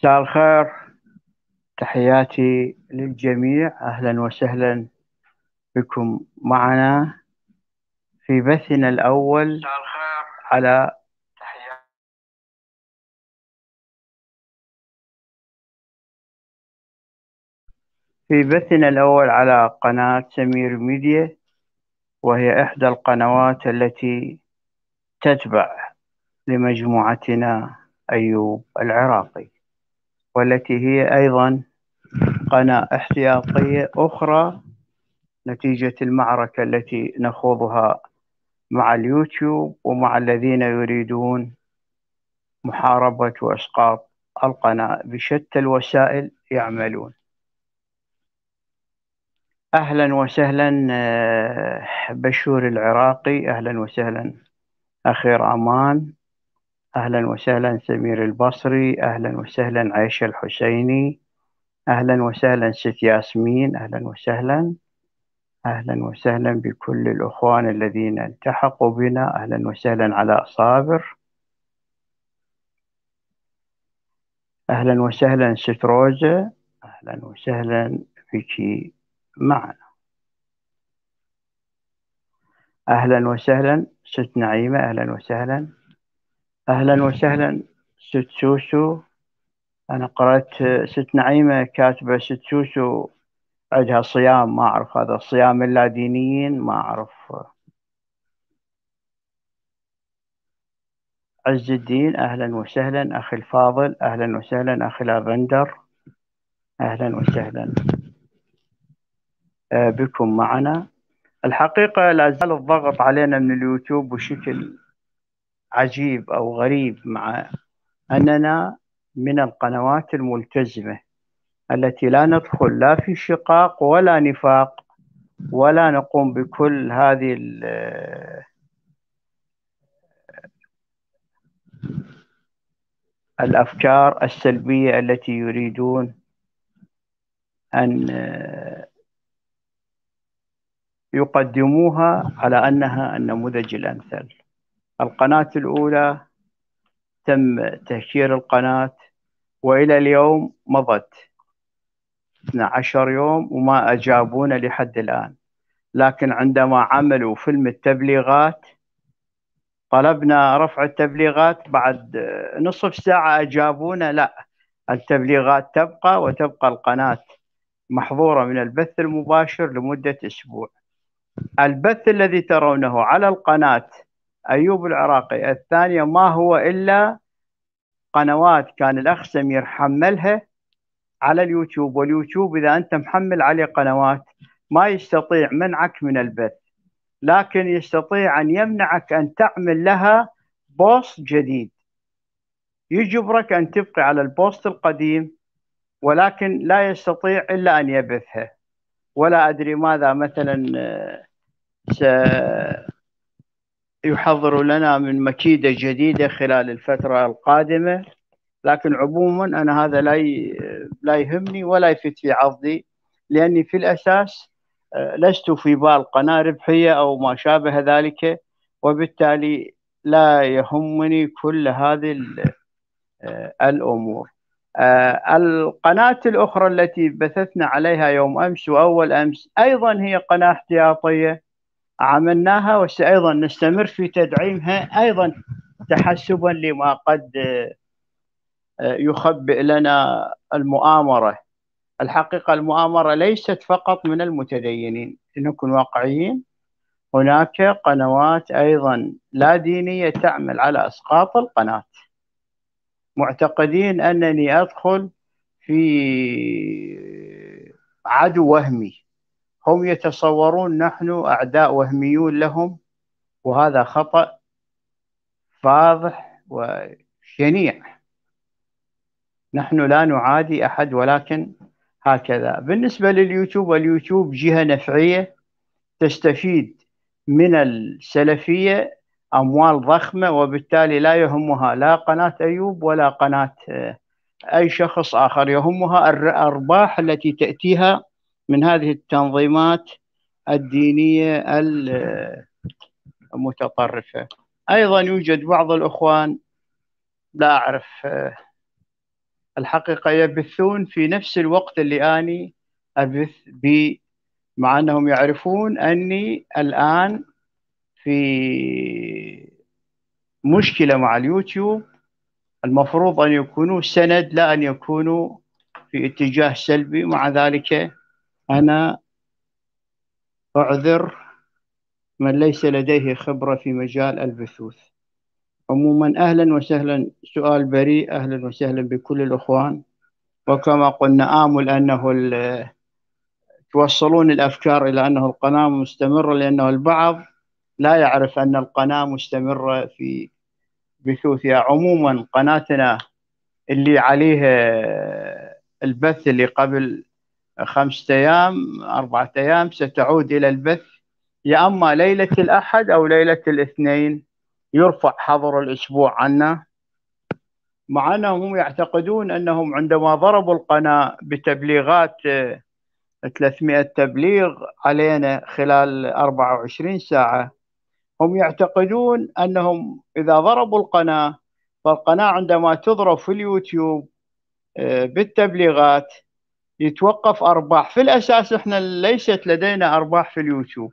مساء الخير. تحياتي للجميع. أهلا وسهلا بكم معنا في بثنا الأول على في بثنا الأول على قناة سمير ميديا وهي إحدى القنوات التي تتبع لمجموعتنا أيوب العراقي. والتي هي أيضا قناة احتياطية أخرى نتيجة المعركة التي نخوضها مع اليوتيوب ومع الذين يريدون محاربة وإسقاط القناة. بشتى الوسائل يعملون. أهلا وسهلا آه، بشور العراقي. أهلا وسهلا أخير أمان. أهلا وسهلا سمير البصري أهلا وسهلا عيشة الحسيني أهلا وسهلا ست ياسمين أهلا وسهلا أهلا وسهلا بكل الأخوان الذين التحقوا بنا أهلا وسهلا علاء صابر أهلا وسهلا ست روزة أهلا وسهلا بك معنا. أهلا وسهلا ست نعيمة أهلا وسهلا أهلا وسهلا. ست سوسو أنا قرأت ست نعيمة كاتبة ست سوسو عندها صيام ما أعرف هذا الصيام اللادينيين ما أعرف. عز الدين أهلا وسهلا. أخي الفاضل أهلا وسهلا. أخي لافندر أهلا وسهلا. آه، بكم معنا. الحقيقة لا زال الضغط علينا من اليوتيوب بشكل عجيب أو غريب مع أننا من القنوات الملتزمة التي لا ندخل لا في شقاق ولا نفاق ولا نقوم بكل هذه الأفكار السلبية التي يريدون أن يقدموها على أنها النموذج الأمثل. القناة الأولى تم تهشير القناة وإلى اليوم مضت 12 يوم وما أجابونا لحد الآن. لكن عندما عملوا فيلم التبليغات طلبنا رفع التبليغات بعد نصف ساعة أجابونا لا التبليغات تبقى وتبقى القناة محظورة من البث المباشر لمدة أسبوع. البث الذي ترونه على القناة أيوب العراقي. الثانية ما هو إلا قنوات كان الأخ سمير حملها على اليوتيوب واليوتيوب إذا أنت محمل عليه قنوات ما يستطيع منعك من البث لكن يستطيع أن يمنعك أن تعمل لها post جديد. يجبرك أن تبقي على ال post القديم ولكن لا يستطيع إلا أن يبثها. ولا أدري ماذا مثلا آه، سيحضر لنا من مكيدة جديدة خلال الفترة القادمة. لكن عموما أنا هذا لا لا يهمني ولا يفت في عضدي لأني في الأساس آه، لست في بال قناة ربحية أو ما شابه ذلك وبالتالي لا يهمني كل هذه آه، الأمور. آه، القناة الأخرى التي بثثنا عليها يوم أمس وأول أمس أيضا هي قناة احتياطية. عملناها وسأيضا نستمر في تدعيمها أيضا تحسبا لما قد يخبئ لنا المؤامرة. الحقيقة المؤامرة ليست فقط من المتدينين لنكون واقعيين. هناك قنوات أيضا لا دينية تعمل على إسقاط القناة. معتقدين أنني أدخل في عدو وهمي. هم يتصورون نحن أعداء وهميون لهم وهذا خطأ فاضح وشنيع. نحن لا نعادي أحد ولكن هكذا. بالنسبة لليوتيوب اليوتيوب جهة نفعية تستفيد من السلفية أموال ضخمة وبالتالي لا يهمها لا قناة أيوب ولا قناة آه، أي شخص آخر. يهمها الأرباح التي تأتيها من هذه التنظيمات الدينية المتطرفة. أيضا يوجد بعض الأخوان لا أعرف الحقيقة يبثون في نفس الوقت اللي أني أبث به مع أنهم يعرفون أني الآن في مشكلة مع اليوتيوب. المفروض أن يكونوا سند لا أن يكونوا في اتجاه سلبي. مع ذلك أنا أعذر من ليس لديه خبرة في مجال البثوث عموما أهلا وسهلا. سؤال بريء أهلا وسهلا بكل الأخوان. وكما قلنا آمل أنه توصلون الأفكار إلى أنه القناة مستمرة لأنه البعض لا يعرف أن القناة مستمرة في بثوثها عموما قناتنا اللي عليه البث اللي قبل خمسة أيام أربعة أيام ستعود إلى البث. يا أما ليلة الأحد أو ليلة الاثنين يرفع حظر الأسبوع عنا. مع أنهم يعتقدون أنهم عندما ضربوا القناة بتبليغات 300 تبليغ علينا خلال 24 ساعة هم يعتقدون أنهم إذا ضربوا القناة فالقناة عندما تضرب في اليوتيوب آه، بالتبليغات يتوقف أرباح. في الأساس إحنا ليست لدينا أرباح في اليوتيوب.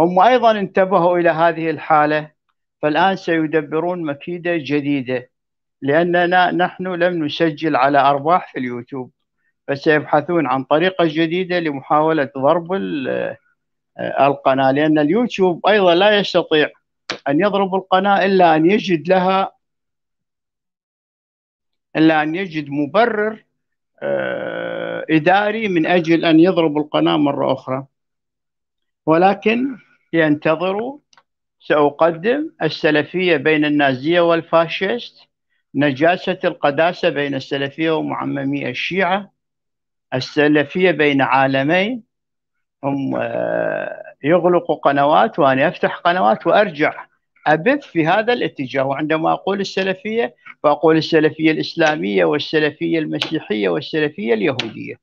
هم أيضا انتبهوا إلى هذه الحالة فالآن سيدبرون مكيدة جديدة لأننا نحن لم نسجل على أرباح في اليوتيوب فسيبحثون عن طريقة جديدة لمحاولة ضرب آه، القناة لأن اليوتيوب أيضا لا يستطيع أن يضرب القناة إلا أن يجد لها إلا أن يجد مبرر آه، إداري من أجل أن يضرب القناة مرة أخرى. ولكن ينتظروا سأقدم السلفية بين النازية والفاشيست نجاسة القداسة بين السلفية ومعممي الشيعة السلفية بين عالمين هم آه، يغلقوا قنوات وأنا أفتح قنوات وأرجع. أبث في هذا الاتجاه. وعندما أقول السلفية فأقول السلفية الإسلامية والسلفية المسيحية والسلفية اليهودية.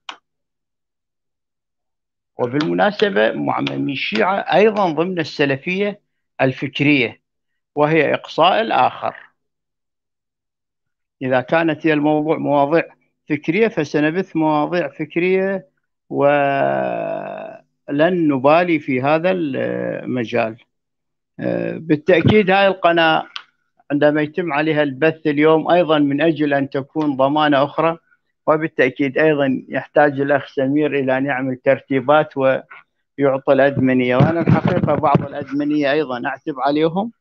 وبالمناسبة معممي الشيعة أيضا ضمن السلفية الفكرية وهي إقصاء الآخر. إذا كانت هي الموضوع مواضيع فكرية فسنبث مواضيع فكرية ولن نبالي في هذا المجال. بالتأكيد هاي القناة عندما يتم عليها البث اليوم أيضا من أجل أن تكون ضمانة أخرى وبالتأكيد أيضا يحتاج الأخ سمير إلى أن يعمل ترتيبات ويعطي الأدمنية وأنا الحقيقة بعض الأدمنية أيضا أعتب عليهم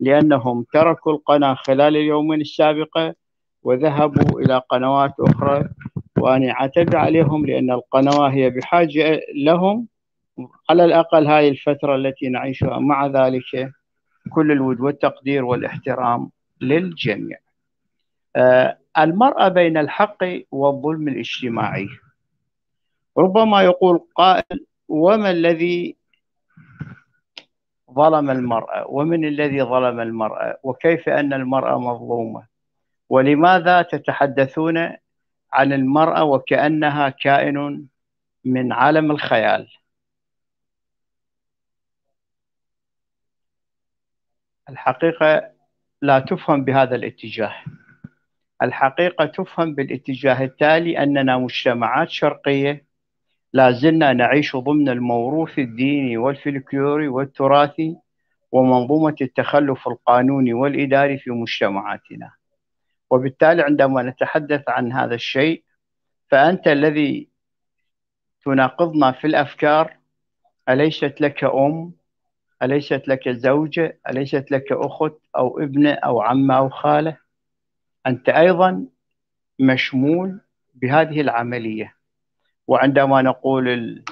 لأنهم تركوا القناة خلال اليومين السابقة وذهبوا إلى قنوات أخرى وأنا أعتب عليهم لأن القنوات هي بحاجة لهم على الأقل هاي الفترة التي نعيشها مع ذلك كل الود والتقدير والاحترام للجميع. آه المرأة بين الحق والظلم الاجتماعي. ربما يقول قائل وما الذي ظلم المرأة؟ ومن الذي ظلم المرأة؟ وكيف أن المرأة مظلومة؟ ولماذا تتحدثون عن المرأة وكأنها كائن من عالم الخيال؟ الحقيقة لا تفهم بهذا الاتجاه. الحقيقة تفهم بالاتجاه التالي أننا مجتمعات شرقية لا زلنا نعيش ضمن الموروث الديني والفلكلوري والتراثي ومنظومة التخلف القانوني والإداري في مجتمعاتنا. وبالتالي عندما نتحدث عن هذا الشيء فأنت الذي تناقضنا في الأفكار أليست لك أم؟ أليست لك زوجة أليست لك أخت أو ابنة أو عمة أو خالة؟ أنت أيضا مشمول بهذه العملية. وعندما نقول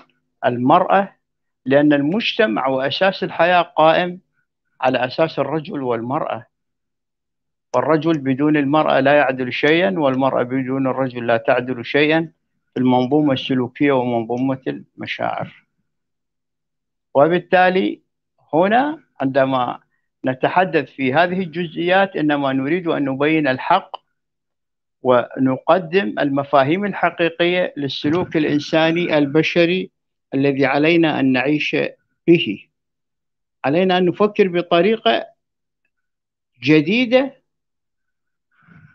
المرأة لأن المجتمع وأساس الحياة قائم على أساس الرجل والمرأة. والرجل بدون المرأة لا يعدل شيئا والمرأة بدون الرجل لا تعدل شيئا في المنظومة السلوكية ومنظومة المشاعر. وبالتالي هنا عندما نتحدث في هذه الجزئيات إنما نريد أن نبين الحق ونقدم المفاهيم الحقيقية للسلوك الإنساني البشري الذي علينا أن نعيش به. علينا أن نفكر بطريقة جديدة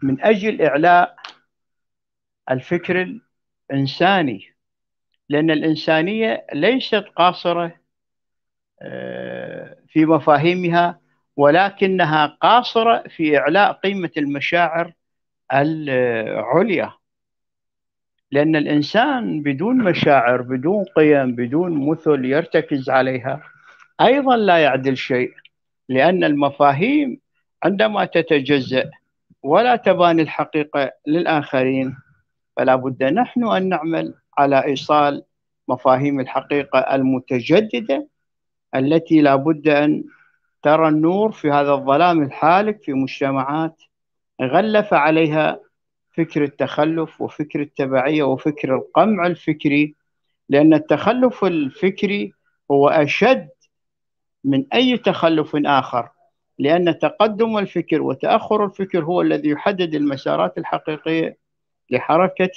من أجل إعلاء الفكر الإنساني لأن الإنسانية ليست قاصرة آه، في مفاهيمها ولكنها قاصرة في إعلاء قيمة المشاعر العليا. لأن الإنسان بدون مشاعر بدون قيم بدون مثل يرتكز عليها أيضا لا يعدل شيء لأن المفاهيم عندما تتجزأ ولا تبان الحقيقة للآخرين فلا بد نحن أن نعمل على إيصال مفاهيم الحقيقة المتجددة التي لا بد أن ترى النور في هذا الظلام الحالك في مجتمعات غلف عليها فكر التخلف وفكر التبعية وفكر القمع الفكري لأن التخلف الفكري هو أشد من أي تخلف آخر لأن تقدم الفكر وتأخر الفكر هو الذي يحدد المسارات الحقيقية لحركة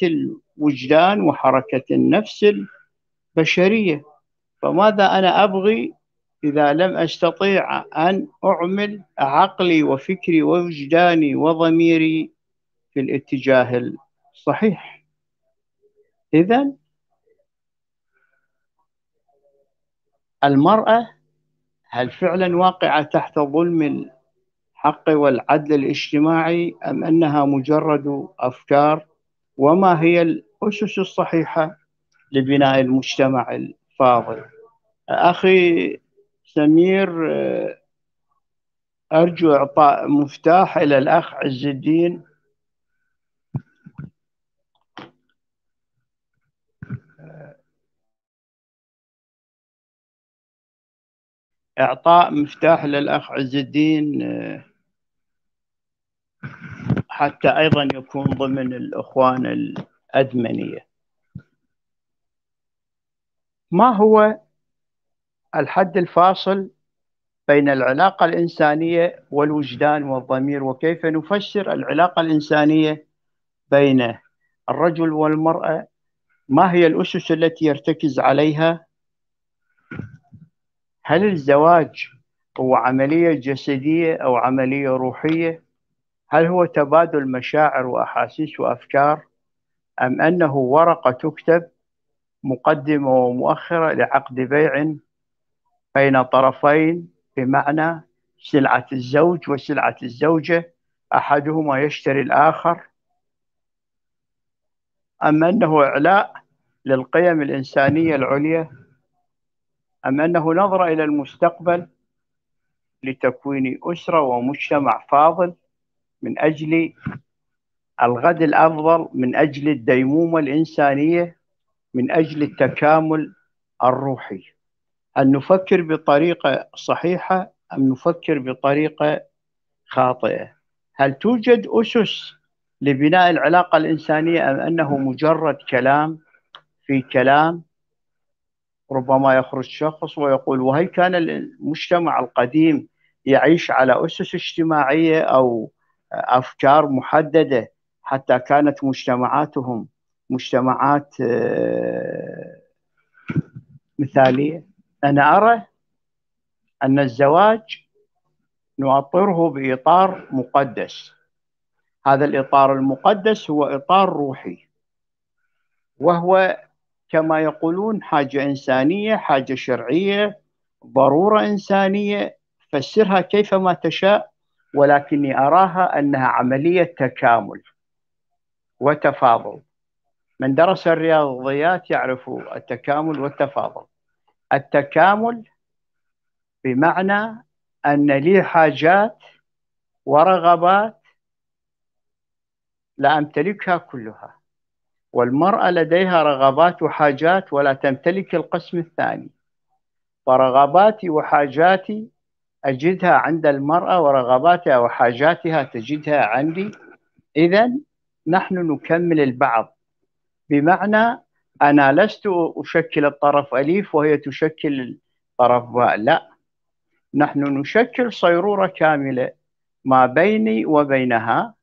الوجدان وحركة النفس البشرية. فماذا أنا أبغي إذا لم أستطيع أن أعمل عقلي وفكري ووجداني وضميري في الاتجاه الصحيح. إذا المرأة هل فعلا واقعة تحت ظلم الحق والعدل الاجتماعي أم أنها مجرد أفكار؟ وما هي الأسس الصحيحة لبناء المجتمع الفاضل؟ أخي سمير أرجو إعطاء مفتاح إلى الأخ عز الدين. إعطاء مفتاح للأخ عز الدين حتى أيضا يكون ضمن الإخوان الأدمنية. ما هو الحد الفاصل بين العلاقة الإنسانية والوجدان والضمير وكيف نفسر العلاقة الإنسانية بين الرجل والمرأة؟ ما هي الأسس التي يرتكز عليها؟ هل الزواج هو عملية جسدية أو عملية روحية؟ هل هو تبادل مشاعر وأحاسيس وأفكار؟ أم أنه ورقة تكتب مقدمة ومؤخرة لعقد بيع بين طرفين بمعنى سلعة الزوج وسلعة الزوجة. أحدهما يشتري الآخر. أم أنه إعلاء للقيم الإنسانية العليا أم أنه نظرة إلى المستقبل لتكوين أسرة ومجتمع فاضل من أجل الغد الأفضل من أجل الديمومة الإنسانية من أجل التكامل الروحي. أن نفكر بطريقة صحيحة أم نفكر بطريقة خاطئة؟ هل توجد أسس لبناء العلاقة الإنسانية أم أنه مجرد كلام؟ في كلام ربما يخرج شخص ويقول وهل كان المجتمع القديم يعيش على أسس اجتماعية أو أفكار محددة حتى كانت مجتمعاتهم مجتمعات آه، مثالية؟ أنا أرى أن الزواج نؤطره بإطار مقدس. هذا الإطار المقدس هو إطار روحي. وهو كما يقولون حاجة إنسانية حاجة شرعية ضرورة إنسانية. فسرها كيفما تشاء ولكني أراها أنها عملية تكامل وتفاضل. من درس الرياضيات يعرف التكامل والتفاضل. التكامل بمعنى أن لي حاجات ورغبات لا أمتلكها كلها والمرأة لديها رغبات وحاجات ولا تمتلك القسم الثاني. فرغباتي وحاجاتي أجدها عند المرأة ورغباتها وحاجاتها تجدها عندي. إذا نحن نكمل البعض بمعنى أنا لست أشكل الطرف أليف وهي تشكل الطرف باء. لا. نحن نشكل صيرورة كاملة ما بيني وبينها.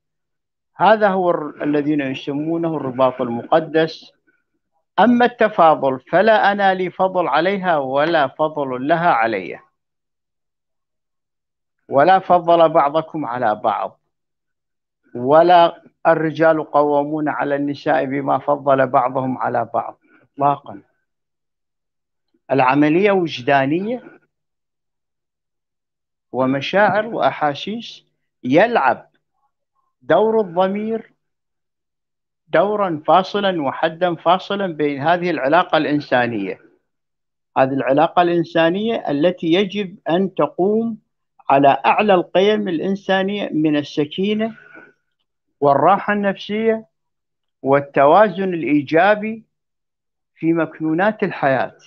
هذا هو الذين يسمونه الرباط المقدس. أما التفاضل فلا أنا لي فضل عليها ولا فضل لها علي. ولا فضل بعضكم على بعض. ولا الرجال قوامون على النساء بما فضل بعضهم على بعض اطلاقا. العملية وجدانية ومشاعر وأحاسيس يلعب دور الضمير دورا فاصلا وحدا فاصلا بين هذه العلاقة الإنسانية. هذه العلاقة الإنسانية التي يجب أن تقوم على أعلى القيم الإنسانية من السكينة والراحة النفسية والتوازن الإيجابي في مكنونات الحياة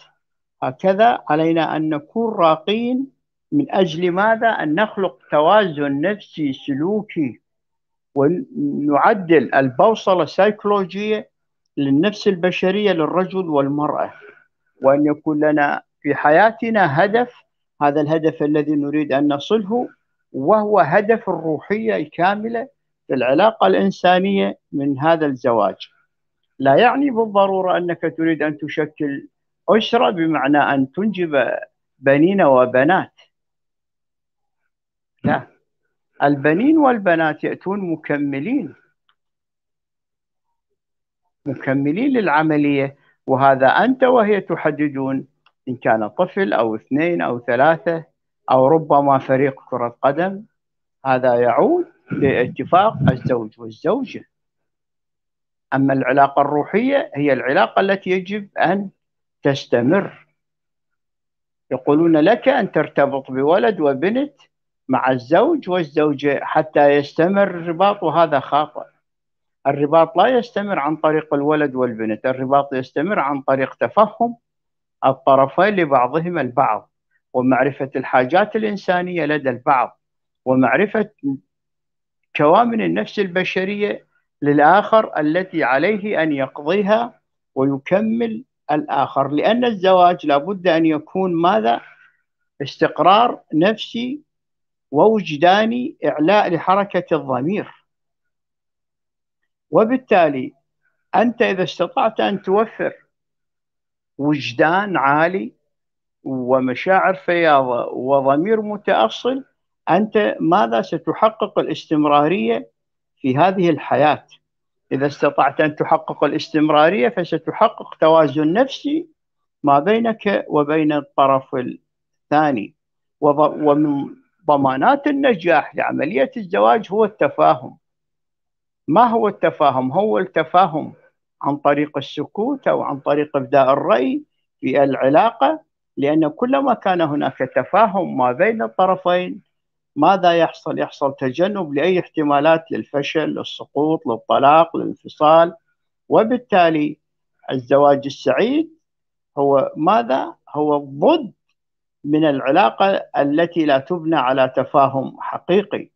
هكذا علينا أن نكون راقين من أجل ماذا؟ أن نخلق توازن نفسي سلوكي ونعدل البوصلة السيكولوجية للنفس البشرية للرجل والمرأة وأن يكون لنا في حياتنا هدف هذا الهدف الذي نريد أن نصله وهو هدف الروحية الكاملة في العلاقة الإنسانية من هذا الزواج. لا يعني بالضرورة أنك تريد أن تشكل أسرة بمعنى أن تنجب بنين وبنات. لا البنين والبنات يأتون مكملين مكملين للعملية وهذا أنت وهي تحددون إن كان طفل أو اثنين أو ثلاثة أو ربما فريق كرة قدم هذا يعود لاتفاق الزوج والزوجة. أما العلاقة الروحية هي العلاقة التي يجب أن تستمر. يقولون لك أن ترتبط بولد وبنت مع الزوج والزوجة حتى يستمر الرباط وهذا خاطئ. الرباط لا يستمر عن طريق الولد والبنت الرباط يستمر عن طريق تفهم الطرفين لبعضهما البعض ومعرفة الحاجات الإنسانية لدى البعض ومعرفة كوامن النفس البشرية للآخر التي عليه أن يقضيها ويكمل الآخر لأن الزواج لابد أن يكون ماذا؟ استقرار نفسي ووجداني إعلاء لحركة الضمير وبالتالي أنت إذا استطعت أن توفر وجدان عالي ومشاعر فياضة وضمير متأصل أنت ماذا ستحقق الاستمرارية في هذه الحياة؟ إذا استطعت أن تحقق الاستمرارية فستحقق توازن نفسي ما بينك وبين الطرف الثاني. ومن ضمانات النجاح لعملية الزواج هو التفاهم. ما هو التفاهم؟ هو التفاهم عن طريق السكوت أو عن طريق إبداء الرأي في العلاقة لأن كلما كان هناك تفاهم ما بين الطرفين ماذا يحصل؟ يحصل تجنب لأي احتمالات للفشل للسقوط للطلاق للانفصال وبالتالي الزواج السعيد هو ماذا؟ هو ضد من العلاقة التي لا تبنى على تفاهم حقيقي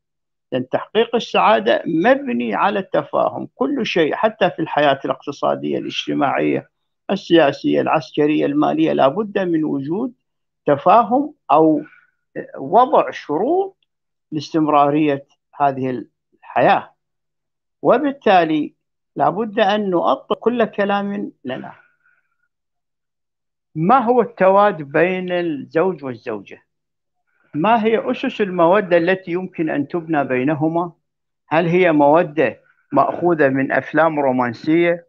لأن تحقيق السعادة مبني على التفاهم كل شيء حتى في الحياة الاقتصادية الاجتماعية السياسية العسكرية المالية لابد من وجود تفاهم أو وضع شروط لاستمرارية هذه الحياة. وبالتالي لابد أن نؤطر كل كلام لنا. ما هو التواد بين الزوج والزوجة؟ ما هي أسس المودة التي يمكن أن تبنى بينهما؟ هل هي مودة مأخوذة من أفلام رومانسية؟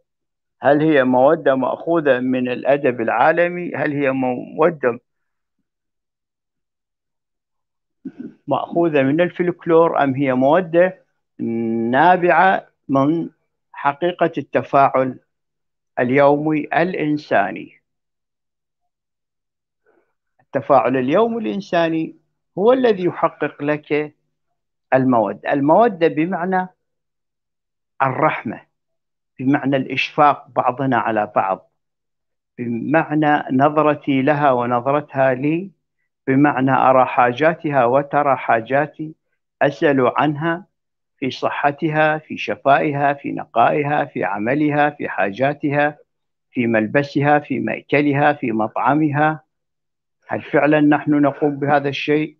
هل هي مودة مأخوذة من الأدب العالمي؟ هل هي مودة مأخوذة من الفلكلور أم هي مودة نابعة من حقيقة التفاعل اليومي الإنساني. التفاعل اليومي الإنساني هو الذي يحقق لك المودة. المودة بمعنى الرحمة بمعنى الإشفاق بعضنا على بعض بمعنى نظرتي لها ونظرتها لي بمعنى أرى حاجاتها وترى حاجاتي أسأل عنها في صحتها في شفائها في نقائها في عملها في حاجاتها في ملبسها في مأكلها في مطعمها. هل فعلا نحن نقوم بهذا الشيء؟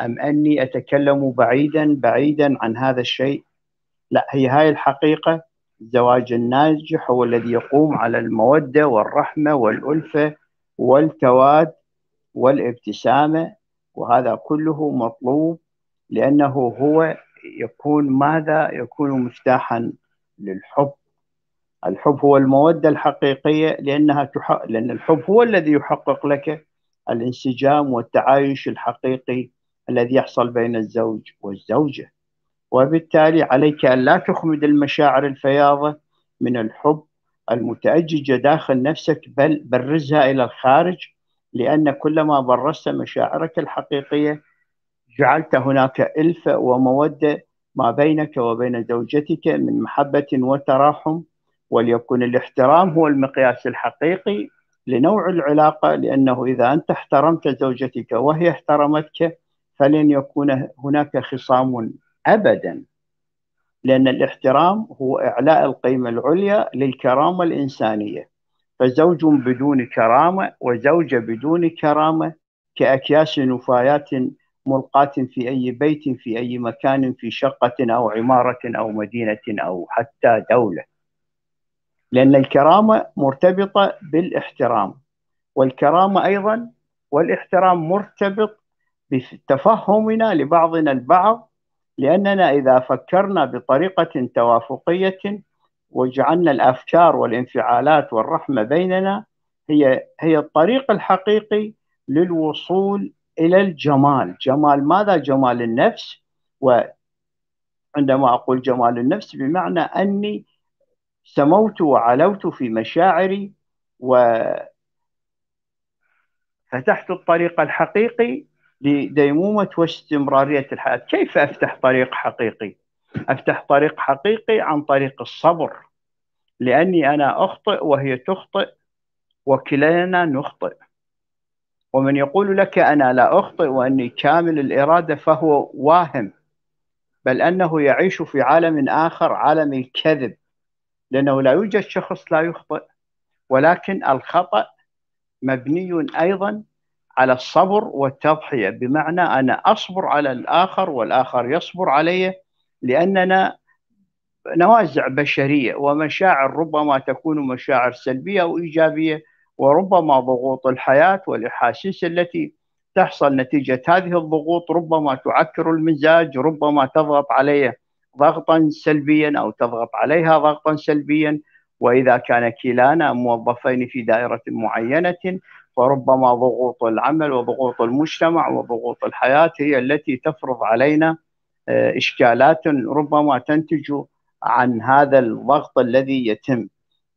أم أني أتكلم بعيدا بعيدا عن هذا الشيء؟ لا هي هاي الحقيقة. الزواج الناجح هو الذي يقوم على المودة والرحمة والألفة والتواد. والابتسامة وهذا كله مطلوب لأنه هو يكون ماذا؟ يكون مفتاحا للحب. الحب هو المودة الحقيقية لأنها تحقق لأن الحب هو الذي يحقق لك الانسجام والتعايش الحقيقي الذي يحصل بين الزوج والزوجة. وبالتالي عليك أن لا تخمد المشاعر الفياضة من الحب المتأججة داخل نفسك بل برزها إلى الخارج لأن كلما برزت مشاعرك الحقيقية جعلت هناك ألفة ومودة ما بينك وبين زوجتك من محبة وتراحم وليكن الاحترام هو المقياس الحقيقي لنوع العلاقة لأنه إذا أنت احترمت زوجتك وهي احترمتك فلن يكون هناك خصام أبدا. لأن الاحترام هو إعلاء القيمة العليا للكرامة الإنسانية. فزوج بدون كرامة وزوجة بدون كرامة كأكياس نفايات ملقاة في أي بيت في أي مكان في شقة أو عمارة أو مدينة أو حتى دولة. لأن الكرامة مرتبطة بالاحترام والكرامة أيضا والاحترام مرتبط بتفهمنا لبعضنا البعض لأننا إذا فكرنا بطريقة توافقية وجعلنا الأفكار والانفعالات والرحمة بيننا هي هي الطريق الحقيقي للوصول إلى الجمال جمال ماذا؟ جمال النفس وعندما أقول جمال النفس بمعنى أني سموت وعلوت في مشاعري وفتحت الطريق الحقيقي لديمومة واستمرارية الحياة كيف أفتح طريق حقيقي؟ أفتح طريق حقيقي عن طريق الصبر لأني أنا أخطئ وهي تخطئ وكلنا نخطئ. ومن يقول لك أنا لا أخطئ وأني كامل الإرادة فهو واهم بل أنه يعيش في عالم آخر عالم الكذب لأنه لا يوجد شخص لا يخطئ. ولكن الخطأ مبني أيضا على الصبر والتضحية بمعنى أنا أصبر على الآخر والآخر يصبر علي لأننا نوازع بشرية ومشاعر ربما تكون مشاعر سلبية أو إيجابية وربما ضغوط الحياة والأحاسيس التي تحصل نتيجة هذه الضغوط ربما تعكر المزاج ربما تضغط عليه ضغطا سلبيا أو تضغط عليها ضغطا سلبيا. وإذا كان كلانا موظفين في دائرة معينة فربما ضغوط العمل وضغوط المجتمع وضغوط الحياة هي التي تفرض علينا آه، إشكالات ربما تنتج عن هذا الضغط الذي يتم.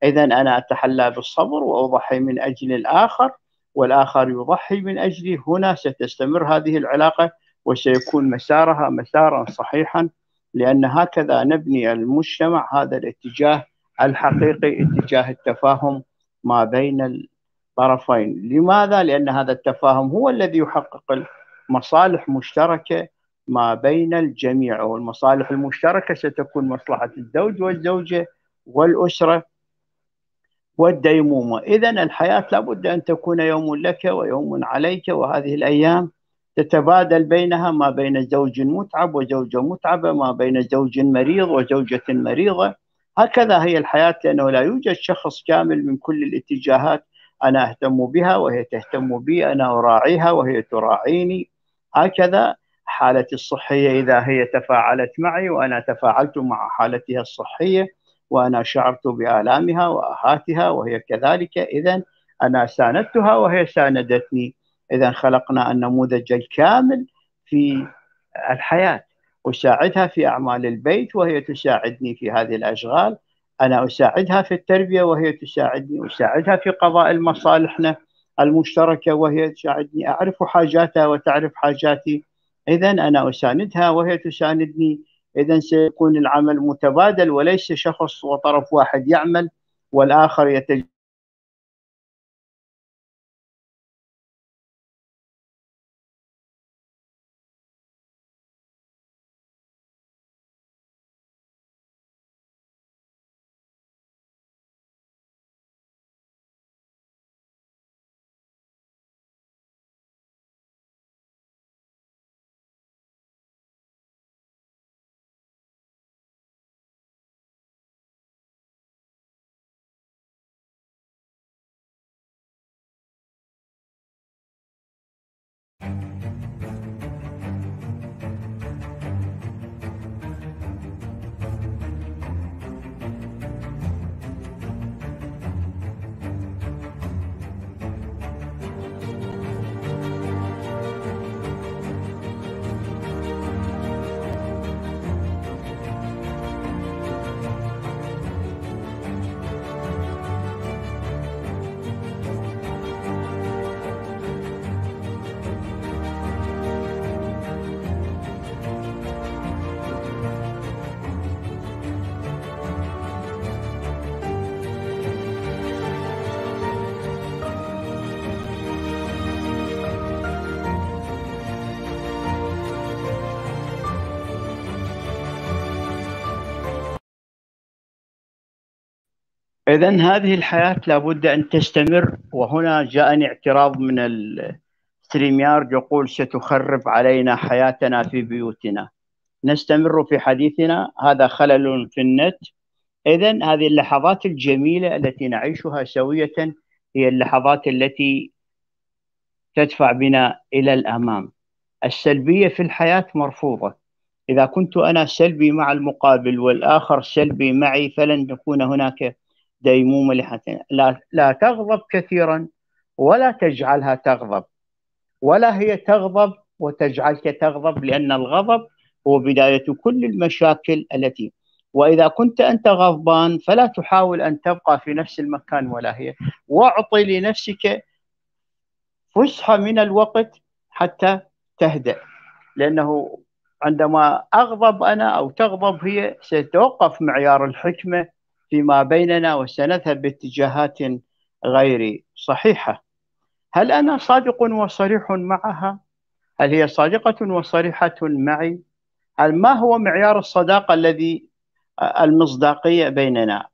إذا أنا أتحلى بالصبر وأضحي من أجل الآخر والآخر يضحي من أجلي. هنا ستستمر هذه العلاقة وسيكون مسارها مسارا صحيحا لأن هكذا نبني المجتمع هذا الاتجاه الحقيقي اتجاه التفاهم ما بين الطرفين. لماذا؟ لأن هذا التفاهم هو الذي يحقق مصالح مشتركة ما بين الجميع والمصالح المشتركة ستكون مصلحة الزوج والزوجة والأسرة والديمومة. إذا الحياة لابد أن تكون يوم لك ويوم عليك وهذه الأيام تتبادل بينها ما بين زوج متعب وزوجة متعبة ما بين زوج مريض وزوجة مريضة. هكذا هي الحياة لأنه لا يوجد شخص كامل من كل الاتجاهات أنا أهتم بها وهي تهتم بي أنا أراعيها وهي تراعيني. هكذا حالتي الصحية إذا هي تفاعلت معي وأنا تفاعلت مع حالتها الصحية وأنا شعرت بآلامها وآهاتها وهي كذلك إذا أنا ساندتها وهي ساندتني. إذا خلقنا النموذج الكامل في الحياة أساعدها في أعمال البيت وهي تساعدني في هذه الأشغال أنا أساعدها في التربية وهي تساعدني أساعدها في قضاء المصالحنا المشتركة وهي تساعدني أعرف حاجاتها وتعرف حاجاتي. إذا أنا أساندها وهي تساندني. إذا سيكون العمل متبادل وليس شخص وطرف واحد يعمل والآخر يتج إذا هذه الحياة لابد أن تستمر وهنا جاءني اعتراض من ستريم يارد يقول ستخرب علينا حياتنا في بيوتنا. نستمر في حديثنا هذا خلل في النت. إذا هذه اللحظات الجميلة التي نعيشها سوية هي اللحظات التي تدفع بنا إلى الأمام. السلبية في الحياة مرفوضة. إذا كنت أنا سلبي مع المقابل والآخر سلبي معي فلن تكون هناك ديمومة لحياتنا لا, لا تغضب كثيرا ولا تجعلها تغضب. ولا هي تغضب وتجعلك تغضب لأن الغضب هو بداية كل المشاكل التي وإذا كنت أنت غضبان فلا تحاول أن تبقى في نفس المكان ولا هي. واعطي لنفسك فسحة من الوقت حتى تهدأ لأنه عندما أغضب أنا أو تغضب هي سيتوقف معيار الحكمة فيما بيننا وسنذهب باتجاهات غير صحيحة هل أنا صادق وصريح معها؟ هل هي صادقة وصريحة معي؟ هل ما هو معيار الصداقة الذي المصداقية بيننا؟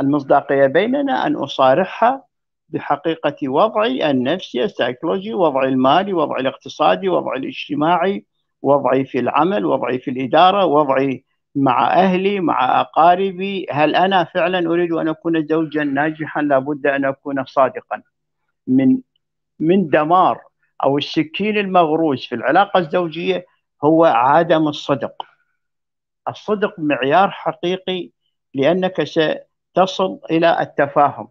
المصداقية بيننا أن أصارحها بحقيقة وضعي النفسي السيكولوجي وضعي المالي وضعي الاقتصادي وضعي الاجتماعي وضعي في العمل وضعي في الإدارة وضعي مع أهلي مع أقاربي هل أنا فعلا أريد أن أكون زوجا ناجحا؟ لابد أن أكون صادقا. من من دمار أو السكين المغروس في العلاقة الزوجية هو عدم الصدق. الصدق معيار حقيقي لأنك ستصل إلى التفاهم.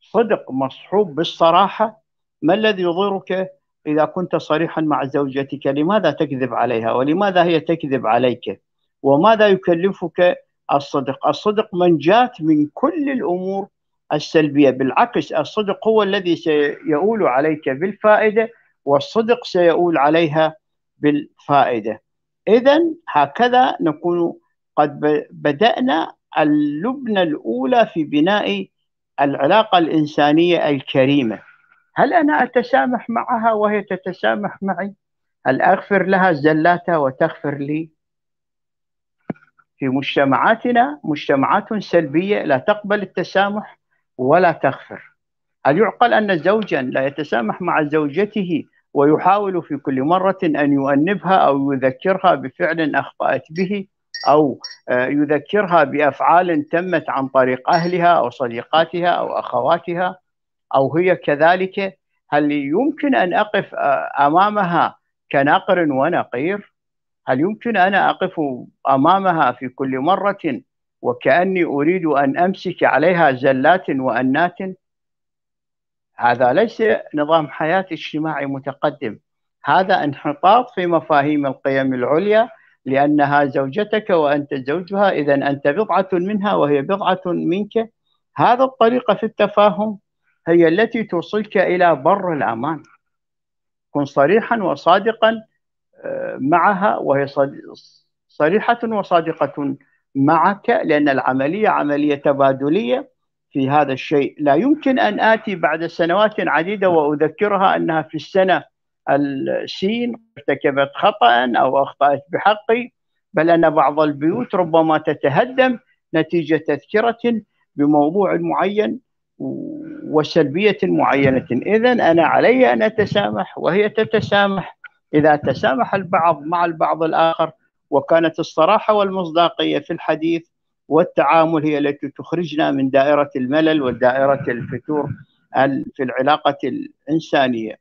صدق مصحوب بالصراحة. ما الذي يضرك إذا كنت صريحا مع زوجتك؟ لماذا تكذب عليها؟ ولماذا هي تكذب عليك؟ وماذا يكلفك الصدق؟ الصدق منجاة من كل الأمور السلبية. بالعكس الصدق هو الذي سيؤول عليك بالفائدة والصدق سيؤول عليها بالفائدة. إذا هكذا نكون قد بدأنا اللبنة الأولى في بناء العلاقة الإنسانية الكريمة. هل أنا أتسامح معها وهي تتسامح معي؟ هل أغفر لها زلاتها وتغفر لي؟ في مجتمعاتنا مجتمعات سلبية لا تقبل التسامح ولا تغفر. هل يعقل أن زوجا لا يتسامح مع زوجته ويحاول في كل مرة أن يؤنبها أو يذكرها بفعل أخطأت به أو آه، يذكرها بأفعال تمت عن طريق أهلها أو صديقاتها أو أخواتها أو هي كذلك؟ هل يمكن أن أقف آه، أمامها كناقر ونقير؟ هل يمكن أنا أقف أمامها في كل مرة وكأني أريد أن أمسك عليها زلات وأنات؟ هذا ليس نظام حياة اجتماعي متقدم. هذا انحطاط في مفاهيم القيم العليا لأنها زوجتك وأنت زوجها إذا أنت بضعة منها وهي بضعة منك. هذا الطريقة في التفاهم هي التي توصلك إلى بر الأمان. كن صريحا وصادقا معها وهي صريحة وصادقة معك لأن العملية عملية تبادلية في هذا الشيء. لا يمكن أن آتي بعد سنوات عديدة وأذكرها أنها في السنة السين ارتكبت خطأ أو أخطأت بحقي بل أن بعض البيوت ربما تتهدم نتيجة تذكرة بموضوع معين وسلبية معينة. إذا أنا علي أن أتسامح وهي تتسامح. إذا تسامح البعض مع البعض الآخر وكانت الصراحة والمصداقية في الحديث والتعامل هي التي تخرجنا من دائرة الملل ودائرة الفتور في العلاقة الإنسانية.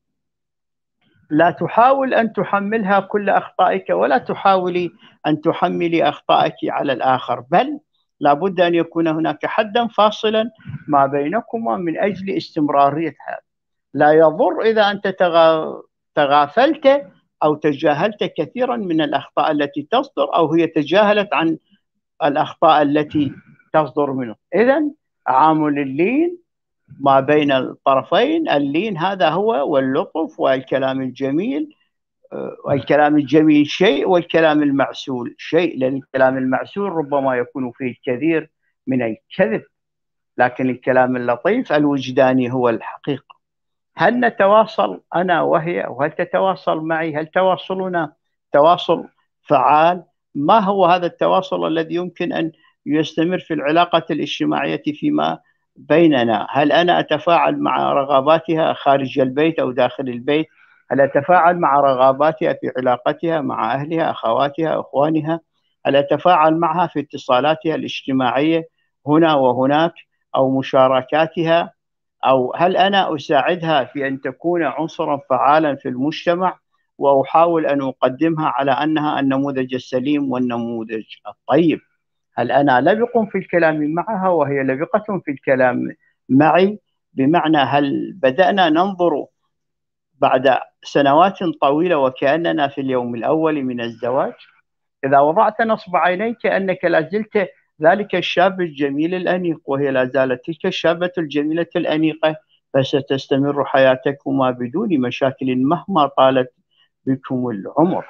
لا تحاول أن تحملها كل أخطائك ولا تحاولي أن تحملي أخطائك على الآخر. بل لابد أن يكون هناك حدا فاصلا ما بينكما من أجل استمرارية هذا لا يضر إذا أنت تغافلت أو تجاهلت كثيرا من الأخطاء التي تصدر أو هي تجاهلت عن الأخطاء التي تصدر منه. إذا عامل اللين ما بين الطرفين اللين هذا هو واللطف والكلام الجميل والكلام الجميل شيء والكلام المعسول شيء لأن الكلام المعسول ربما يكون فيه كثير من الكذب لكن الكلام اللطيف الوجداني هو الحقيقة. هل نتواصل أنا وهي؟ وهل تتواصل معي؟ هل تواصلنا؟ تواصل فعال. ما هو هذا التواصل الذي يمكن أن يستمر في العلاقة الاجتماعية فيما بيننا؟ هل أنا أتفاعل مع رغباتها خارج البيت أو داخل البيت؟ هل أتفاعل مع رغباتها في علاقتها مع أهلها أخواتها أخوانها؟ هل أتفاعل معها في اتصالاتها الاجتماعية هنا وهناك أو مشاركاتها؟ أو هل أنا أساعدها في أن تكون عنصرا فعالا في المجتمع وأحاول أن أقدمها على أنها النموذج السليم والنموذج الطيب؟ هل أنا لبق في الكلام معها وهي لبقة في الكلام معي؟ بمعنى هل بدأنا ننظر بعد سنوات طويلة وكأننا في اليوم الأول من الزواج؟ إذا وضعت نصب عينيك كأنك لا زلت ذلك الشاب الجميل الأنيق وهي لا زالت تلك الشابة الجميلة الأنيقة فستستمر حياتكما بدون مشاكل مهما طالت بكم العمر.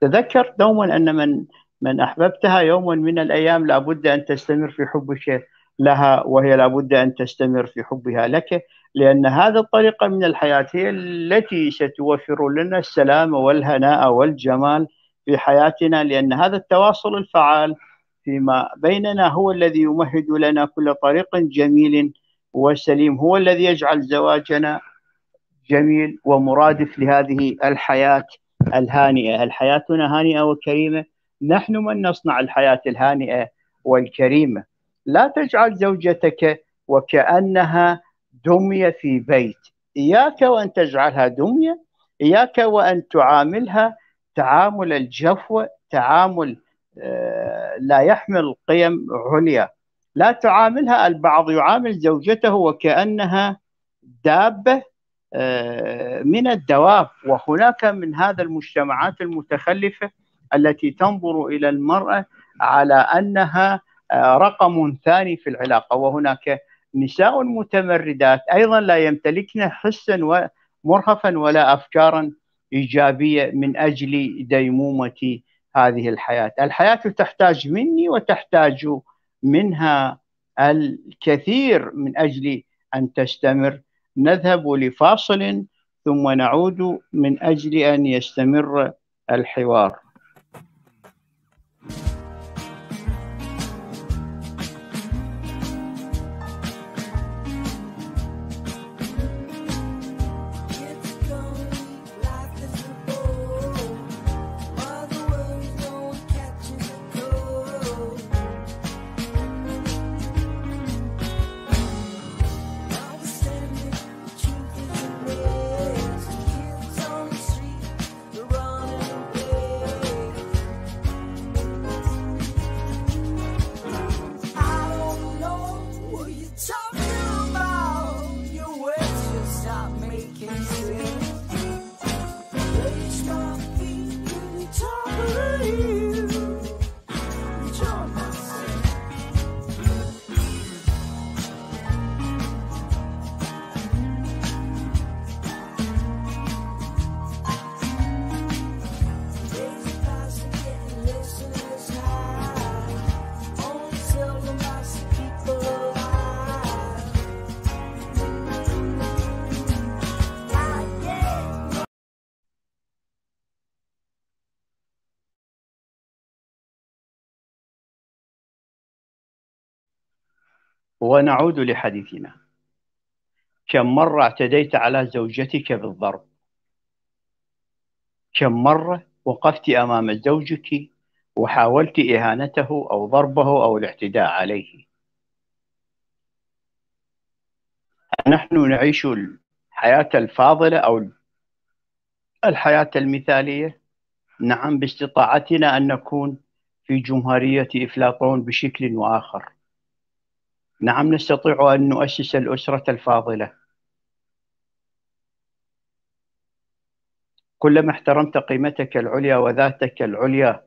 تذكر دوما أن من من أحببتها يوما من الأيام لابد أن تستمر في حبك لها وهي لابد أن تستمر في حبها لك لأن هذه الطريقة من الحياة هي التي ستوفر لنا السلام والهناء والجمال في حياتنا لأن هذا التواصل الفعال فيما بيننا هو الذي يمهد لنا كل طريق جميل وسليم هو الذي يجعل زواجنا جميل ومرادف لهذه الحياة الهانئة. هل حياتنا هانئة وكريمة. نحن من نصنع الحياة الهانئة والكريمة. لا تجعل زوجتك وكأنها دمية في بيت. إياك وأن تجعلها دمية إياك وأن تعاملها تعامل الجفوة تعامل لا يحمل قيم عليا. لا تعاملها البعض يعامل زوجته وكأنها دابة آه، من الدواب. وهناك من هذا المجتمعات المتخلفة التي تنظر إلى المرأة على أنها آه، رقم ثاني في العلاقة. وهناك نساء متمردات أيضا لا يمتلكن حسا مرهفا ولا أفكارا إيجابية من أجل ديمومة هذه الحياة. الحياة تحتاج مني وتحتاج منها الكثير من أجل أن تستمر. نذهب لفاصل ثم نعود من أجل أن يستمر الحوار. ونعود لحديثنا. كم مرة اعتديت على زوجتك بالضرب؟ كم مرة وقفت أمام زوجك وحاولت إهانته أو ضربه أو الاعتداء عليه؟ نحن نعيش الحياة الفاضلة أو الحياة المثالية؟ نعم باستطاعتنا أن نكون في جمهورية إفلاطون بشكل وآخر نعم نستطيع أن نؤسس الأسرة الفاضلة. كلما احترمت قيمتك العليا وذاتك العليا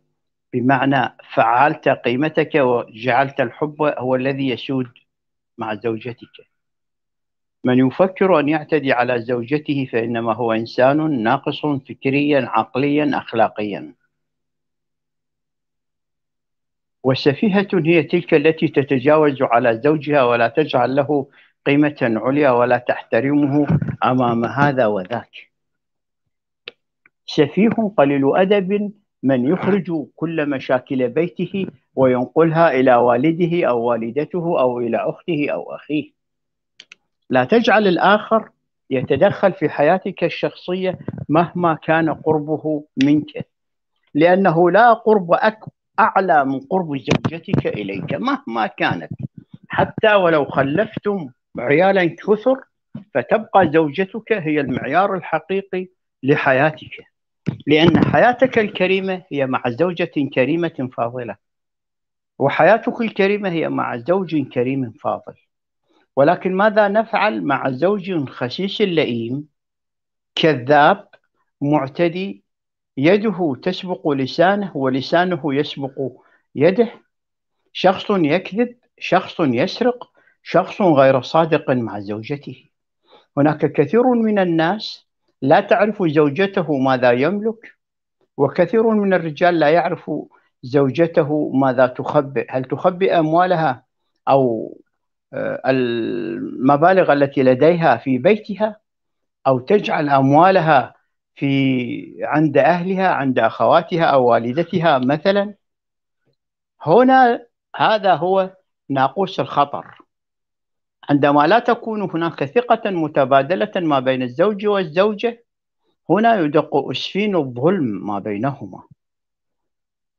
بمعنى فعلت قيمتك وجعلت الحب هو الذي يسود مع زوجتك. من يفكر أن يعتدي على زوجته فإنما هو إنسان ناقص فكريا عقليا أخلاقيا. والسفيهة هي تلك التي تتجاوز على زوجها ولا تجعل له قيمة عليا ولا تحترمه أمام هذا وذاك. سفيه قليل أدب من يخرج كل مشاكل بيته وينقلها إلى والده أو والدته أو إلى أخته أو أخيه. لا تجعل الآخر يتدخل في حياتك الشخصية مهما كان قربه منك لأنه لا قرب أعلى من قرب زوجتك إليك مهما كانت. حتى ولو خلفتم عيالا كثر فتبقى زوجتك هي المعيار الحقيقي لحياتك. لأن حياتك الكريمة هي مع زوجة كريمة فاضلة. وحياتك الكريمة هي مع زوج كريم فاضل. ولكن ماذا نفعل مع زوج خسيس لئيم كذاب معتدي يده تسبق لسانه ولسانه يسبق يده. شخص يكذب شخص يسرق شخص غير صادق مع زوجته. هناك كثير من الناس لا تعرف زوجته ماذا يملك وكثير من الرجال لا يعرف زوجته ماذا تخبئ. هل تخبئ أموالها أو آه، المبالغ التي لديها في بيتها أو تجعل أموالها في عند أهلها عند أخواتها أو والدتها مثلا. هنا هذا هو ناقوس الخطر. عندما لا تكون هناك ثقة متبادلة ما بين الزوج والزوجة هنا يدق أسفين الظلم ما بينهما.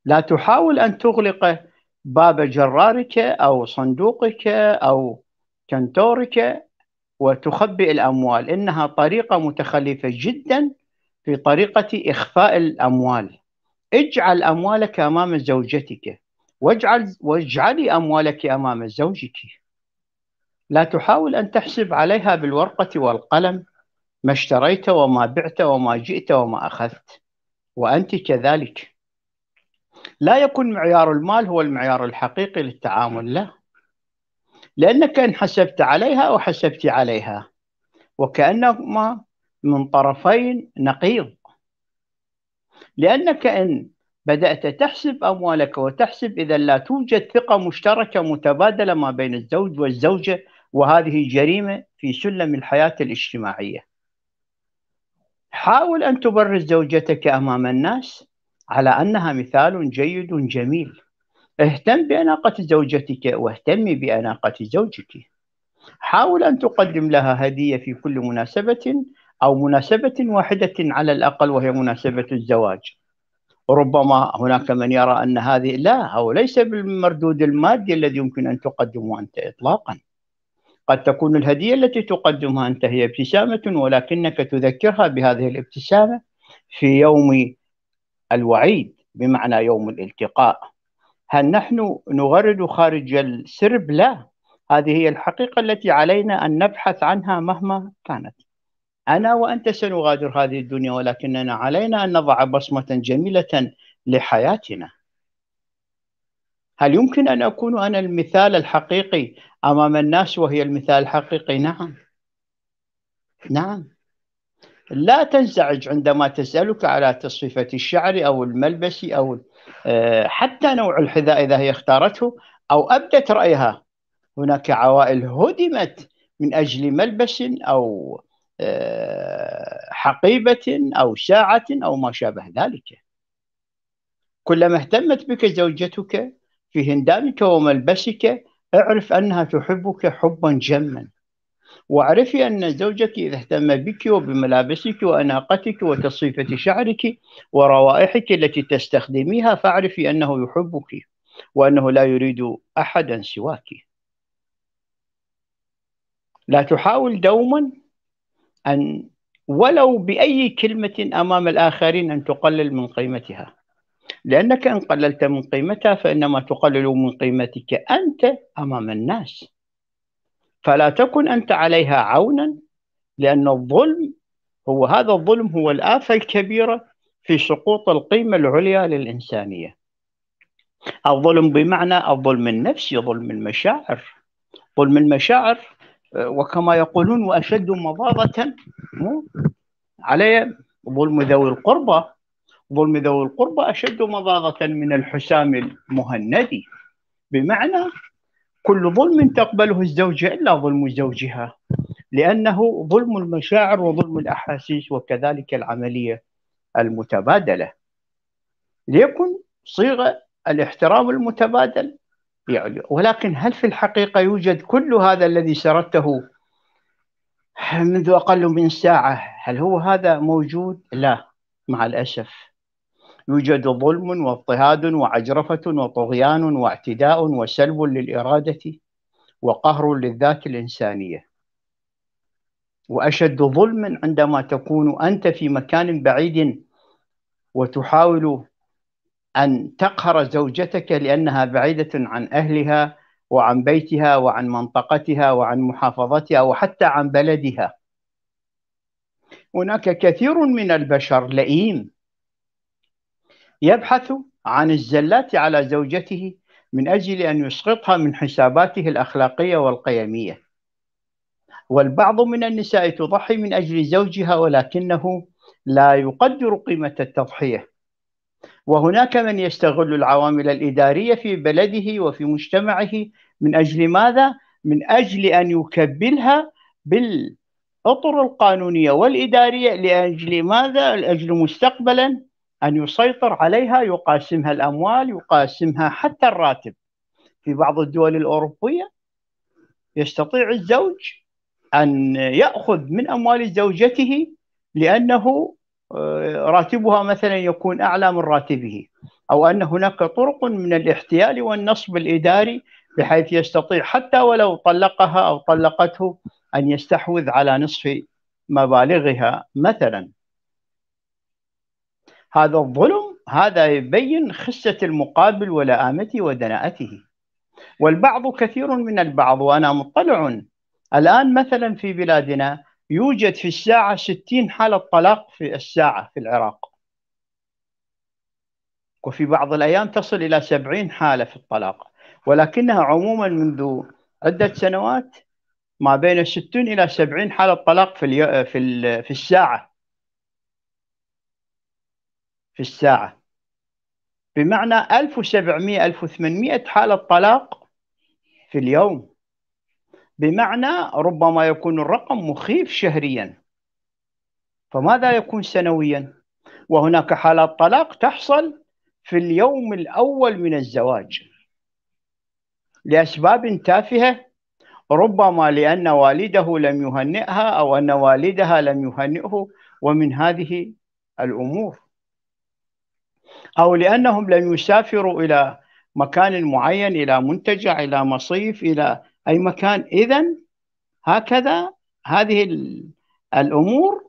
لا تحاول أن تغلق باب جرارك أو صندوقك أو كنتورك وتخبئ الأموال إنها طريقة متخلفة جدا في طريقة إخفاء الأموال. اجعل أموالك أمام زوجتك. واجعل واجعلي أموالك أمام زوجك. لا تحاول أن تحسب عليها بالورقة والقلم ما اشتريت وما بعت وما جئت وما أخذت وأنت كذلك. لا يكون معيار المال هو المعيار الحقيقي للتعامل لا لأنك إن حسبت عليها أو حسبت عليها وكأنهما من طرفين نقيض. لأنك إن بدأت تحسب أموالك وتحسب إذا لا توجد ثقة مشتركة متبادلة ما بين الزوج والزوجة وهذه جريمة في سلم الحياة الاجتماعية. حاول أن تبرز زوجتك أمام الناس على أنها مثال جيد جميل. اهتم بأناقة زوجتك واهتمي بأناقة زوجك. حاول أن تقدم لها هدية في كل مناسبة أو مناسبة واحدة على الأقل وهي مناسبة الزواج. ربما هناك من يرى أن هذه لا أو ليس بالمردود المادي الذي يمكن أن تقدمه أنت إطلاقا. قد تكون الهدية التي تقدمها أنت هي ابتسامة ولكنك تذكرها بهذه الابتسامة في يوم الوعيد بمعنى يوم الالتقاء. هل نحن نغرد خارج السرب؟ لا. هذه هي الحقيقة التي علينا أن نبحث عنها مهما كانت. أنا وأنت سنغادر هذه الدنيا ولكننا علينا أن نضع بصمة جميلة لحياتنا. هل يمكن أن أكون أنا المثال الحقيقي أمام الناس وهي المثال الحقيقي؟ نعم. نعم. لا تنزعج عندما تسألك على تصفيفة الشعر أو الملبس أو آه، حتى نوع الحذاء إذا هي اختارته أو أبدت رأيها. هناك عوائل هدمت من أجل ملبس أو حقيبة أو ساعة أو ما شابه ذلك. كلما اهتمت بك زوجتك في هندامك وملبسك اعرف أنها تحبك حبا جما. واعرفي أن زوجك إذا اهتم بك وبملابسك وأناقتك وتصفيفة شعرك وروائحك التي تستخدميها فاعرفي أنه يحبك وأنه لا يريد أحدا سواك. لا تحاول دوما أن ولو بأي كلمة أمام الآخرين أن تقلل من قيمتها. لأنك إن قللت من قيمتها فإنما تقلل من قيمتك أنت أمام الناس. فلا تكن أنت عليها عونا لأن الظلم هو هذا الظلم هو الآفة الكبيرة في سقوط القيمة العليا للإنسانية. الظلم بمعنى الظلم النفسي ظلم المشاعر. ظلم المشاعر وكما يقولون وأشد مضاضة علي ظلم ذوي القربى. ظلم ذوي القربى أشد مضاضة من الحسام المهندي بمعنى كل ظلم تقبله الزوجة إلا ظلم زوجها لأنه ظلم المشاعر وظلم الأحاسيس وكذلك العملية المتبادلة. ليكن صيغة الاحترام المتبادل يعني ولكن هل في الحقيقة يوجد كل هذا الذي سردته منذ أقل من ساعة؟ هل هو هذا موجود؟ لا مع الأسف. يوجد ظلم واضطهاد وعجرفة وطغيان واعتداء وسلب للإرادة وقهر للذات الإنسانية. وأشد ظلما عندما تكون أنت في مكان بعيد وتحاول أن تقهر زوجتك لأنها بعيدة عن أهلها وعن بيتها وعن منطقتها وعن محافظتها وحتى عن بلدها. هناك كثير من البشر لئيم يبحث عن الزلات على زوجته من أجل أن يسقطها من حساباته الأخلاقية والقيمية. والبعض من النساء تضحي من أجل زوجها ولكنه لا يقدر قيمة التضحية. وهناك من يستغل العوامل الإدارية في بلده وفي مجتمعه من أجل ماذا؟ من أجل أن يكبلها بالأطر القانونية والإدارية لأجل ماذا؟ لأجل مستقبلا أن يسيطر عليها يقاسمها الأموال يقاسمها حتى الراتب في بعض الدول الأوروبية يستطيع الزوج أن يأخذ من أموال زوجته لأنه راتبها مثلا يكون أعلى من راتبه أو أن هناك طرق من الاحتيال والنصب الإداري بحيث يستطيع حتى ولو طلقها أو طلقته أن يستحوذ على نصف مبالغها مثلا. هذا الظلم هذا يبين خسة المقابل ولآمته ودناءته. والبعض كثير من البعض وأنا مطلع الآن مثلا في بلادنا يوجد في الساعة 60 حالة طلاق في الساعة في العراق. وفي بعض الأيام تصل إلى 70 حالة في الطلاق. ولكنها عموما منذ عدة سنوات ما بين 60 إلى 70 حالة طلاق في في في الساعة. في الساعة. بمعنى 1700 1800 حالة طلاق في اليوم. بمعنى ربما يكون الرقم مخيف شهريا. فماذا يكون سنويا؟ وهناك حالات طلاق تحصل في اليوم الأول من الزواج. لأسباب تافهة ربما لأن والده لم يهنئها أو أن والدها لم يهنئه ومن هذه الأمور. أو لأنهم لم يسافروا إلى مكان معين إلى منتجع إلى مصيف إلى أي مكان. إذا هكذا هذه الأمور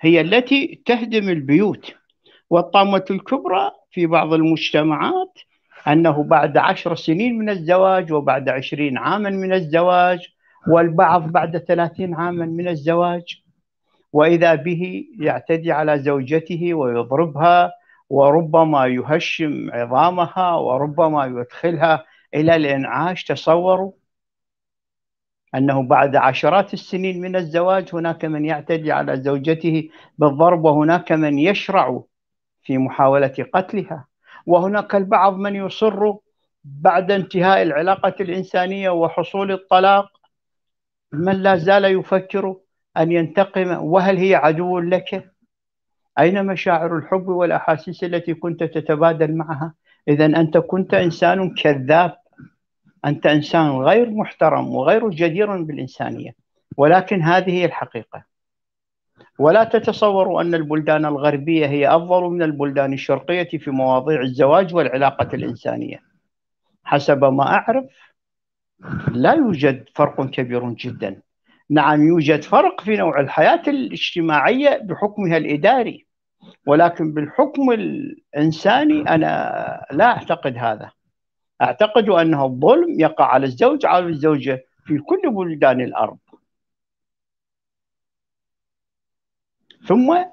هي التي تهدم البيوت. والطامة الكبرى في بعض المجتمعات أنه بعد عشر سنين من الزواج وبعد عشرين عاما من الزواج والبعض بعد ثلاثين عاما من الزواج وإذا به يعتدي على زوجته ويضربها وربما يهشم عظامها وربما يدخلها إلى الإنعاش تصوروا أنه بعد عشرات السنين من الزواج هناك من يعتدي على زوجته بالضرب وهناك من يشرع في محاولة قتلها وهناك البعض من يصر بعد انتهاء العلاقة الإنسانية وحصول الطلاق من لا زال يفكر أن ينتقم وهل هي عدو لك؟ أين مشاعر الحب والأحاسيس التي كنت تتبادل معها؟ إذا أنت كنت إنسان كذاب. أنت إنسان غير محترم وغير جدير بالإنسانية ولكن هذه هي الحقيقة. ولا تتصوروا أن البلدان الغربية هي أفضل من البلدان الشرقية في مواضيع الزواج والعلاقة الإنسانية. حسب ما أعرف لا يوجد فرق كبير جدا. نعم يوجد فرق في نوع الحياة الاجتماعية بحكمها الإداري. ولكن بالحكم الإنساني أنا لا أعتقد هذا. أعتقد أنه الظلم يقع على الزوج على الزوجة في كل بلدان الأرض. ثم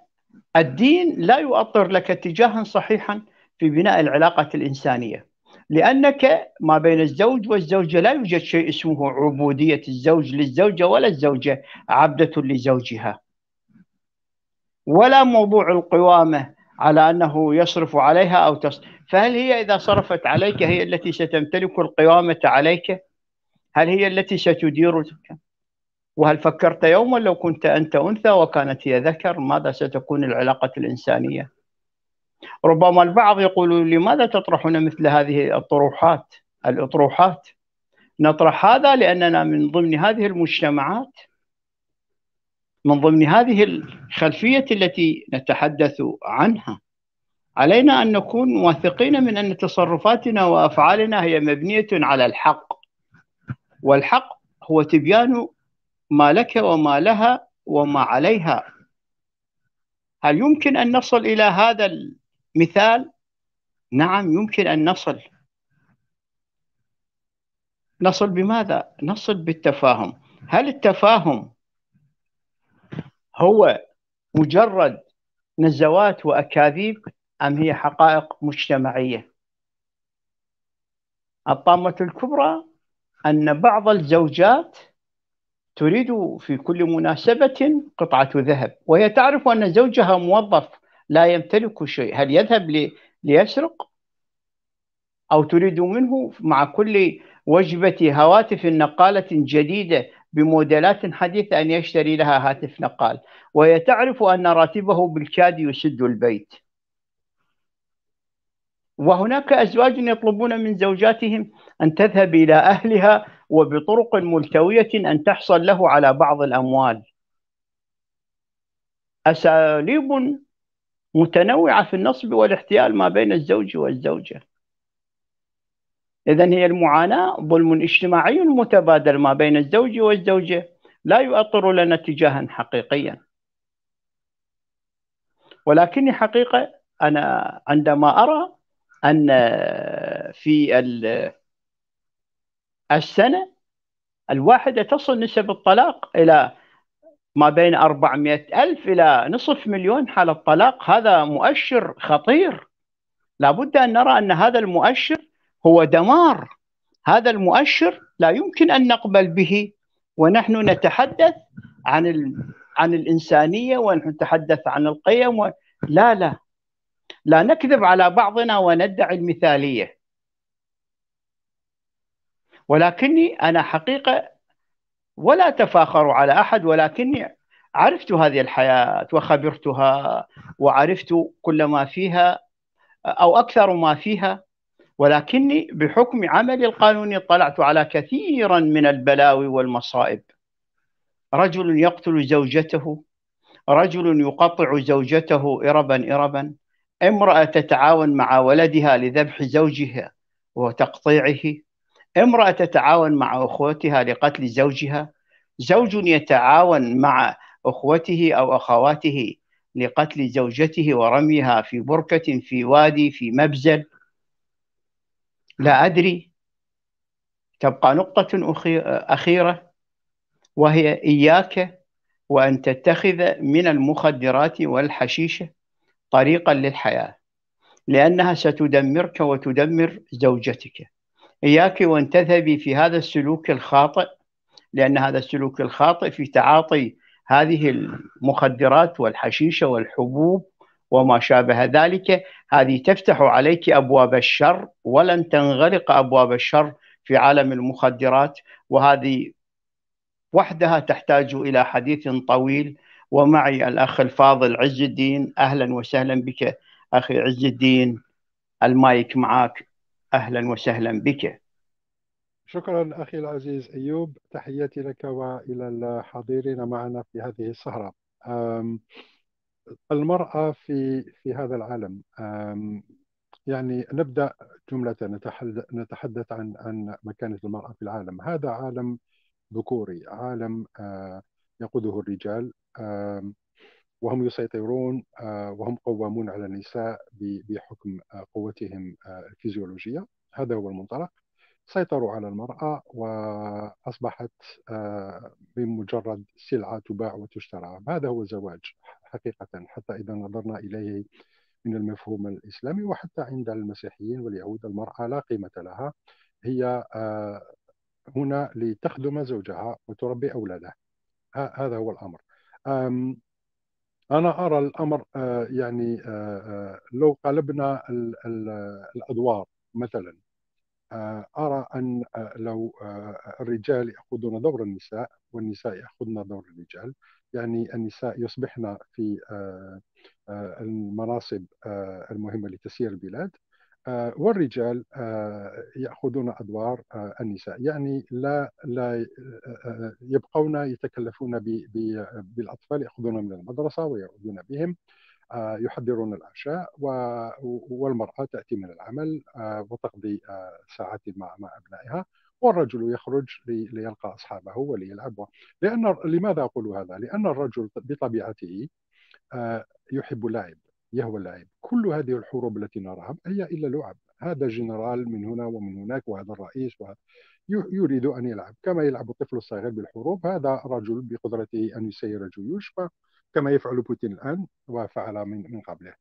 الدين لا يؤطر لك اتجاها صحيحا في بناء العلاقة الإنسانية لأنك ما بين الزوج والزوجة لا يوجد شيء اسمه عبودية الزوج للزوجة ولا الزوجة عبدة لزوجها. ولا موضوع القوامة على أنه يصرف عليها أو تصرف فهل هي إذا صرفت عليك هي التي ستمتلك القوامة عليك؟ هل هي التي ستدير وهل فكرت يوما لو كنت أنت أنثى وكانت هي ذكر ماذا ستكون العلاقة الإنسانية؟ ربما البعض يقول لماذا تطرحون مثل هذه الطروحات؟ الأطروحات. نطرح هذا لأننا من ضمن هذه المجتمعات من ضمن هذه الخلفية التي نتحدث عنها علينا أن نكون واثقين من أن تصرفاتنا وأفعالنا هي مبنية على الحق والحق هو تبيان ما لك وما لها وما عليها هل يمكن أن نصل إلى هذا المثال؟ نعم يمكن أن نصل نصل بماذا؟ نصل بالتفاهم هل التفاهم هو مجرد نزوات وأكاذيب أم هي حقائق مجتمعية؟ الطامة الكبرى أن بعض الزوجات تريد في كل مناسبة قطعة ذهب وهي تعرف أن زوجها موظف لا يمتلك شيء. هل يذهب ليسرق؟ أو تريد منه مع كل وجبة هواتف نقالة جديدة بموديلات حديثة أن يشتري لها هاتف نقال وهي تعرف أن راتبه بالكاد يسد البيت. وهناك أزواج يطلبون من زوجاتهم أن تذهب إلى أهلها وبطرق ملتوية أن تحصل له على بعض الأموال. أساليب متنوعة في النصب والاحتيال ما بين الزوج والزوجة. إذا هي المعاناة ظلم اجتماعي متبادل ما بين الزوج والزوجة لا يؤطر لنا اتجاها حقيقيا. ولكني حقيقة أنا عندما أرى أن في السنة الواحدة تصل نسب الطلاق إلى ما بين 400 ألف إلى نصف مليون حالة طلاق هذا مؤشر خطير. لابد أن نرى أن هذا المؤشر هو دمار. هذا المؤشر لا يمكن أن نقبل به ونحن نتحدث عن ال... عن الإنسانية ونتحدث عن القيم و... لا لا. لا نكذب على بعضنا وندعي المثالية. ولكني أنا حقيقة ولا تفاخر على أحد ولكني عرفت هذه الحياة وخبرتها وعرفت كل ما فيها أو أكثر ما فيها. ولكني بحكم عملي القانوني اطلعت على كثيرا من البلاوي والمصائب. رجل يقتل زوجته رجل يقطع زوجته إربا إربا امرأة تتعاون مع ولدها لذبح زوجها وتقطيعه امرأة تتعاون مع أخوتها لقتل زوجها زوج يتعاون مع أخوته أو أخواته لقتل زوجته ورميها في بركة في وادي في مبزل. لا أدري. تبقى نقطة أخيرة وهي إياك وأن تتخذ من المخدرات والحشيشة طريقا للحياة لأنها ستدمرك وتدمر زوجتك. إياك وأن تذهبي في هذا السلوك الخاطئ لأن هذا السلوك الخاطئ في تعاطي هذه المخدرات والحشيشة والحبوب وما شابه ذلك. هذه تفتح عليك أبواب الشر ولن تنغلق أبواب الشر في عالم المخدرات. وهذه وحدها تحتاج إلى حديث طويل. ومعي الأخ الفاضل عز الدين. أهلا وسهلا بك أخي عز الدين. المايك معك أهلا وسهلا بك. شكرا أخي العزيز أيوب. تحياتي لك وإلى الحاضرين معنا في هذه السهرة. المرأة في في هذا العالم يعني نبدأ جملة نتحدث عن عن مكانة المرأة في العالم. هذا عالم ذكوري عالم آه، يقوده الرجال وهم يسيطرون آه، وهم قوامون على النساء بحكم آه، قوتهم الفيزيولوجية. هذا هو المنطلق. سيطروا على المرأة وأصبحت بمجرد سلعة تباع وتشترى. هذا هو الزواج. حقيقة حتى إذا نظرنا إليه من المفهوم الإسلامي وحتى عند المسيحيين واليهود المرأة لا قيمة لها. هي آه، هنا لتخدم زوجها وتربي أولادها. هذا هو الأمر. أنا أرى الأمر آه، يعني آه، لو قلبنا الأدوار مثلا أرى أن لو الرجال يأخذون دور النساء والنساء يأخذن دور الرجال يعني النساء يصبحن في المناصب المهمة لتسيير البلاد. والرجال يأخذون أدوار النساء. يعني لا لا يبقون يتكلفون بالأطفال يأخذون من المدرسة ويعودون بهم يحضرون العشاء والمرأة تأتي من العمل وتقضي ساعات مع أبنائها. والرجل يخرج ليلقى أصحابه وليلعب. لأن لماذا أقول هذا؟ لأن الرجل بطبيعته آه، يحب اللعب يهوى اللعب. كل هذه الحروب التي نراها هي إلا لعب. هذا جنرال من هنا ومن هناك وهذا الرئيس وهذا يريد أن يلعب. كما يلعب الطفل الصغير بالحروب هذا رجل بقدرته أن يسير جيوش كما يفعل بوتين الآن وفعل من قبله.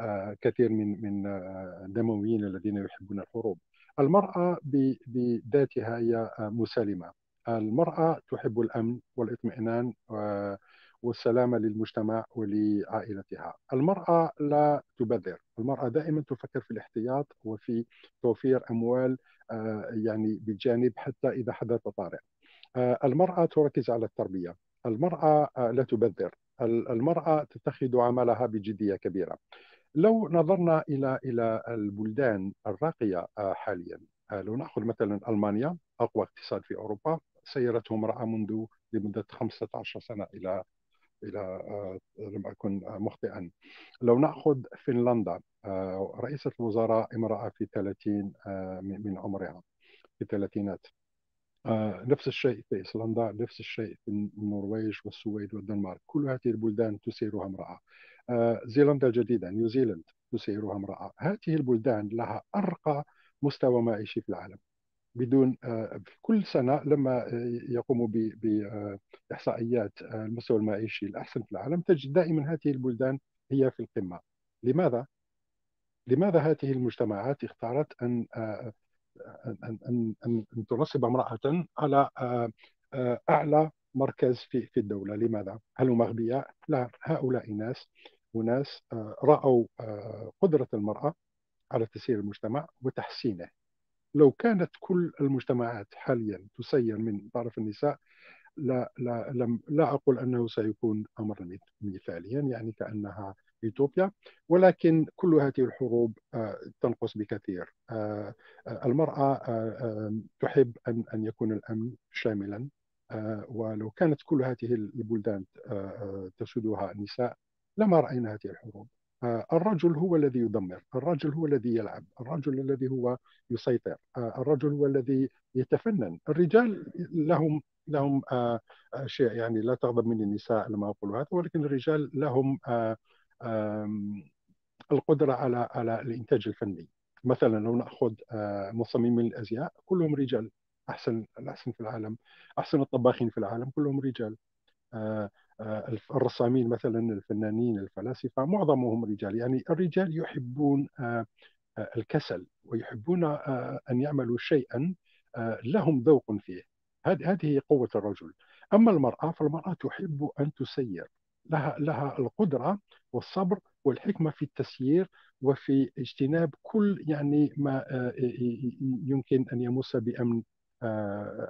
آه كثير من من آه، الدمويين الذين يحبون الحروب. المرأة بذاتها هي مسالمة. المرأة تحب الأمن والاطمئنان والسلامة للمجتمع ولعائلتها. المرأة لا تبذر. المرأة دائما تفكر في الاحتياط وفي توفير أموال آه، يعني بجانب حتى إذا حدث طارئ. آه، المرأة تركز على التربية. المرأة آه، لا تبذر. المرأة تتخذ عملها بجدية كبيرة. لو نظرنا إلى إلى البلدان الراقية آه، حاليا آه، لو نأخذ مثلا ألمانيا أقوى اقتصاد في أوروبا سيرته امراه منذ لمدة 15 سنة إلى إلى آه، لم أكن مخطئا. لو نأخذ فنلندا رئيسة الوزراء امرأة في 30 من عمرها في الثلاثينات. نفس الشيء في ايسلندا نفس الشيء في النرويج والسويد والدنمارك. كل هذه البلدان تسيرها امرأة. زيلندا الجديدة نيوزيلند تسيرها امرأة هذه البلدان لها أرقى مستوى معيشي في العالم بدون آه، في كل سنة لما يقوموا بإحصائيات آه، المستوى المعيشي الأحسن في العالم تجد دائما هذه البلدان هي في القمة لماذا؟ لماذا هذه المجتمعات اختارت أن أن أن أن تنصب امرأة على أعلى مركز في في الدولة لماذا؟ هل هم أغبياء؟ لا هؤلاء ناس وناس آه، رأوا آه، قدرة المرأة على تسيير المجتمع وتحسينه. لو كانت كل المجتمعات حاليا تسير من طرف النساء لا لا لم لا أقول أنه سيكون امرا مثاليا يعني كأنها يوتوبيا ولكن كل هذه الحروب آه، تنقص بكثير. المرأة تحب أن أن يكون الأمن شاملا. ولو كانت كل هذه البلدان تسودها النساء لما رأينا هذه الحروب. آه، الرجل هو الذي يدمر الرجل هو الذي يلعب الرجل الذي هو يسيطر آه، الرجل هو الذي يتفنن. الرجال لهم لهم شيء يعني لا تغضب من النساء لما أقول هذا ولكن الرجال لهم القدرة على على الإنتاج الفني. مثلا لو نأخذ مصممين الأزياء كلهم رجال أحسن الأحسن في العالم أحسن الطباخين في العالم كلهم رجال. آه، الرسامين مثلا الفنانين الفلاسفة معظمهم رجال. يعني الرجال يحبون آه، آه، الكسل ويحبون أن يعملوا شيئا لهم ذوق فيه. هذه قوة الرجل. أما المرأة فالمرأة تحب أن تسير. لها لها القدرة والصبر والحكمة في التسيير وفي اجتناب كل يعني ما يمكن أن يمس بأمن آه،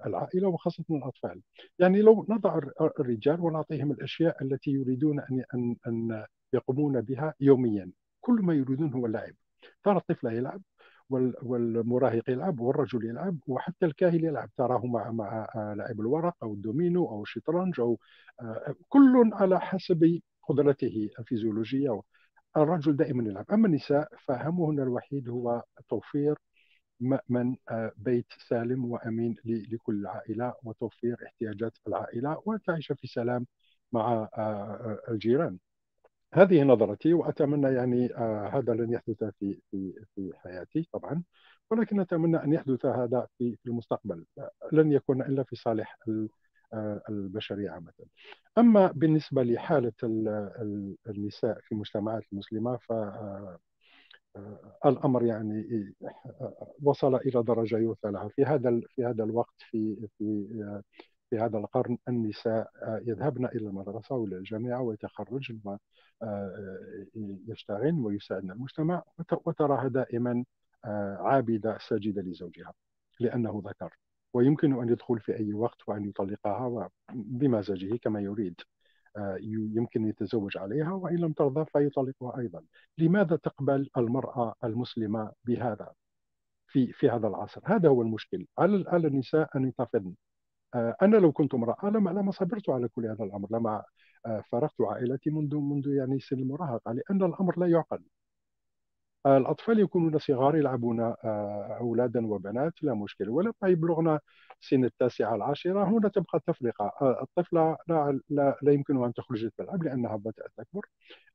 العائلة وخاصة الأطفال. يعني لو نضع الرجال ونعطيهم الأشياء التي يريدون أن أن أن يقومون بها يوميا. كل ما يريدون هو اللعب. ترى الطفل يلعب والمراهق يلعب والرجل يلعب وحتى الكاهل يلعب. تراه مع مع آه، لعب الورق أو الدومينو أو الشطرنج أو آه، كل على حسب قدرته الفيزيولوجية. الرجل دائما يلعب. أما النساء فهمهن الوحيد هو توفير مأمن آه، بيت سالم وأمين لكل عائلة وتوفير احتياجات العائلة وتعيش في سلام مع آه، آه، الجيران. هذه نظرتي وأتمنى يعني هذا لن يحدث في في في حياتي طبعا ولكن أتمنى أن يحدث هذا في المستقبل لن يكون إلا في صالح البشرية عامة. أما بالنسبة لحالة النساء في المجتمعات المسلمة ف الأمر يعني وصل إلى درجة لها. في هذا في هذا الوقت في في في هذا القرن النساء يذهبن إلى المدرسة وإلى الجامعة ويتخرجن ويشتغلن ويساعدن المجتمع وتراها دائما عابدة ساجدة لزوجها لأنه ذكر. ويمكن أن يدخل في أي وقت وأن يطلقها بمزاجه كما يريد. يمكن يتزوج عليها وإن لم ترضى فيطلقها أيضا. لماذا تقبل المرأة المسلمة بهذا في في هذا العصر؟ هذا هو المشكل. على على النساء أن ينتفضن أنا لو كنت امرأة لما لما صبرت على كل هذا الأمر. لما فرغت عائلتي منذ منذ يعني سن المراهقة لأن الأمر لا يعقل. الأطفال يكونون صغار يلعبون آه، أولادا وبنات لا مشكل. ولما يبلغن سن التاسعة العاشرة هنا تبقى التفرقة. آه، الطفلة لا, لا, لا يمكنها أن تخرج تلعب لأنها بدأت تكبر.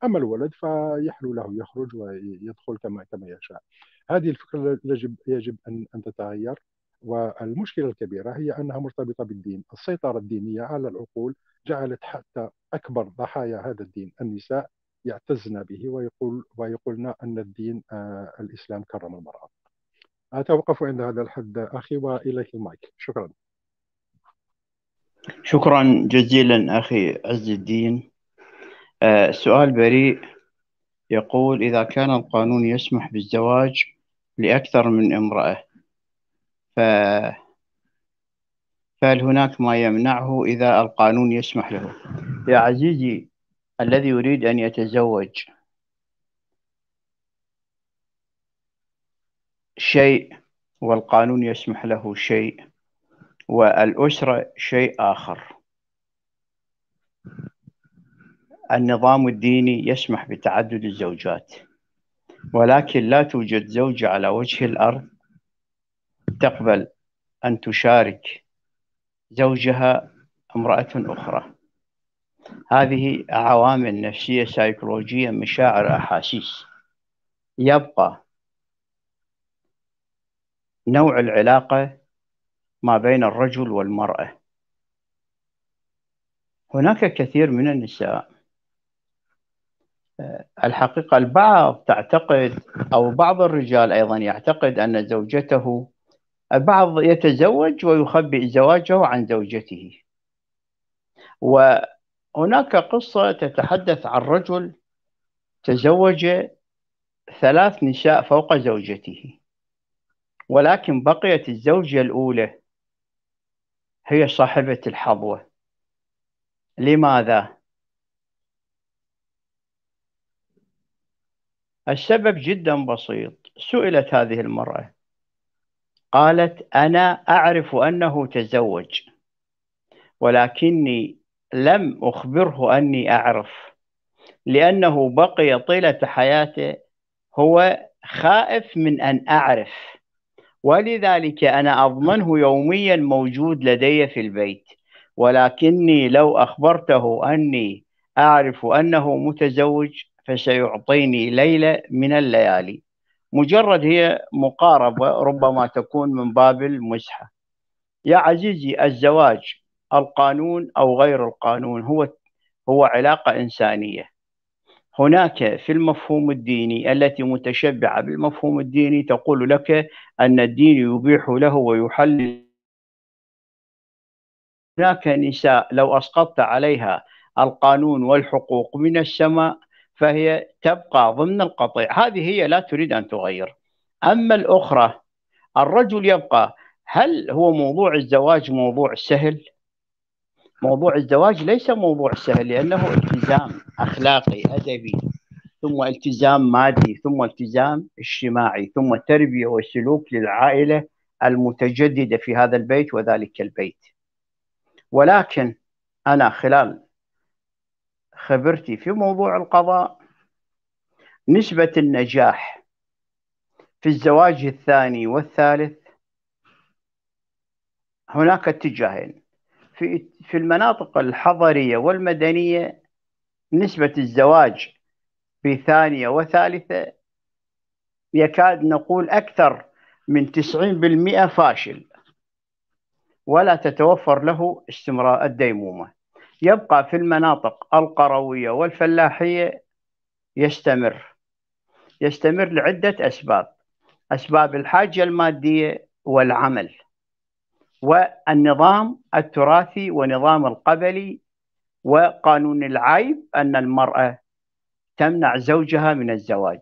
أما الولد فيحلو له يخرج ويدخل كما كما يشاء. هذه الفكرة يجب يجب أن أن تتغير. والمشكلة الكبيرة هي أنها مرتبطة بالدين. السيطرة الدينية على العقول جعلت حتى أكبر ضحايا هذا الدين. النساء يعتزن به ويقول ويقولن أن الدين آه، الإسلام كرم المرأة. أتوقف عند هذا الحد أخي وإليك المايك. شكرا. شكرا جزيلا أخي عز الدين. آه، سؤال بريء. يقول إذا كان القانون يسمح بالزواج لأكثر من امرأة ف فهل هناك ما يمنعه إذا القانون يسمح له؟ يا عزيزي الذي يريد أن يتزوج. شيء والقانون يسمح له شيء والأسرة شيء آخر. النظام الديني يسمح بتعدد الزوجات ولكن لا توجد زوجة على وجه الأرض تقبل أن تشارك زوجها امرأة أخرى. هذه عوامل نفسية سيكولوجية مشاعر أحاسيس. يبقى نوع العلاقة ما بين الرجل والمرأة. هناك كثير من النساء الحقيقة البعض تعتقد أو بعض الرجال أيضا يعتقد أن زوجته البعض يتزوج ويخبئ زواجه عن زوجته. وهناك قصة تتحدث عن رجل تزوج ثلاث نساء فوق زوجته ولكن بقيت الزوجة الأولى هي صاحبة الحظوة. لماذا؟ السبب جدا بسيط. سئلت هذه المرأة. قالت أنا أعرف أنه تزوج ولكني لم أخبره أني أعرف لأنه بقي طيلة حياته هو خائف من أن أعرف. ولذلك أنا أضمنه يوميا موجود لدي في البيت ولكني لو أخبرته أني أعرف أنه متزوج فسيعطيني ليلة من الليالي. مجرد هي مقاربة ربما تكون من باب المزحة يا عزيزي الزواج القانون أو غير القانون هو هو علاقة إنسانية. هناك في المفهوم الديني التي متشبعة بالمفهوم الديني تقول لك أن الدين يبيح له ويحلل. هناك نساء لو أسقطت عليها القانون والحقوق من السماء فهي تبقى ضمن القطيع. هذه هي لا تريد أن تغير. أما الأخرى الرجل يبقى هل هو موضوع الزواج موضوع سهل؟ موضوع الزواج ليس موضوع سهل لأنه التزام أخلاقي أدبي ثم التزام مادي ثم التزام اجتماعي ثم تربية وسلوك للعائلة المتجددة في هذا البيت وذلك البيت. ولكن أنا خلال خبرتي في موضوع القضاء نسبة النجاح في الزواج الثاني والثالث هناك اتجاهين. في في المناطق الحضرية والمدنية نسبة الزواج بثانية وثالثة يكاد نقول أكثر من 90% فاشل ولا تتوفر له استمرار الديمومة. يبقى في المناطق القروية والفلاحية يستمر يستمر لعدة أسباب أسباب الحاجة المادية والعمل. والنظام التراثي ونظام القبلي وقانون العيب أن المرأة تمنع زوجها من الزواج.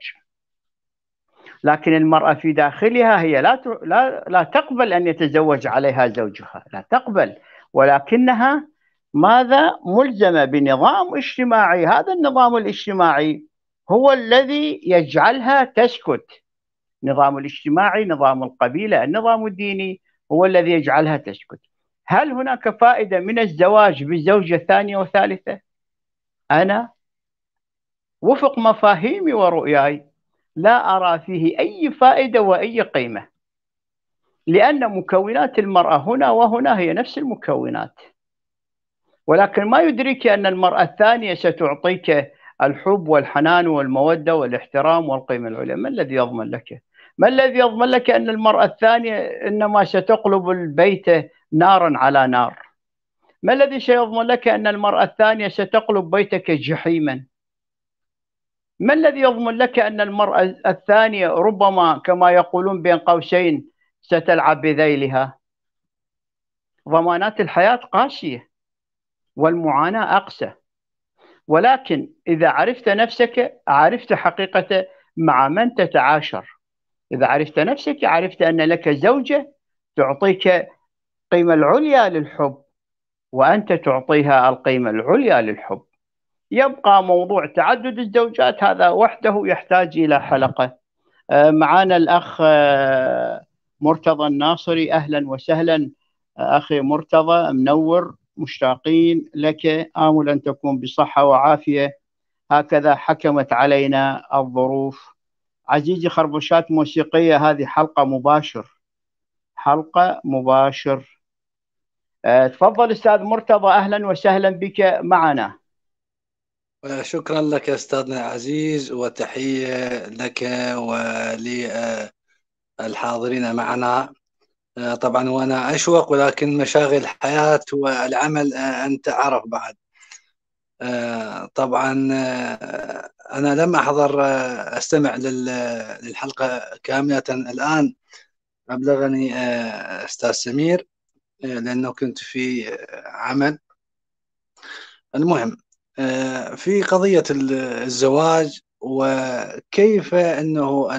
لكن المرأة في داخلها هي لا لا لا تقبل أن يتزوج عليها زوجها لا تقبل. ولكنها ماذا ملزمة بنظام اجتماعي؟ هذا النظام الاجتماعي هو الذي يجعلها تسكت. نظام الاجتماعي نظام القبيلة النظام الديني هو الذي يجعلها تسكت. هل هناك فائدة من الزواج بالزوجة ثانية وثالثة أنا وفق مفاهيمي ورؤياي لا أرى فيه أي فائدة وأي قيمة لأن مكونات المرأة هنا وهنا هي نفس المكونات. ولكن ما يدرك أن المرأة الثانية ستعطيك الحب والحنان والمودة والاحترام والقيمة العليا. ما الذي يضمن لك؟ ما الذي يضمن لك أن المرأة الثانية إنما ستقلب البيت نارا على نار؟ ما الذي سيضمن لك أن المرأة الثانية ستقلب بيتك جحيما؟ ما الذي يضمن لك أن المرأة الثانية ربما كما يقولون بين قوسين ستلعب بذيلها؟ ضمانات الحياة قاسية والمعاناة أقسى. ولكن إذا عرفت نفسك عرفت حقيقة مع من تتعاشر. إذا عرفت نفسك عرفت أن لك زوجة تعطيك القيمة العليا للحب وأنت تعطيها القيمة العليا للحب. يبقى موضوع تعدد الزوجات هذا وحده يحتاج إلى حلقة. آه، معنا الأخ آه، مرتضى الناصري. أهلا وسهلا. آه، أخي مرتضى منور مشتاقين لك. آمل أن تكون بصحة وعافية. هكذا حكمت علينا الظروف. عزيزي خربشات موسيقية هذه حلقة مباشر. حلقة مباشر. تفضل أستاذ مرتضى أهلا وسهلا بك معنا. شكرا لك أستاذنا العزيز وتحية لك وللحاضرين معنا. طبعا وأنا أشوق ولكن مشاغل الحياة والعمل أنت عارف بعد. طبعا أنا لم أحضر أستمع للحلقة كاملة الآن. أبلغني أستاذ سمير لأنه كنت في عمل. المهم آه، في قضية الزواج وكيف أنه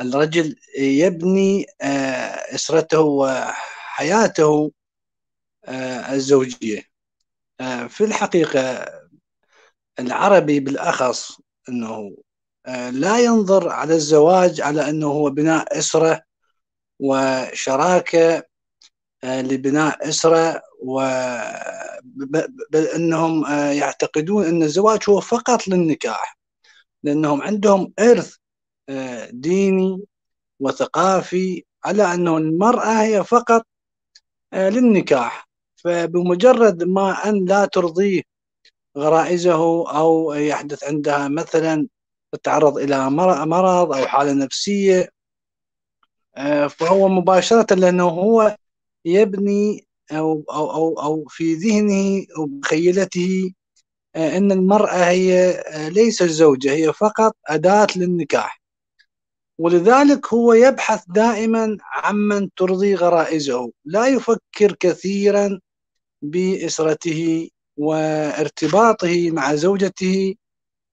الرجل يبني آه، أسرته وحياته آه، الزوجية. في الحقيقة العربي بالأخص أنه لا ينظر على الزواج على أنه هو بناء أسرة وشراكة لبناء أسرة بل إنهم آه، يعتقدون إن الزواج هو فقط للنكاح لأنهم عندهم آه، ديني وثقافي على إنه المرأة هي فقط آه، للنكاح. فبمجرد ما أن لا ترضيه غرائزه أو يحدث عندها مثلا تتعرض إلى مرض أو حالة نفسية فهو مباشرة لأنه هو يبني أو, أو, أو, أو في ذهنه أو آه، أن المرأة هي آه، ليست زوجة هي فقط أداة للنكاح. ولذلك هو يبحث دائما عمن ترضي غرائزه. لا يفكر كثيرا بإسرته وارتباطه مع زوجته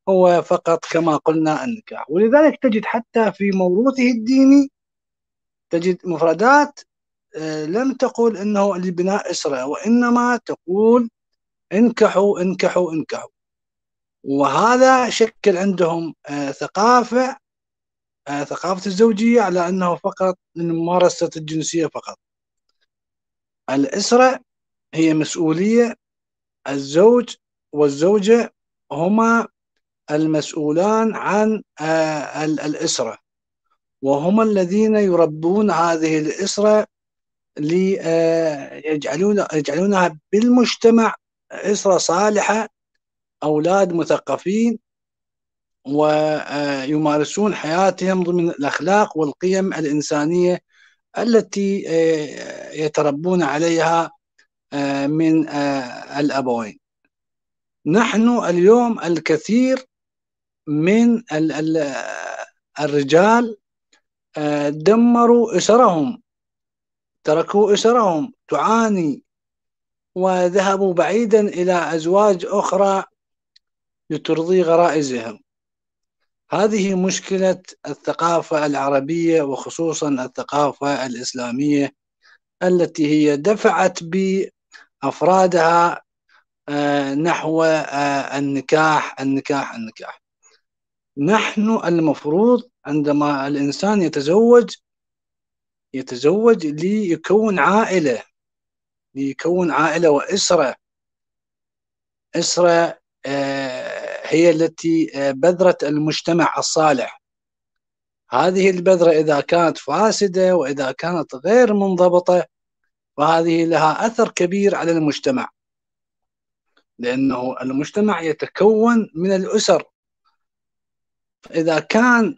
هو فقط كما قلنا النكاح ولذلك تجد حتى في موروثه الديني تجد مفردات آه، لم تقل إنه لبناء اسره وإنما تقول انكحوا انكحوا انكحوا. وهذا شكل عندهم آه، ثقافة آه، ثقافة الزوجية على أنه فقط لممارسه الجنسية فقط. الاسره هي مسؤولية الزوج والزوجة هما المسؤولان عن الأسرة. وهما الذين يربون هذه الأسرة ليجعلون يجعلونها بالمجتمع أسرة صالحة أولاد مثقفين ويمارسون حياتهم ضمن الأخلاق والقيم الإنسانية التي يتربون عليها من الأبوين. نحن اليوم الكثير من الرجال دمروا أسرهم تركوا أسرهم تعاني وذهبوا بعيدا إلى أزواج أخرى لترضي غرائزهم. هذه مشكلة الثقافة العربية وخصوصا الثقافة الإسلامية التي هي دفعت افرادها آه، نحو آه، النكاح النكاح النكاح. نحن المفروض عندما الإنسان يتزوج يتزوج ليكون عائلة ليكون عائلة وأسرة. أسرة هي التي بذره المجتمع الصالح. هذه البذرة إذا كانت فاسدة وإذا كانت غير منضبطة فهذه لها أثر كبير على المجتمع. لأنه المجتمع يتكون من الأسر. اذا كان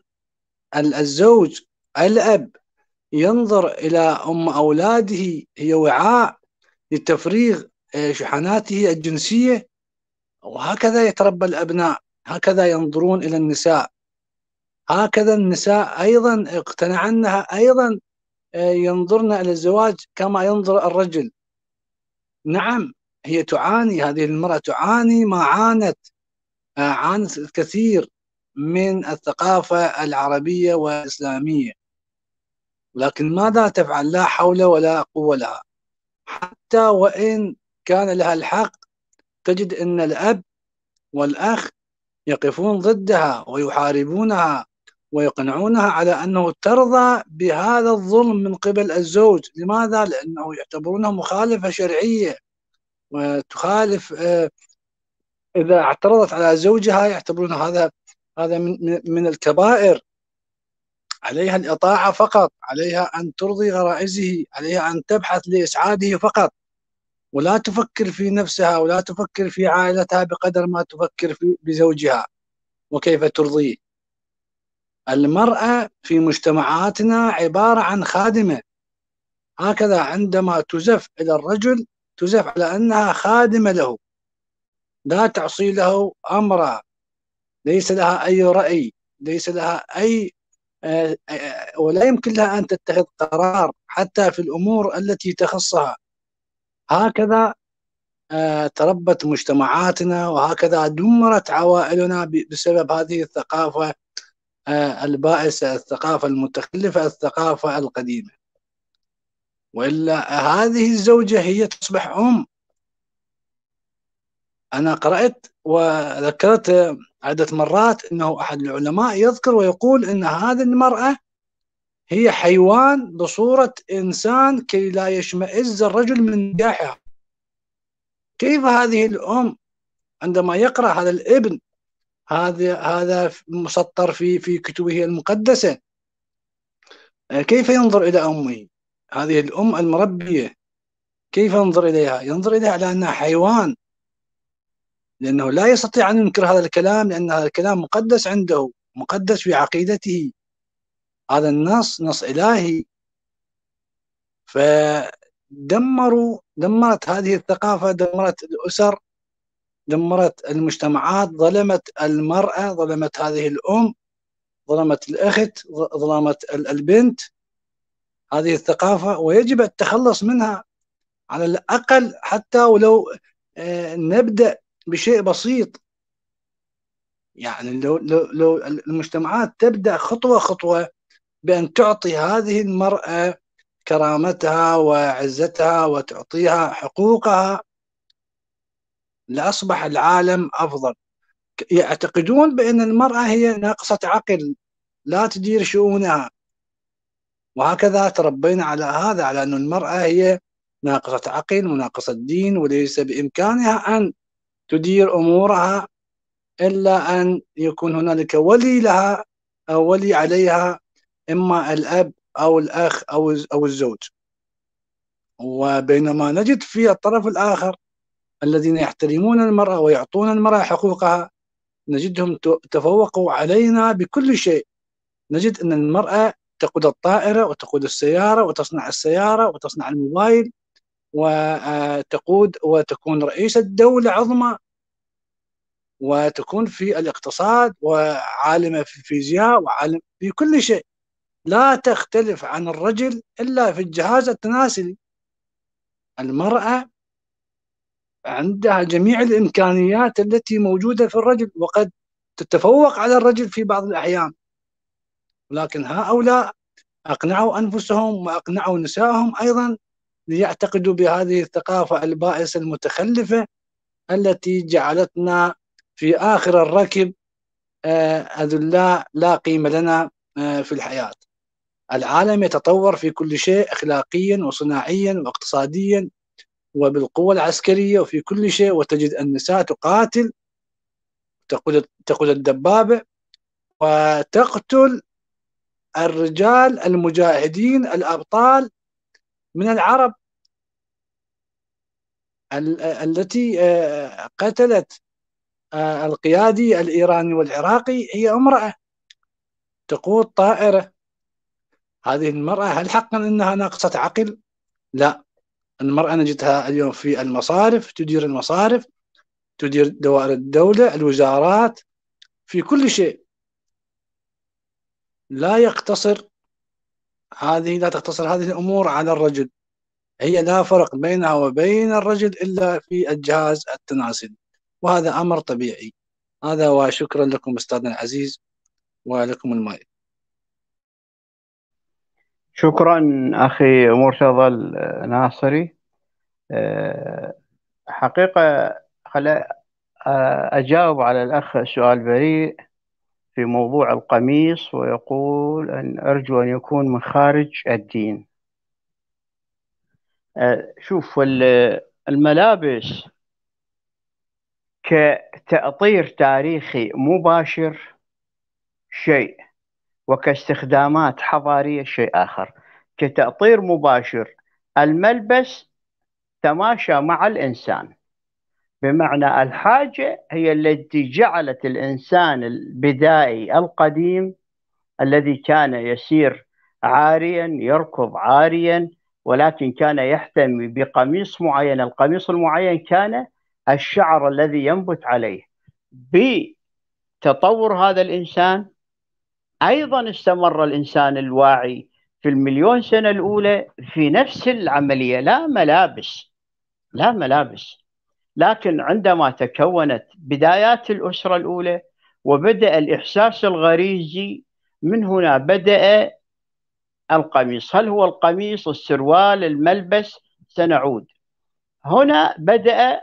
الزوج الأب ينظر إلى أم أولاده هي وعاء لتفريغ شحناته الجنسية وهكذا يتربى الأبناء هكذا ينظرون إلى النساء. هكذا النساء أيضا اقتنعنها أيضا آه، ينظرن إلى الزواج كما ينظر الرجل. نعم هي تعاني هذه المرأة تعاني ما عانت. آه، عانت الكثير من الثقافة العربية والإسلامية. لكن ماذا تفعل؟ لا حول ولا قوة لها. حتى وإن كان لها الحق تجد إن الأب والأخ يقفون ضدها ويحاربونها. ويقنعونها على أنه ترضى بهذا الظلم من قبل الزوج. لماذا؟ لأنه يعتبرونه مخالفة شرعية. وتخالف آه، إذا اعترضت على زوجها يعتبرون هذا هذا من من الكبائر. عليها الإطاعة فقط عليها أن ترضي غرائزه عليها أن تبحث لإسعاده فقط. ولا تفكر في نفسها ولا تفكر في عائلتها بقدر ما تفكر في بزوجها. وكيف ترضيه؟ المرأة في مجتمعاتنا عبارة عن خادمة. هكذا عندما تزف إلى الرجل تزف على أنها خادمة له. لا تعصي له أمرا. ليس لها أي رأي. ليس لها أي آه، ولا يمكن لها أن تتخذ قرار حتى في الأمور التي تخصها. هكذا آه، تربت مجتمعاتنا وهكذا دمرت عوائلنا بسبب هذه الثقافة البائسة الثقافة المتخلفة الثقافة القديمة. وإلا هذه الزوجة هي تصبح أم. أنا قرأت وذكرت عدة مرات أنه أحد العلماء يذكر ويقول أن هذه المرأة هي حيوان بصورة إنسان كي لا يشمئز الرجل من نجاحها. كيف هذه الأم؟ عندما يقرأ هذا الابن هذا هذا مسطر في في كتبه المقدسة. كيف ينظر إلى أمه؟ هذه الأم المربية. كيف ينظر إليها؟ ينظر إليها على أنها حيوان. لأنه لا يستطيع أن ينكر هذا الكلام لأن هذا الكلام مقدس عنده مقدس في عقيدته. هذا النص نص إلهي. فدمروا دمرت هذه الثقافة دمرت الأسر. دمرت المجتمعات ظلمت المرأة ظلمت هذه الأم ظلمت الأخت ظلمت البنت. هذه الثقافة ويجب التخلص منها على الأقل حتى ولو آه، نبدأ بشيء بسيط. يعني لو, لو, لو المجتمعات تبدأ خطوة خطوة بأن تعطي هذه المرأة كرامتها وعزتها وتعطيها حقوقها لأصبح العالم أفضل. يعتقدون بأن المرأة هي ناقصة عقل لا تدير شؤونها. وهكذا تربينا على هذا على أن المرأة هي ناقصة عقل وناقصة دين وليس بإمكانها أن تدير أمورها إلا أن يكون هنالك ولي لها أو ولي عليها إما الأب أو الأخ أو أو الزوج. وبينما نجد في الطرف الآخر الذين يحترمون المرأة ويعطون المرأة حقوقها نجدهم تفوقوا علينا بكل شيء. نجد أن المرأة تقود الطائرة وتقود السيارة وتصنع السيارة وتصنع الموبايل وتقود وتكون رئيسة دولة عظمى. وتكون في الاقتصاد وعالمة في الفيزياء وعالم في كل شيء. لا تختلف عن الرجل إلا في الجهاز التناسلي. المرأة عندها جميع الإمكانيات التي موجودة في الرجل وقد تتفوق على الرجل في بعض الأحيان. لكن هؤلاء أقنعوا أنفسهم وأقنعوا نسائهم أيضا ليعتقدوا بهذه الثقافة البائسة المتخلفة التي جعلتنا في آخر الركب آه، أذلاء لا قيمة لنا آه، في الحياة. العالم يتطور في كل شيء أخلاقيا وصناعيا واقتصاديا. وبالقوة العسكرية وفي كل شيء وتجد النساء تقاتل تقود الدبابة وتقتل الرجال المجاهدين الأبطال من العرب التي آه، قتلت آه، القيادي الإيراني والعراقي. هي امرأة تقود طائرة. هذه المرأة هل حقا أنها ناقصة عقل؟ لا. المرأة نجدها اليوم في المصارف تدير المصارف تدير دوائر الدولة الوزارات في كل شيء. لا يقتصر هذه لا تقتصر هذه الأمور على الرجل. هي لا فرق بينها وبين الرجل إلا في الجهاز التناسلي. وهذا أمر طبيعي. هذا وشكرا لكم أستاذنا العزيز ولكم الماء شكرا أخي مرتضى الناصري. أه، حقيقة خل أجاوب على الأخ سؤال بريء في موضوع القميص ويقول أن أرجو أن يكون من خارج الدين. أه، شوف الملابس كتأطير تاريخي مباشر شيء. وكاستخدامات حضارية شيء آخر كتأطير مباشر. الملبس تماشى مع الإنسان. بمعنى الحاجة هي التي جعلت الإنسان البدائي القديم الذي كان يسير عاريا يركض عاريا ولكن كان يحتمي بقميص معين. القميص المعين كان الشعر الذي ينبت عليه. بتطور هذا الإنسان أيضا استمر الإنسان الواعي في المليون سنة الأولى في نفس العملية. لا ملابس لا ملابس. لكن عندما تكونت بدايات الأسرة الأولى وبدأ الإحساس الغريزي من هنا بدأ القميص. هل هو القميص السروال الملبس؟ سنعود. هنا بدأ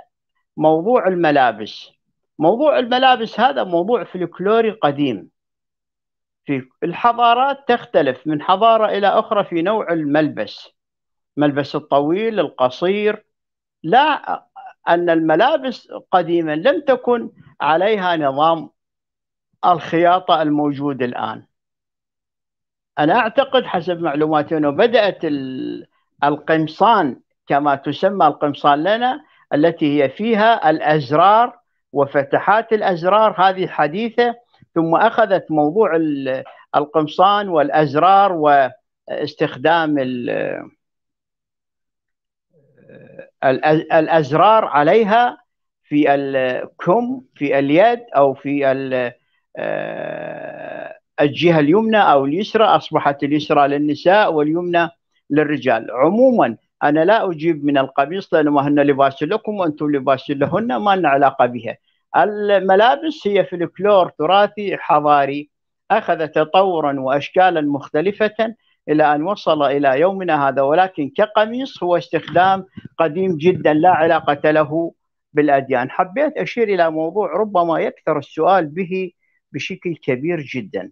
موضوع الملابس. موضوع الملابس هذا موضوع فلكلوري قديم. في الحضارات تختلف من حضارة إلى أخرى في نوع الملبس ملبس الطويل القصير. لا أن الملابس قديما لم تكن عليها نظام الخياطة الموجود الآن. أنا أعتقد حسب معلوماتي أنه بدأت القمصان كما تسمى القمصان لنا التي هي فيها الأزرار وفتحات الأزرار. هذه حديثة ثم أخذت موضوع القمصان والأزرار واستخدام الأزرار عليها في الكم في اليد أو في الجهة اليمنى أو اليسرى أصبحت اليسرى للنساء واليمنى للرجال. عموما أنا لا أجيب من القميص لأنه هن لباس لكم وأنتم لباس لهن ما لنا علاقة بها. الملابس هي فلكلور تراثي حضاري أخذ تطورا وأشكالا مختلفة إلى أن وصل إلى يومنا هذا ولكن كقميص هو استخدام قديم جدا لا علاقة له بالأديان. حبيت أشير إلى موضوع ربما يكثر السؤال به بشكل كبير جدا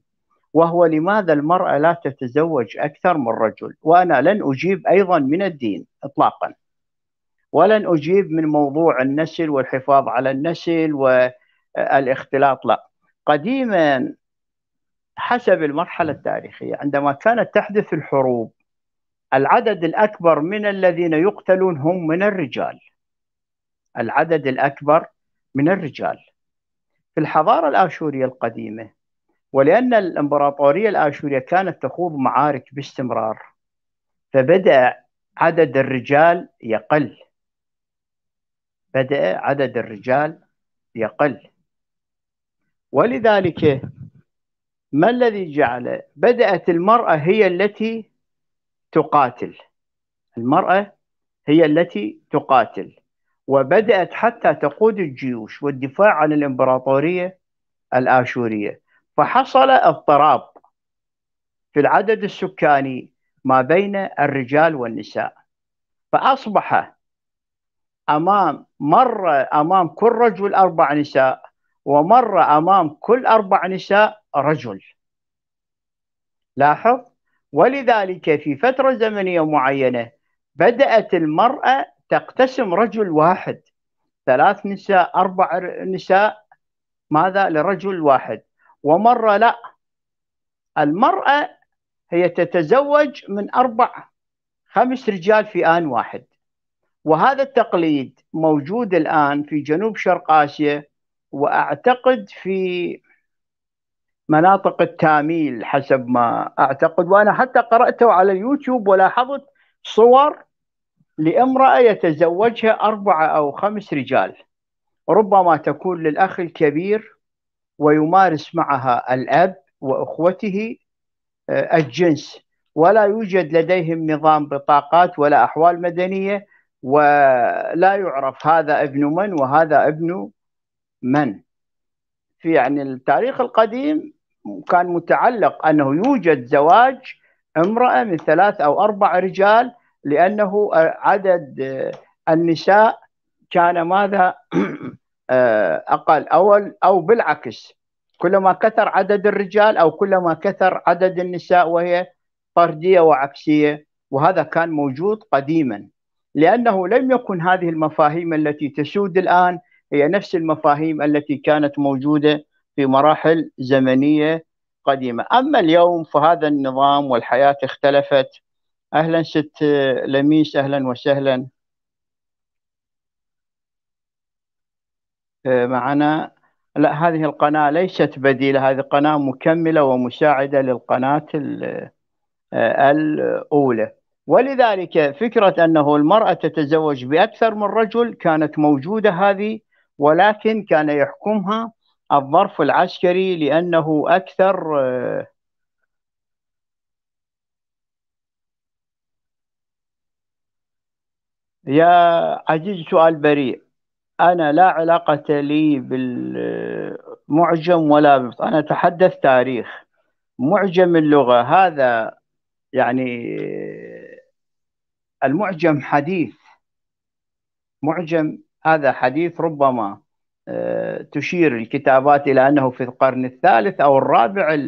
وهو لماذا المرأة لا تتزوج أكثر من رجل؟ وأنا لن أجيب أيضا من الدين إطلاقا. ولن أجيب من موضوع النسل والحفاظ على النسل والإختلاط لا. قديما حسب المرحلة التاريخية عندما كانت تحدث الحروب العدد الأكبر من الذين يقتلون هم من الرجال. العدد الأكبر من الرجال. في الحضارة الآشورية القديمة ولأن الإمبراطورية الآشورية كانت تخوض معارك باستمرار فبدأ عدد الرجال يقل. بدأ عدد الرجال يقل. ولذلك ما الذي جعل؟ بدأت المرأة هي التي تقاتل. المرأة هي التي تقاتل. وبدأت حتى تقود الجيوش والدفاع عن الإمبراطورية الآشورية. فحصل اضطراب في العدد السكاني ما بين الرجال والنساء. فأصبح أمام مر أمام كل رجل أربع نساء ومر أمام كل أربع نساء رجل. لاحظ؟ ولذلك في فترة زمنية معينة بدأت المرأة تقتسم رجل واحد. ثلاث نساء أربع نساء ماذا؟ لرجل واحد. ومرة لا. المرأة هي تتزوج من أربع خمس رجال في آن واحد. وهذا التقليد موجود الآن في جنوب شرق آسيا وأعتقد في مناطق التاميل حسب ما أعتقد. وأنا حتى قرأته على اليوتيوب ولاحظت صور لامرأة يتزوجها أربعة أو خمس رجال. ربما تكون للأخ الكبير ويمارس معها الأب وأخوته آه، الجنس. ولا يوجد لديهم نظام بطاقات ولا أحوال مدنية ولا يعرف هذا ابن من وهذا ابن من. في يعني التاريخ القديم كان متعلق أنه يوجد زواج امرأة من ثلاث أو أربع رجال لأنه عدد النساء كان ماذا؟ أقل أو أو بالعكس كلما كثر عدد الرجال أو كلما كثر عدد النساء وهي فردية وعكسية وهذا كان موجود قديما. لأنه لم يكن هذه المفاهيم التي تسود الآن هي نفس المفاهيم التي كانت موجودة في مراحل زمنية قديمة. أما اليوم فهذا النظام والحياة اختلفت. أهلا ست لميس أهلا وسهلا. آه، معنا. لا هذه القناة ليست بديلة. هذه قناة مكملة ومساعدة للقناة آه، الأولى. ولذلك فكرة أنه المرأة تتزوج بأكثر من رجل كانت موجودة هذه ولكن كان يحكمها الظرف العسكري لأنه أكثر يا عزيز سؤال بريء. أنا لا علاقة لي بالمعجم ولا أنا أتحدث تاريخ معجم اللغة هذا يعني المعجم حديث. معجم هذا حديث ربما آه، تشير الكتابات إلى أنه في القرن الثالث أو الرابع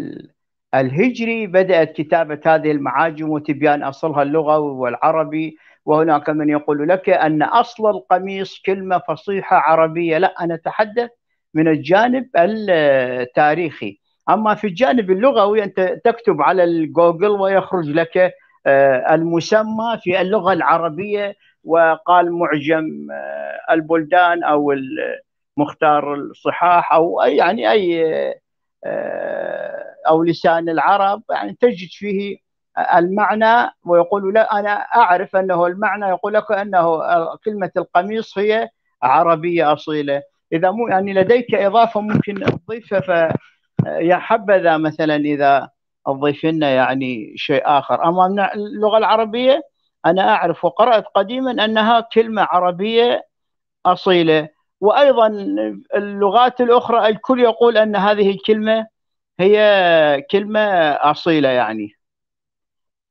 الهجري بدأت كتابة هذه المعاجم وتبيان أصلها اللغوي والعربي. وهناك من يقول لك أن أصل القميص كلمة فصيحة عربية. لا أنا أتحدث من الجانب التاريخي. أما في الجانب اللغوي أنت تكتب على الجوجل ويخرج لك المسمى في اللغة العربية وقال معجم آه، البلدان أو مختار الصحاح أو أي يعني أي آه، أو لسان العرب يعني تجد فيه المعنى ويقول لا أنا أعرف أنه المعنى يقول لك أنه كلمة القميص هي عربية أصيلة. إذا مو يعني لديك إضافة ممكن تضيفها يا حبذا مثلا إذا تضيف لنا يعني شيء آخر. أما من اللغة العربية أنا أعرف وقرأت قديما أنها كلمة عربية أصيلة. وأيضا اللغات الأخرى الكل يقول أن هذه الكلمة هي كلمة أصيلة يعني.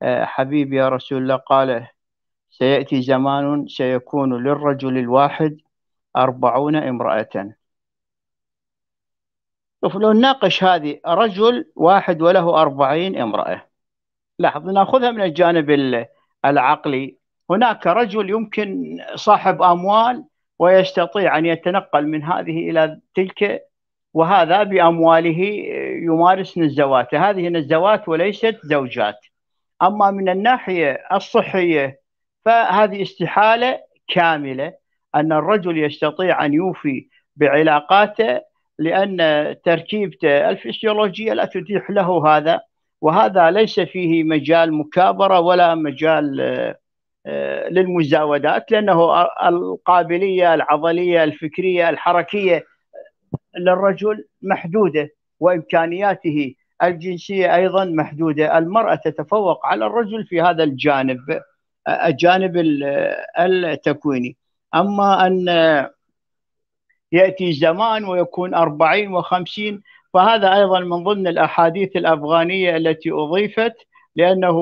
آه، حبيبي يا رسول الله قال سيأتي زمان سيكون للرجل الواحد أربعون امرأة. شوف لو نناقش هذه رجل واحد وله أربعين امرأة. لاحظ نأخذها من الجانب العقلي. هناك رجل يمكن صاحب أموال ويستطيع أن يتنقل من هذه إلى تلك وهذا بأمواله يمارس نزوات هذه نزوات وليست زوجات. أما من الناحية الصحية فهذه استحالة كاملة أن الرجل يستطيع أن يوفي بعلاقاته لأن تركيبته الفسيولوجية لا تتيح له هذا وهذا ليس فيه مجال مكابرة ولا مجال آه، للمزاودات لأنه القابلية العضلية الفكرية الحركية للرجل محدودة وإمكانياته الجنسية أيضا محدودة. المرأة تتفوق على الرجل في هذا الجانب الجانب التكويني. أما أن يأتي زمان ويكون أربعين وخمسين فهذا أيضا من ضمن الأحاديث الأفغانية التي أضيفت لأنه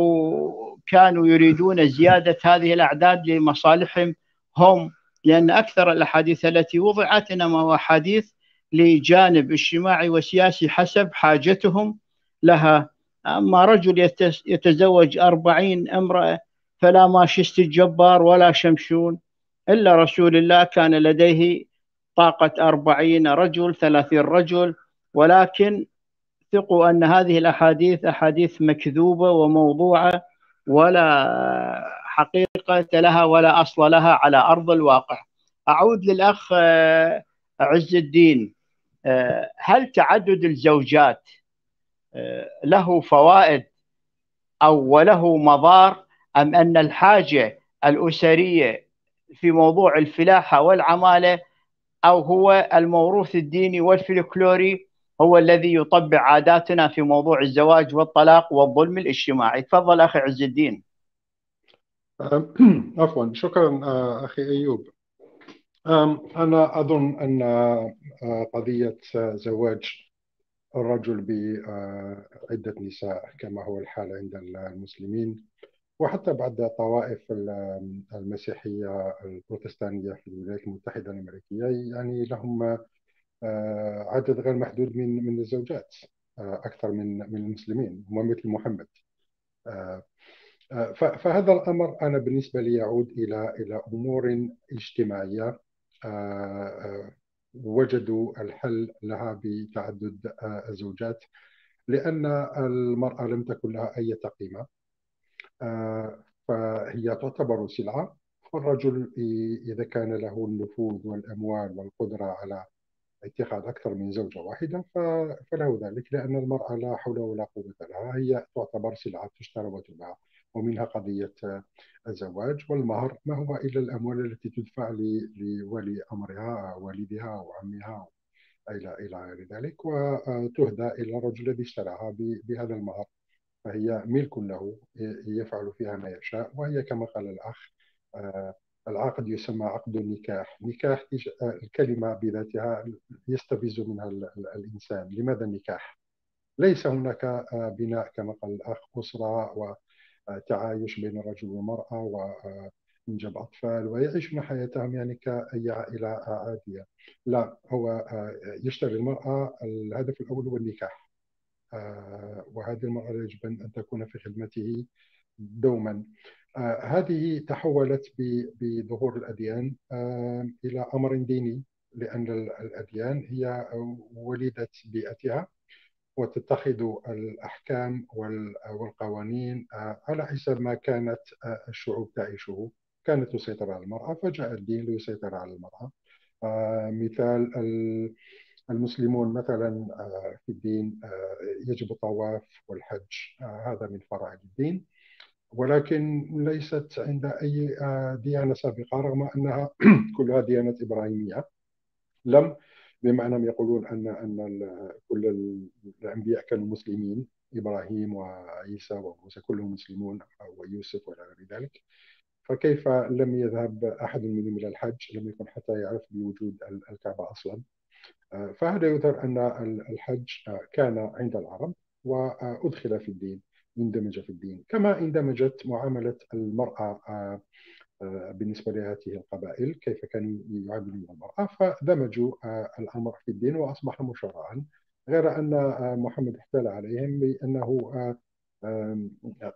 كانوا يريدون زيادة هذه الأعداد لمصالحهم هم لأن أكثر الأحاديث التي وضعت إنما هو أحاديث لجانب اجتماعي وسياسي حسب حاجتهم لها. أما رجل يتزوج أربعين امرأة فلا ماشست الجبار ولا شمشون إلا رسول الله كان لديه طاقة أربعين رجل ثلاثين رجل. ولكن ثقوا أن هذه الأحاديث أحاديث مكذوبة وموضوعة ولا حقيقة لها ولا أصل لها على أرض الواقع. أعود للأخ آه، عز الدين. آه، هل تعدد الزوجات آه، له فوائد أو وله مضار أم أن الحاجة الأسرية في موضوع الفلاحة والعمالة أو هو الموروث الديني والفلكلوري هو الذي يطبع عاداتنا في موضوع الزواج والطلاق والظلم الاجتماعي. تفضل أخي عز الدين. عفوا. شكرا أخي أيوب. أنا أظن أن قضية زواج الرجل بعدة نساء كما هو الحال عند المسلمين وحتى بعد طوائف المسيحية البروتستانية في الولايات المتحدة الأمريكية يعني لهم آه، عدد غير محدود من من الزوجات آه، أكثر من من المسلمين ومثل محمد. آه، فهذا الأمر أنا بالنسبة لي يعود إلى إلى أمور اجتماعية وجدوا الحل لها بتعدد الزوجات لأن المرأة لم تكن لها أي قيمة فهي تعتبر سلعة. والرجل إذا كان له النفوذ والأموال والقدرة على اتخاذ أكثر من زوجة واحدة فله ذلك لأن المرأة لا حول ولا قوة لها. هي تعتبر سلعة تشترى وتباع ومنها قضية الزواج والمهر. ما هو إلا الأموال التي تدفع لولي أمرها والدها أو عمها إلى إلى غير ذلك وتهدى إلى الرجل الذي اشتراها بهذا المهر. فهي ملك له يفعل فيها ما يشاء وهي كما قال الأخ آه، العقد يسمى عقد النكاح. نكاح الكلمة بذاتها يستفز منها الإنسان. لماذا النكاح؟ ليس هناك آه، بناء كما قال الأخ أسرة وتعايش بين الرجل والمرأة وإنجاب أطفال ويعيشون حياتهم يعني كأي عائلة عادية. لا هو آه، يشتري المرأة الهدف الأول هو النكاح. آه، وهذه المرأة يجب أن تكون في خدمته دوما. آه، هذه تحولت بظهور الأديان آه، إلى أمر ديني لأن الأديان هي وليدة بيئتها وتتخذ الأحكام والقوانين على حسب ما كانت الشعوب تعيشه. كانت تسيطر على المرأة فجاء الدين ليسيطر على المرأة. مثال المسلمون مثلا آه، في الدين آه، يجب الطواف والحج آه، هذا من فرائض الدين. ولكن ليست عند أي ديانة سابقة رغم أنها كلها ديانات إبراهيمية. لم بما أنهم يقولون أن أن كل الأنبياء كانوا مسلمين إبراهيم وعيسى وموسى كلهم مسلمون ويوسف وإلى غير ذلك فكيف لم يذهب أحد منهم إلى الحج؟ لم يكن حتى يعرف بوجود الكعبة أصلا. فهذا يظهر أن الحج كان عند العرب وأدخل في الدين اندمج في الدين كما اندمجت معاملة المرأة بالنسبة لهذه القبائل كيف كانوا يعاملون المرأة فدمجوا الأمر في الدين وأصبح مشرعا غير أن محمد احتال عليهم بأنه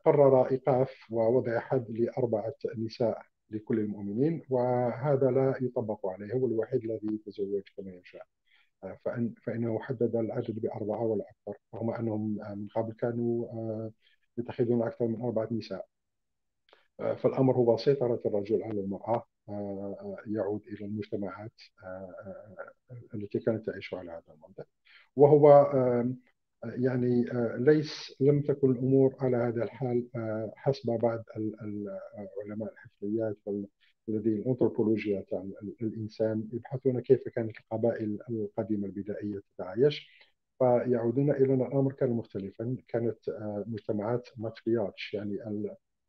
قرر إيقاف ووضع حد لأربعة نساء لكل المؤمنين وهذا لا يطبق عليه هو الوحيد الذي يتزوج كما يشاء. فإن فإنه حدد العدد بأربعة ولا أكثر رغم أنهم من قبل كانوا آه، يتخذون أكثر من أربعة نساء. آه، فالأمر هو سيطرة الرجل على المرأة آه، يعود إلى المجتمعات التي كانت تعيش على هذا المنطق وهو يعني ليس لم تكن الأمور على هذا الحال حسب بعض علماء الحفريات الذي الأنثروبولوجيا تاع الإنسان يبحثون كيف كانت القبائل القديمة البدائية تتعايش فيعودون إلى أن الأمر كان مختلفا. كانت آه، مجتمعات ماتريارش يعني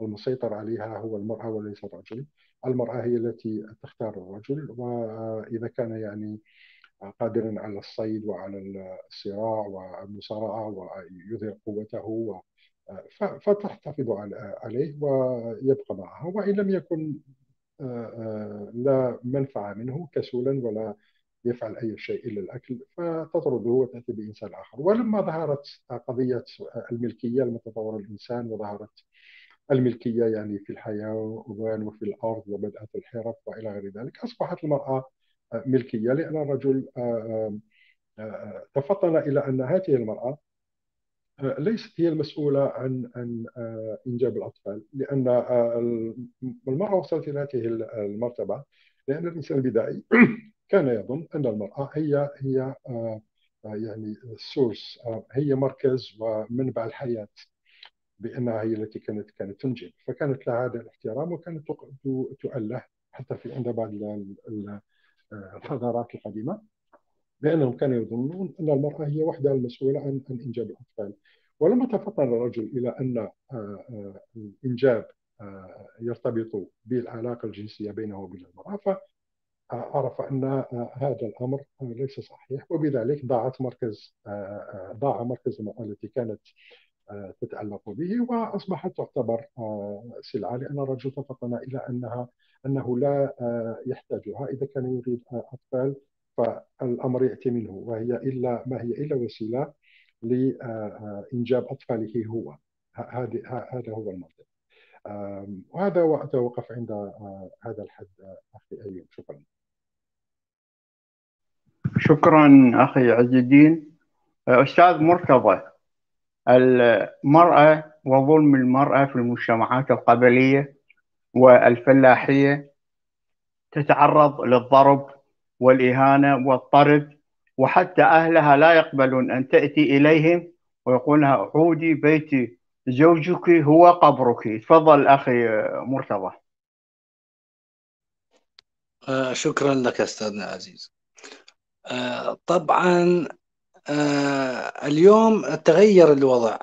المسيطر عليها هو المرأة وليس الرجل. المرأة هي التي تختار الرجل وإذا كان يعني قادرا على الصيد وعلى الصراع والمصارعة ويظهر قوته فتحتفظ عليه ويبقى معها. وإن لم يكن لا منفعة منه كسولا ولا يفعل أي شيء إلا الأكل فتطرده وتأتي بإنسان آخر. ولما ظهرت قضية الملكية لما تطور الإنسان وظهرت الملكية يعني في الحيوان وفي الأرض وبدأت الحرف وإلى غير ذلك أصبحت المرأة ملكية لأن الرجل تفطن إلى أن هذه المرأة ليست هي المسؤولة عن عن إنجاب الأطفال لأن المرأة وصلت إلى هذه المرتبة لأن الإنسان البدائي كان يظن أن المرأة هي هي يعني السورس هي مركز ومنبع الحياة بأنها هي التي كانت كانت تنجب. فكانت لها هذا الاحترام وكانت تؤله حتى في عند بعض الحضارات القديمة. بأنهم كانوا يظنون أن المرأة هي وحدها المسؤولة عن عن إنجاب الأطفال. ولما تفطن الرجل إلى أن آه، آه، الإنجاب آه، يرتبط بالعلاقة الجنسية بينه وبين المرأة فعرف أن هذا الأمر ليس صحيح. وبذلك ضاعت مركز ضاع مركز المرأة التي كانت تتعلق به وأصبحت تعتبر سلعة لأن الرجل تفطن إلى أنها أنه لا يحتاجها إذا كان يريد أطفال. فالأمر يأتي منه وهي إلا ما هي إلا وسيلة لإنجاب أطفاله هو. هذا هذا هو المبدا وهذا واتوقف عند آه، هذا الحد أخي أيوب. شكرا. شكرا أخي عز الدين. أستاذ مرتضى المرأة وظلم المرأة في المجتمعات القبلية والفلاحية تتعرض للضرب والإهانة والطرد وحتى أهلها لا يقبلون أن تأتي إليهم ويقولون عودي بيت زوجك هو قبرك. تفضل أخي مرتضى. آه شكرا لك أستاذنا عزيز. آه طبعا آه اليوم تغير الوضع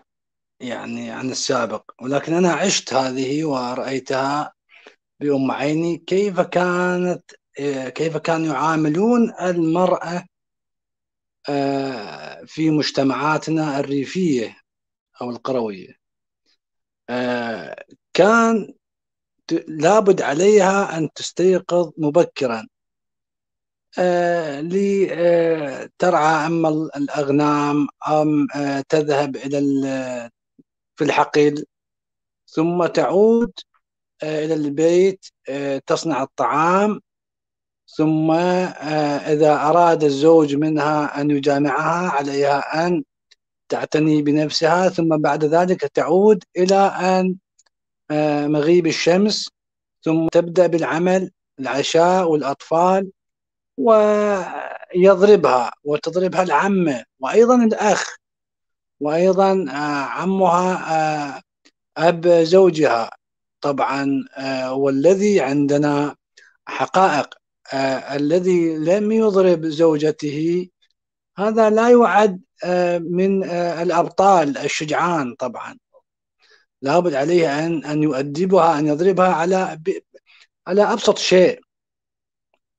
يعني عن السابق ولكن أنا عشت هذه ورأيتها بأم عيني. كيف كانت كيف كانوا يعاملون المرأة آه، في مجتمعاتنا الريفية أو القروية. آه، كان لابد عليها أن تستيقظ مبكرا. لترعى أما الأغنام أم تذهب إلى في الحقل ثم تعود إلى البيت تصنع الطعام. ثم آه، إذا أراد الزوج منها أن يجامعها عليها أن تعتني بنفسها ثم بعد ذلك تعود إلى أن آه، مغيب الشمس ثم تبدأ بالعمل العشاء والأطفال ويضربها وتضربها العمة وأيضا الأخ وأيضا آه، عمها أب زوجها. طبعا والذي عندنا حقائق. الذي لم يضرب زوجته هذا لا يعد آه من آه الأبطال الشجعان طبعا. لابد عليه أن أن يؤدبها أن يضربها على على أبسط شيء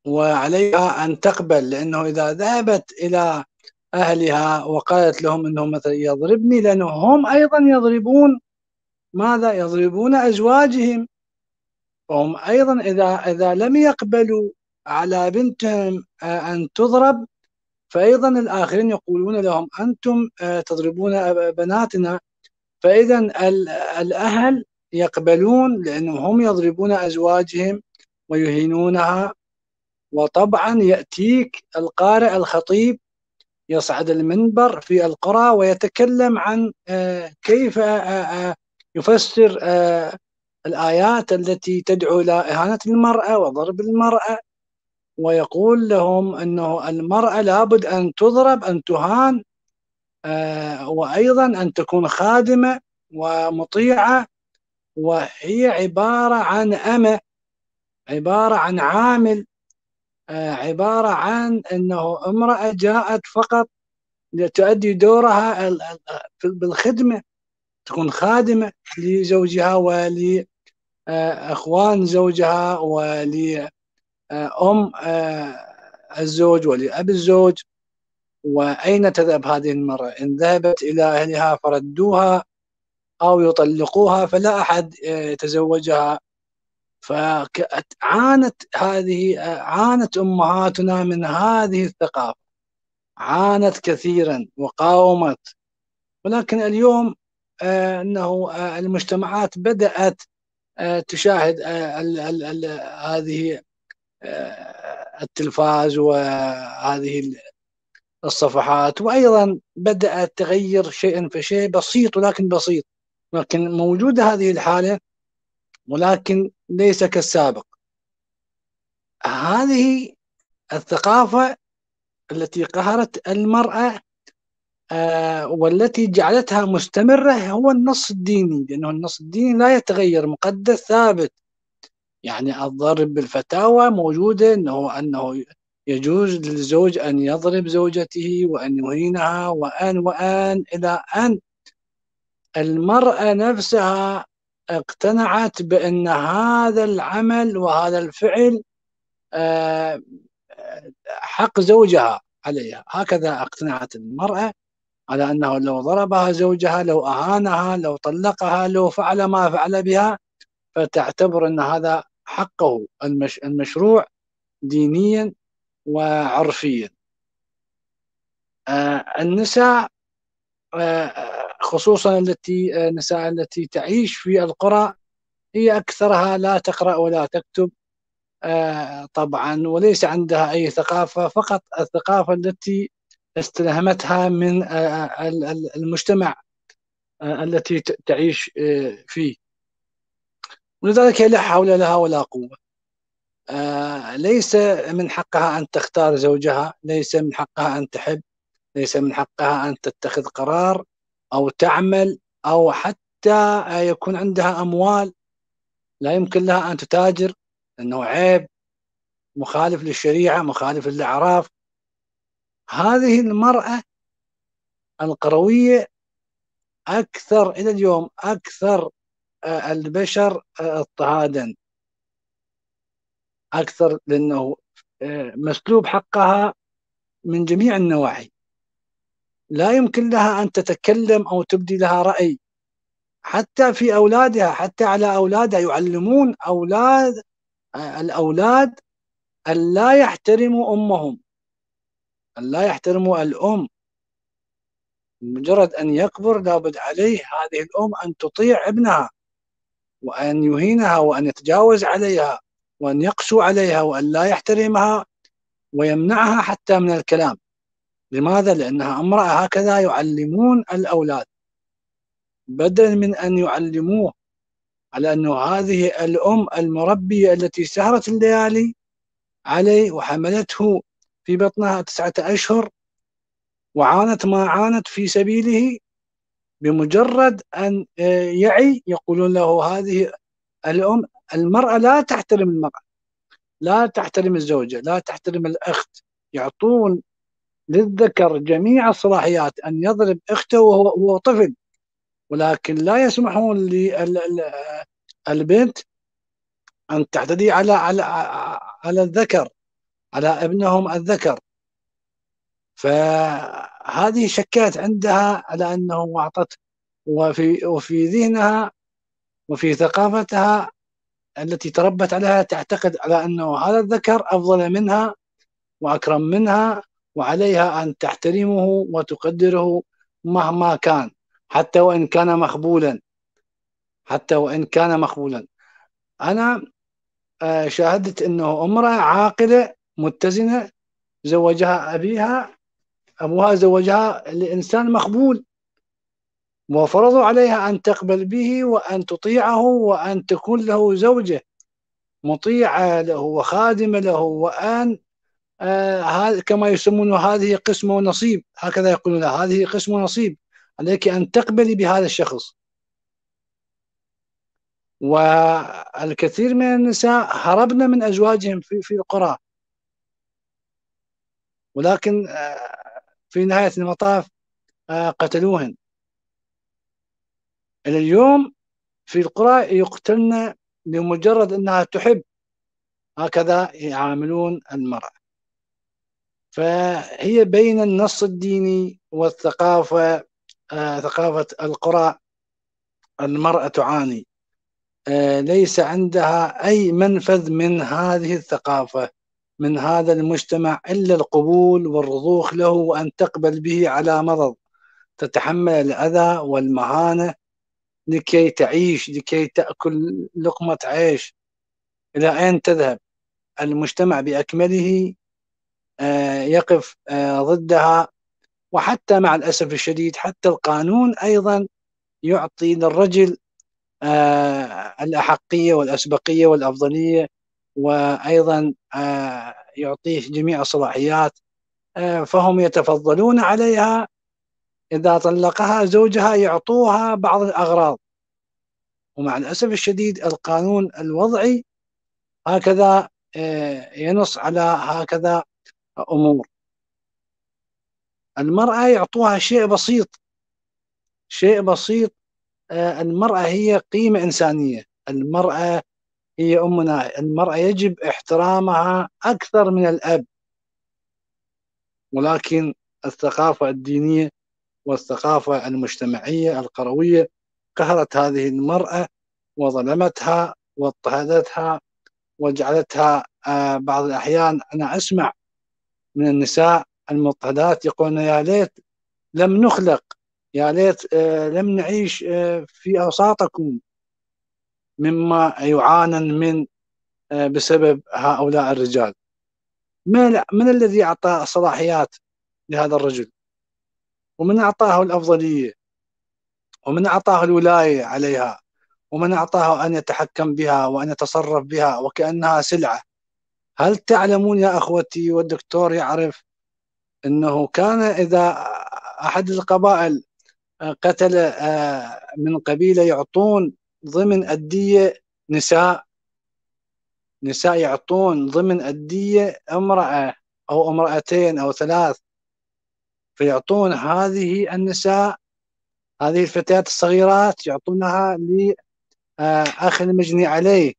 وعليها أن تقبل لأنه إذا ذهبت إلى أهلها وقالت لهم أنهم مثلا يضربني لأنهم هم أيضا يضربون. ماذا يضربون؟ أزواجهم. وهم أيضا إذا إذا لم يقبلوا على بنتهم آه، أن تضرب. فأيضا الآخرين يقولون لهم أنتم آه، تضربون بناتنا. فإذا الأهل يقبلون لأنهم هم يضربون أزواجهم ويهينونها. وطبعا يأتيك القارئ الخطيب يصعد المنبر في القرى ويتكلم عن آه، كيف يفسر الآيات التي تدعو إلى إهانة المرأة وضرب المرأة. ويقول لهم أنه المرأة لابد أن تضرب أن تهان آه، وأيضا أن تكون خادمة ومطيعة وهي عبارة عن أمة عبارة عن عامل آه، عبارة عن أنه امرأة جاءت فقط لتؤدي دورها بالخدمة تكون خادمة لزوجها ولأخوان زوجها ول أم آه، الزوج ولأب الزوج وأين تذهب هذه المرأة؟ إن ذهبت إلى أهلها فردوها أو يطلقوها فلا أحد يتزوجها. فعانت هذه عانت أمهاتنا من هذه الثقافة. عانت كثيرا وقاومت. ولكن اليوم آه، أنه آه، المجتمعات بدأت آه، تشاهد هذه التلفاز وهذه الصفحات. وأيضا بدأت تغير شيئا فشيء بسيط ولكن بسيط. لكن موجودة هذه الحالة ولكن ليس كالسابق. هذه الثقافة التي قهرت المرأة آه، والتي جعلتها مستمرة هو النص الديني لأنه النص الديني لا يتغير مقدس ثابت. يعني الضرب بالفتاوى موجودة أنه أنه يجوز للزوج أن يضرب زوجته وأن يهينها وأن وأن إلى أن المرأة نفسها اقتنعت بأن هذا العمل وهذا الفعل آه، حق زوجها عليها. هكذا اقتنعت المرأة على أنه لو ضربها زوجها لو أهانها لو طلقها لو فعل ما فعل بها فتعتبر أن هذا حقه المش المشروع دينيا وعرفيا. آه النساء آه خصوصا التي النساء التي تعيش في القرى هي أكثرها لا تقرأ ولا تكتب. آه طبعا وليس عندها أي ثقافة فقط الثقافة التي استلهمتها من آه، المجتمع آه، التي تعيش آه، فيه. ولذلك لا حول لها ولا قوة. ليس من حقها أن تختار زوجها ليس من حقها أن تحب ليس من حقها أن تتخذ قرار أو تعمل أو حتى يكون عندها أموال لا يمكن لها أن تتاجر أنه عيب مخالف للشريعة مخالف للأعراف. هذه المرأة القروية أكثر إلى اليوم أكثر آه، البشر آه، اضطهادا. أكثر لأنه آه، مسلوب حقها من جميع النواحي. لا يمكن لها أن تتكلم أو تبدي لها رأي. حتى في أولادها حتى على أولادها يعلمون أولاد الأولاد أن لا يحترموا أمهم. أن لا يحترموا الأم. مجرد أن يكبر لابد عليه هذه الأم أن تطيع ابنها. وأن يهينها وأن يتجاوز عليها وأن يقسو عليها وأن لا يحترمها ويمنعها حتى من الكلام لماذا؟ لأنها امرأة هكذا يعلمون الأولاد بدلا من أن يعلموه على أنه هذه الأم المربية التي سهرت الليالي عليه وحملته في بطنها تسعة أشهر وعانت ما عانت في سبيله بمجرد أن آه، يعي يقولون له هذه الأم المرأة لا تحترم المرأة لا تحترم الزوجة لا تحترم الأخت. يعطون للذكر جميع الصلاحيات أن يضرب أخته وهو طفل ولكن لا يسمحون للبنت أن تعتدي على على على الذكر على ابنهم الذكر. فهذه شكات عندها على أنه أعطت وفي, وفي ذهنها وفي ثقافتها التي تربت عليها تعتقد على أنه هذا الذكر أفضل منها وأكرم منها وعليها أن تحترمه وتقدره مهما كان حتى وإن كان مخبولا حتى وإن كان مخبولا أنا آه، شاهدت أنه أمرأة عاقلة متزنة زوجها أبيها أبوها زوجها لإنسان مقبول. وفرضوا عليها أن تقبل به وأن تطيعه وأن تكون له زوجة. مطيعة له وخادمة له وأن آه كما يسمون هذه قسم ونصيب. هكذا يقولون هذه قسم ونصيب. عليك أن تقبلي بهذا الشخص. والكثير من النساء هربن من أزواجهم في, في القرى. ولكن آه، في نهاية المطاف آه، قتلوهن. إلى اليوم في القرى يقتلن لمجرد أنها تحب. هكذا يعاملون المرأة. فهي بين النص الديني والثقافة آه ثقافة القرى المرأة تعاني. آه، ليس عندها أي منفذ من هذه الثقافة. من هذا المجتمع إلا القبول والرضوخ له وأن تقبل به على مرض. تتحمل الأذى والمهانة لكي تعيش لكي تأكل لقمة عيش. إلى أين تذهب؟ المجتمع بأكمله آه، يقف آه، ضدها. وحتى مع الأسف الشديد حتى القانون أيضا يعطي للرجل آه، الأحقية والأسبقية والأفضلية وأيضا يعطيه جميع الصلاحيات فهم يتفضلون عليها. إذا طلقها زوجها يعطوها بعض الأغراض. ومع الأسف الشديد القانون الوضعي هكذا ينص على هكذا أمور. المرأة يعطوها شيء بسيط. شيء بسيط آه، المرأة هي قيمة إنسانية. المرأة هي أمنا المرأة يجب احترامها أكثر من الأب. ولكن الثقافة الدينية والثقافة المجتمعية القروية قهرت هذه المرأة وظلمتها واضطهدتها وجعلتها آه، بعض الأحيان أنا أسمع من النساء المضطهدات يقولون يا ليت لم نخلق يا ليت آه، لم نعيش آه، في أوساطكم. مما يعانن من آه، بسبب هؤلاء الرجال. من, الذي أعطى الصلاحيات لهذا الرجل؟ ومن أعطاه الأفضلية؟ ومن أعطاه الولاية عليها؟ ومن أعطاه أن يتحكم بها وأن يتصرف بها وكأنها سلعة؟ هل تعلمون يا أخوتي والدكتور يعرف أنه كان إذا أحد القبائل قتل آه، من قبيلة يعطون ضمن الدية نساء نساء يعطون ضمن الدية امرأة أو امرأتين أو ثلاث. فيعطون هذه النساء هذه الفتيات الصغيرات يعطونها لأخ المجني عليه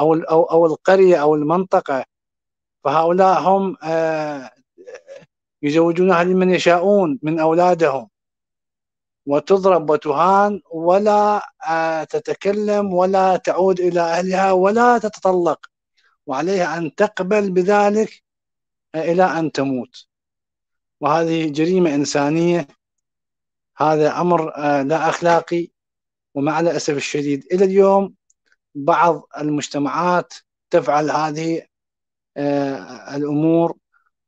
أو أو أو القرية أو المنطقة. فهؤلاء هم آه، يزوجونها لمن يشاءون من أولادهم. وتضرب وتهان ولا آه، تتكلم ولا تعود إلى أهلها ولا تتطلق. وعليها أن تقبل بذلك آه، إلى أن تموت. وهذه جريمة إنسانية. هذا أمر لا أخلاقي. ومع الأسف الشديد إلى اليوم بعض المجتمعات تفعل هذه آه، الأمور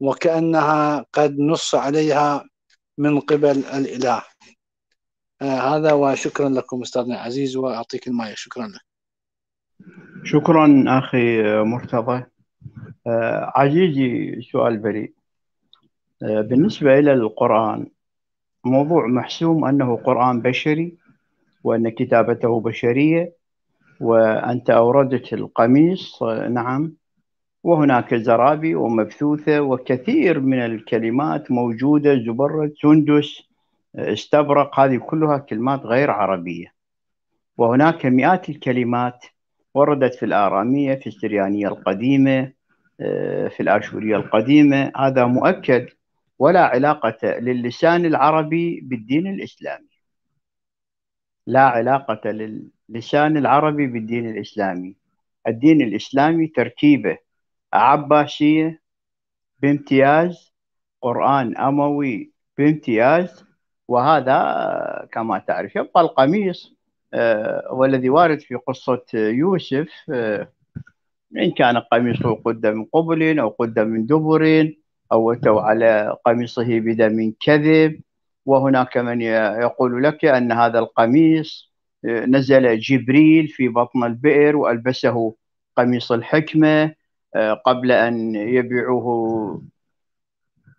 وكأنها قد نص عليها من قبل الإله. آه، هذا وشكرا لكم استاذنا العزيز وأعطيك المايك. شكرا لك. شكرا أخي مرتضى. آه، عزيزي سؤال بريء. بالنسبة إلى القرآن موضوع محسوم أنه قرآن بشري وأن كتابته بشرية وأنت أوردت القميص نعم وهناك زرابي ومبثوثة وكثير من الكلمات موجودة زبرد سندس استبرق هذه كلها كلمات غير عربية. وهناك مئات الكلمات وردت في الآرامية في السريانية القديمة في الآشورية القديمة. هذا مؤكد ولا علاقة للسان العربي بالدين الإسلامي. لا علاقة للسان العربي بالدين الإسلامي. الدين الإسلامي تركيبة. عباسية بامتياز قرآن أموي بامتياز وهذا كما تعرف يبقى القميص آه، والذي وارد في قصة يوسف آه، إن كان قميصه قد من قبل أو قد من دبر أو أتوا على قميصه بدم كذب. وهناك من يقول لك أن هذا القميص آه، نزل جبريل في بطن البئر وألبسه قميص الحكمة آه، قبل أن يبيعوه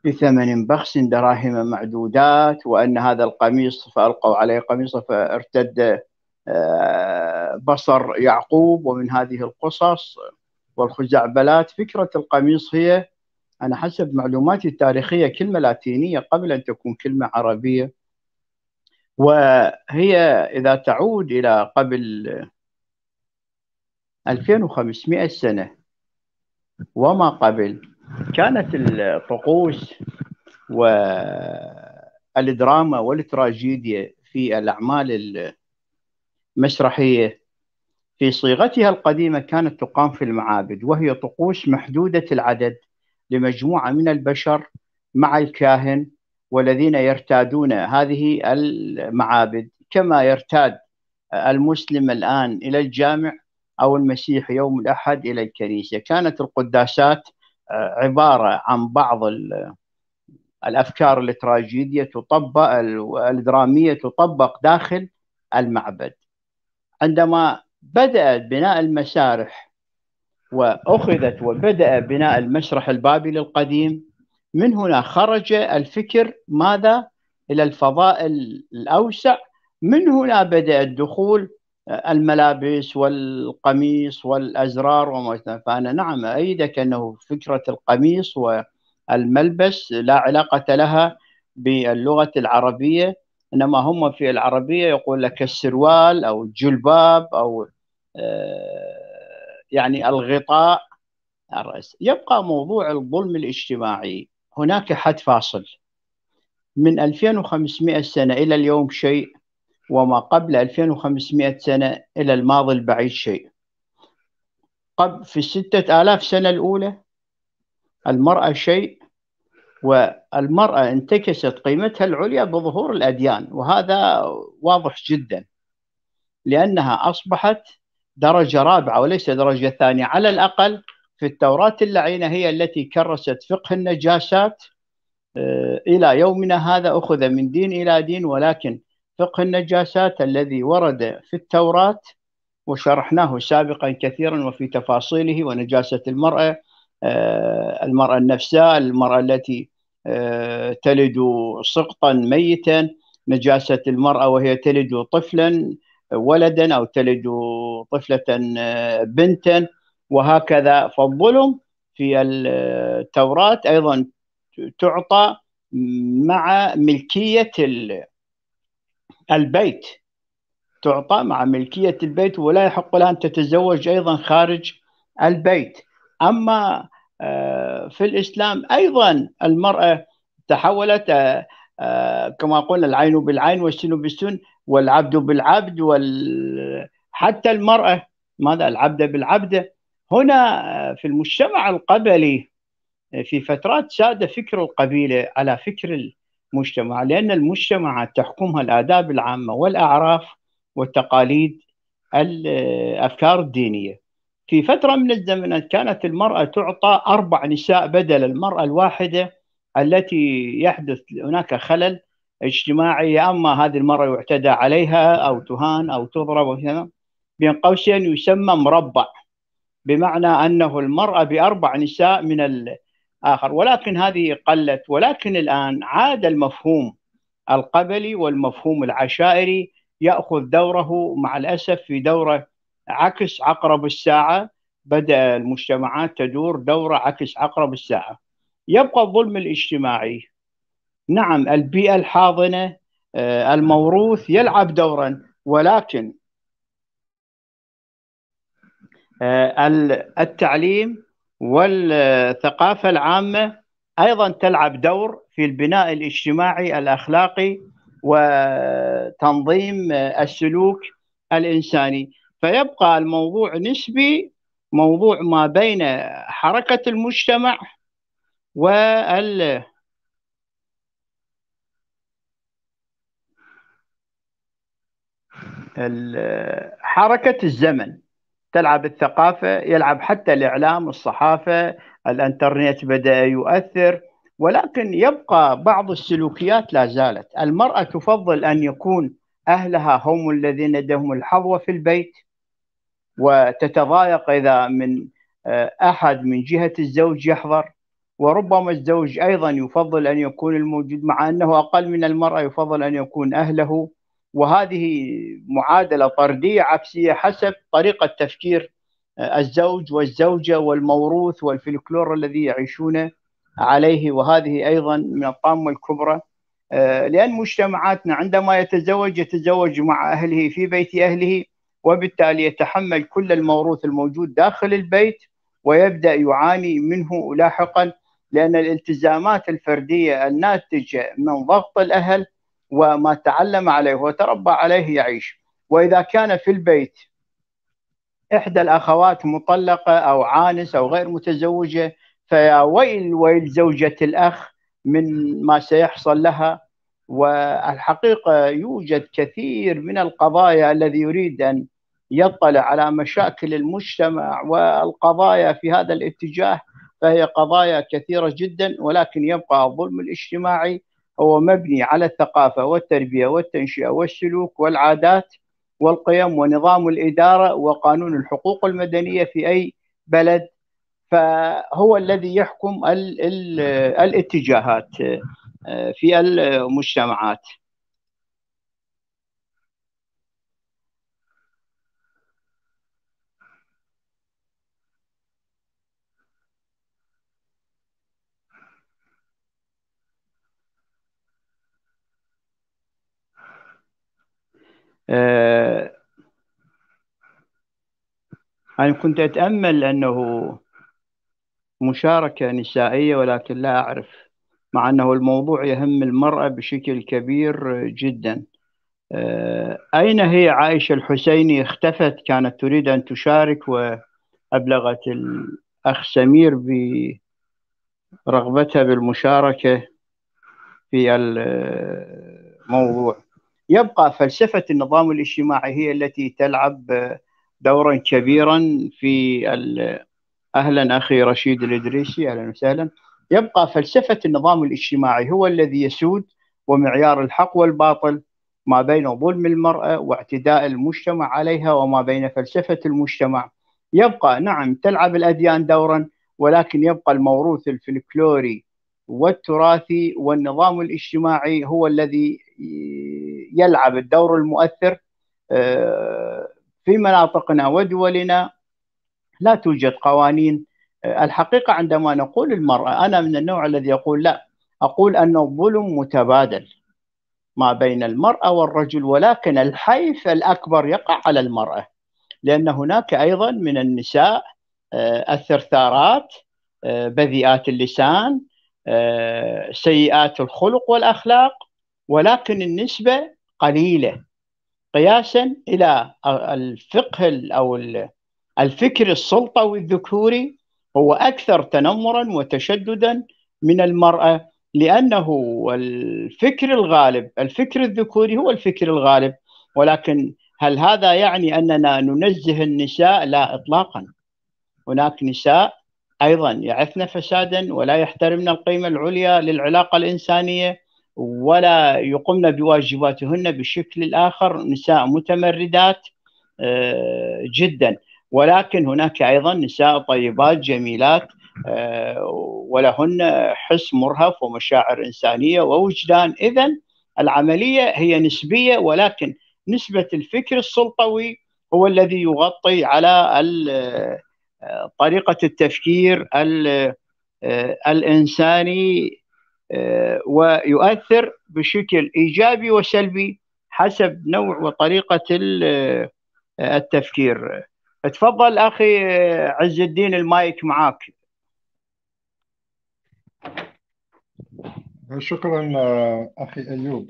بثمن بخس دراهم معدودات وأن هذا القميص فألقوا عليه قميصه فارتد آه، بصر يعقوب ومن هذه القصص والخزعبلات. فكرة القميص هي أنا حسب معلوماتي التاريخية كلمة لاتينية قبل أن تكون كلمة عربية. وهي إذا تعود إلى قبل 2500 سنة وما قبل كانت الطقوس والدراما والتراجيديا في الأعمال مسرحية في صيغتها القديمة كانت تقام في المعابد وهي طقوس محدودة العدد لمجموعة من البشر مع الكاهن والذين يرتادون هذه المعابد كما يرتاد المسلم الآن إلى الجامع أو المسيح يوم الأحد إلى الكنيسة. كانت القداسات عبارة عن بعض الأفكار التراجيدية تطبق الدرامية تطبق داخل المعبد. عندما بدأ بناء المسارح وأخذت وبدأ بناء المسرح البابلي القديم من هنا خرج الفكر ماذا؟ إلى الفضاء الأوسع. من هنا بدأ الدخول الملابس والقميص والأزرار وما فأنا نعم أيدك أنه فكرة القميص والملبس لا علاقة لها باللغة العربية إنما هم في العربية يقول لك السروال أو الجلباب أو آه، يعني الغطاء. الرأس يبقى موضوع الظلم الاجتماعي. هناك حد فاصل. من 2500 سنة إلى اليوم شيء وما قبل 2500 سنة إلى الماضي البعيد شيء. قبل في الستة آلاف سنة الأولى المرأة شيء والمرأة انتكست قيمتها العليا بظهور الأديان وهذا واضح جدا لأنها أصبحت درجة رابعة وليس درجة ثانية على الأقل في التوراة اللعينة هي التي كرست فقه النجاسات آه، إلى يومنا هذا أخذ من دين إلى دين ولكن فقه النجاسات الذي ورد في التوراة وشرحناه سابقا كثيرا وفي تفاصيله ونجاسة المرأة آه، المرأة النفساء المرأة التي آه، تلد سقطا ميتا. نجاسة المرأة وهي تلد طفلا ولدا أو تلد طفلة آه، بنتا. وهكذا فالظلم في التوراة أيضا تعطى مع ملكية البيت. تعطى مع ملكية البيت ولا يحق لها أن تتزوج أيضا خارج البيت. أما آه، في الإسلام أيضا المرأة تحولت آه، آه، كما قلنا العين بالعين والسن بالسن والعبد بالعبد وال... حتى المرأة ماذا؟ العبد بالعبد. هنا في المجتمع القبلي في فترات ساد فكر القبيلة على فكر المجتمع لأن المجتمع تحكمها الآداب العامة والأعراف والتقاليد الأفكار الدينية. في فترة من الزمن كانت المرأة تعطى أربع نساء بدل المرأة الواحدة التي يحدث هناك خلل اجتماعي. أما هذه المرأة يعتدى عليها أو تهان أو تضرب وكذا بين قوسين يسمى مربع. بمعنى أنه المرأة بأربع نساء من الآخر ولكن هذه قلت ولكن الآن عاد المفهوم القبلي والمفهوم العشائري يأخذ دوره مع الأسف في دوره عكس عقرب الساعة. بدأ المجتمعات تدور دورة عكس عقرب الساعة. يبقى الظلم الاجتماعي. نعم البيئة الحاضنة آه، الموروث يلعب دورا ولكن آه، التعليم والثقافة العامة أيضا تلعب دور في البناء الاجتماعي الأخلاقي وتنظيم السلوك الإنساني. فيبقى الموضوع نسبي موضوع ما بين حركة المجتمع وال حركة الزمن. تلعب الثقافة يلعب حتى الإعلام الصحافة الإنترنت بدأ يؤثر. ولكن يبقى بعض السلوكيات لا زالت. المرأة تفضل أن يكون أهلها هم الذين لديهم الحظوة في البيت وتتضايق إذا من آه، أحد من جهة الزوج يحضر. وربما الزوج أيضا يفضل أن يكون الموجود مع أنه أقل من المرأة يفضل أن يكون أهله. وهذه معادلة طردية عكسية حسب طريقة تفكير آه، الزوج والزوجة والموروث والفلكلور الذي يعيشون عليه. وهذه أيضا من الطامة الكبرى آه، لأن مجتمعاتنا عندما يتزوج يتزوج مع أهله في بيت أهله وبالتالي يتحمل كل الموروث الموجود داخل البيت ويبدأ يعاني منه لاحقا لأن الالتزامات الفردية الناتجة من ضغط الأهل وما تعلم عليه وتربى عليه يعيش. وإذا كان في البيت إحدى الأخوات مطلقة أو عانس أو غير متزوجة فيا ويل ويل زوجة الأخ من ما سيحصل لها. والحقيقة يوجد كثير من القضايا الذي يريد أن يطلع على مشاكل المجتمع والقضايا في هذا الاتجاه فهي قضايا كثيرة جدا ولكن يبقى الظلم الاجتماعي هو مبني على الثقافة والتربية والتنشئة والسلوك والعادات والقيم ونظام الإدارة وقانون الحقوق المدنية في أي بلد. فهو الذي يحكم ال ال الاتجاهات آه، في المجتمعات. أنا كنت أتأمل أنه مشاركة نسائية ولكن لا أعرف مع أنه الموضوع يهم المرأة بشكل كبير جدا. آه، أين هي عائشة الحسيني؟ اختفت كانت تريد أن تشارك وأبلغت الأخ سمير برغبتها بالمشاركة في الموضوع. يبقى فلسفة النظام الاجتماعي هي التي تلعب دورا كبيرا في أهلا أخي رشيد الإدريسي أهلا وسهلا. يبقى فلسفة النظام الاجتماعي هو الذي يسود ومعيار الحق والباطل ما بين ظلم المرأة واعتداء المجتمع عليها وما بين فلسفة المجتمع. يبقى نعم تلعب الأديان دورا ولكن يبقى الموروث الفلكلوري والتراثي والنظام الاجتماعي هو الذي يلعب الدور المؤثر آه، في مناطقنا ودولنا لا توجد قوانين. آه، الحقيقة عندما نقول المرأة أنا من النوع الذي يقول لا أقول أن الظلم متبادل ما بين المرأة والرجل ولكن الحيف الأكبر يقع على المرأة لأن هناك أيضا من النساء آه، الثرثارات بذيئات اللسان سيئات الخلق والأخلاق. ولكن النسبة قليلة. قياسا إلى الفقه أو الفكر السلطوي الذكوري هو أكثر تنمرا وتشددا من المرأة لأنه الفكر الغالب الفكر الذكوري هو الفكر الغالب. ولكن هل هذا يعني أننا ننزه النساء؟ لا إطلاقا. هناك نساء أيضا يعثن فسادا ولا يحترمن القيمة العليا للعلاقة الإنسانية. ولا يقمن بواجباتهن بالشكل الآخر نساء متمردات آه، جدا. ولكن هناك أيضا نساء طيبات جميلات آه، ولهن حس مرهف ومشاعر إنسانية ووجدان. إذا العملية هي نسبية ولكن نسبة الفكر السلطوي هو الذي يغطي على آه، طريقة التفكير الإنساني ويؤثر بشكل إيجابي وسلبي حسب نوع وطريقة آه، التفكير. تفضل أخي عز الدين المايك معك شكرا أخي أيوب.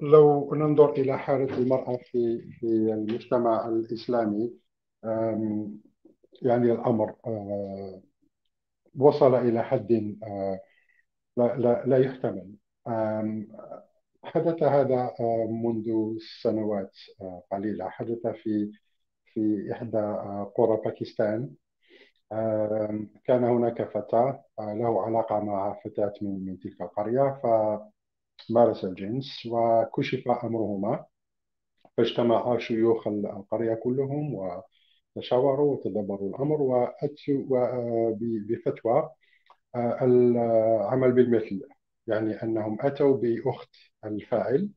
لو ننظر إلى حالة المرأة في في المجتمع الإسلامي يعني الأمر آه، وصل إلى حد آه، لا, لا, لا يحتمل. حدث هذا آه، منذ سنوات آه، قليلة. حدث في في إحدى قرى باكستان. كان هناك فتى له علاقة مع فتاة من من تلك القرية فمارس الجنس وكشف أمرهما فاجتمع شيوخ القرية كلهم و تشاوروا وتدبروا الأمر وأتوا بفتوى آه، العمل بالمثل يعني أنهم أتوا بأخت الفاعل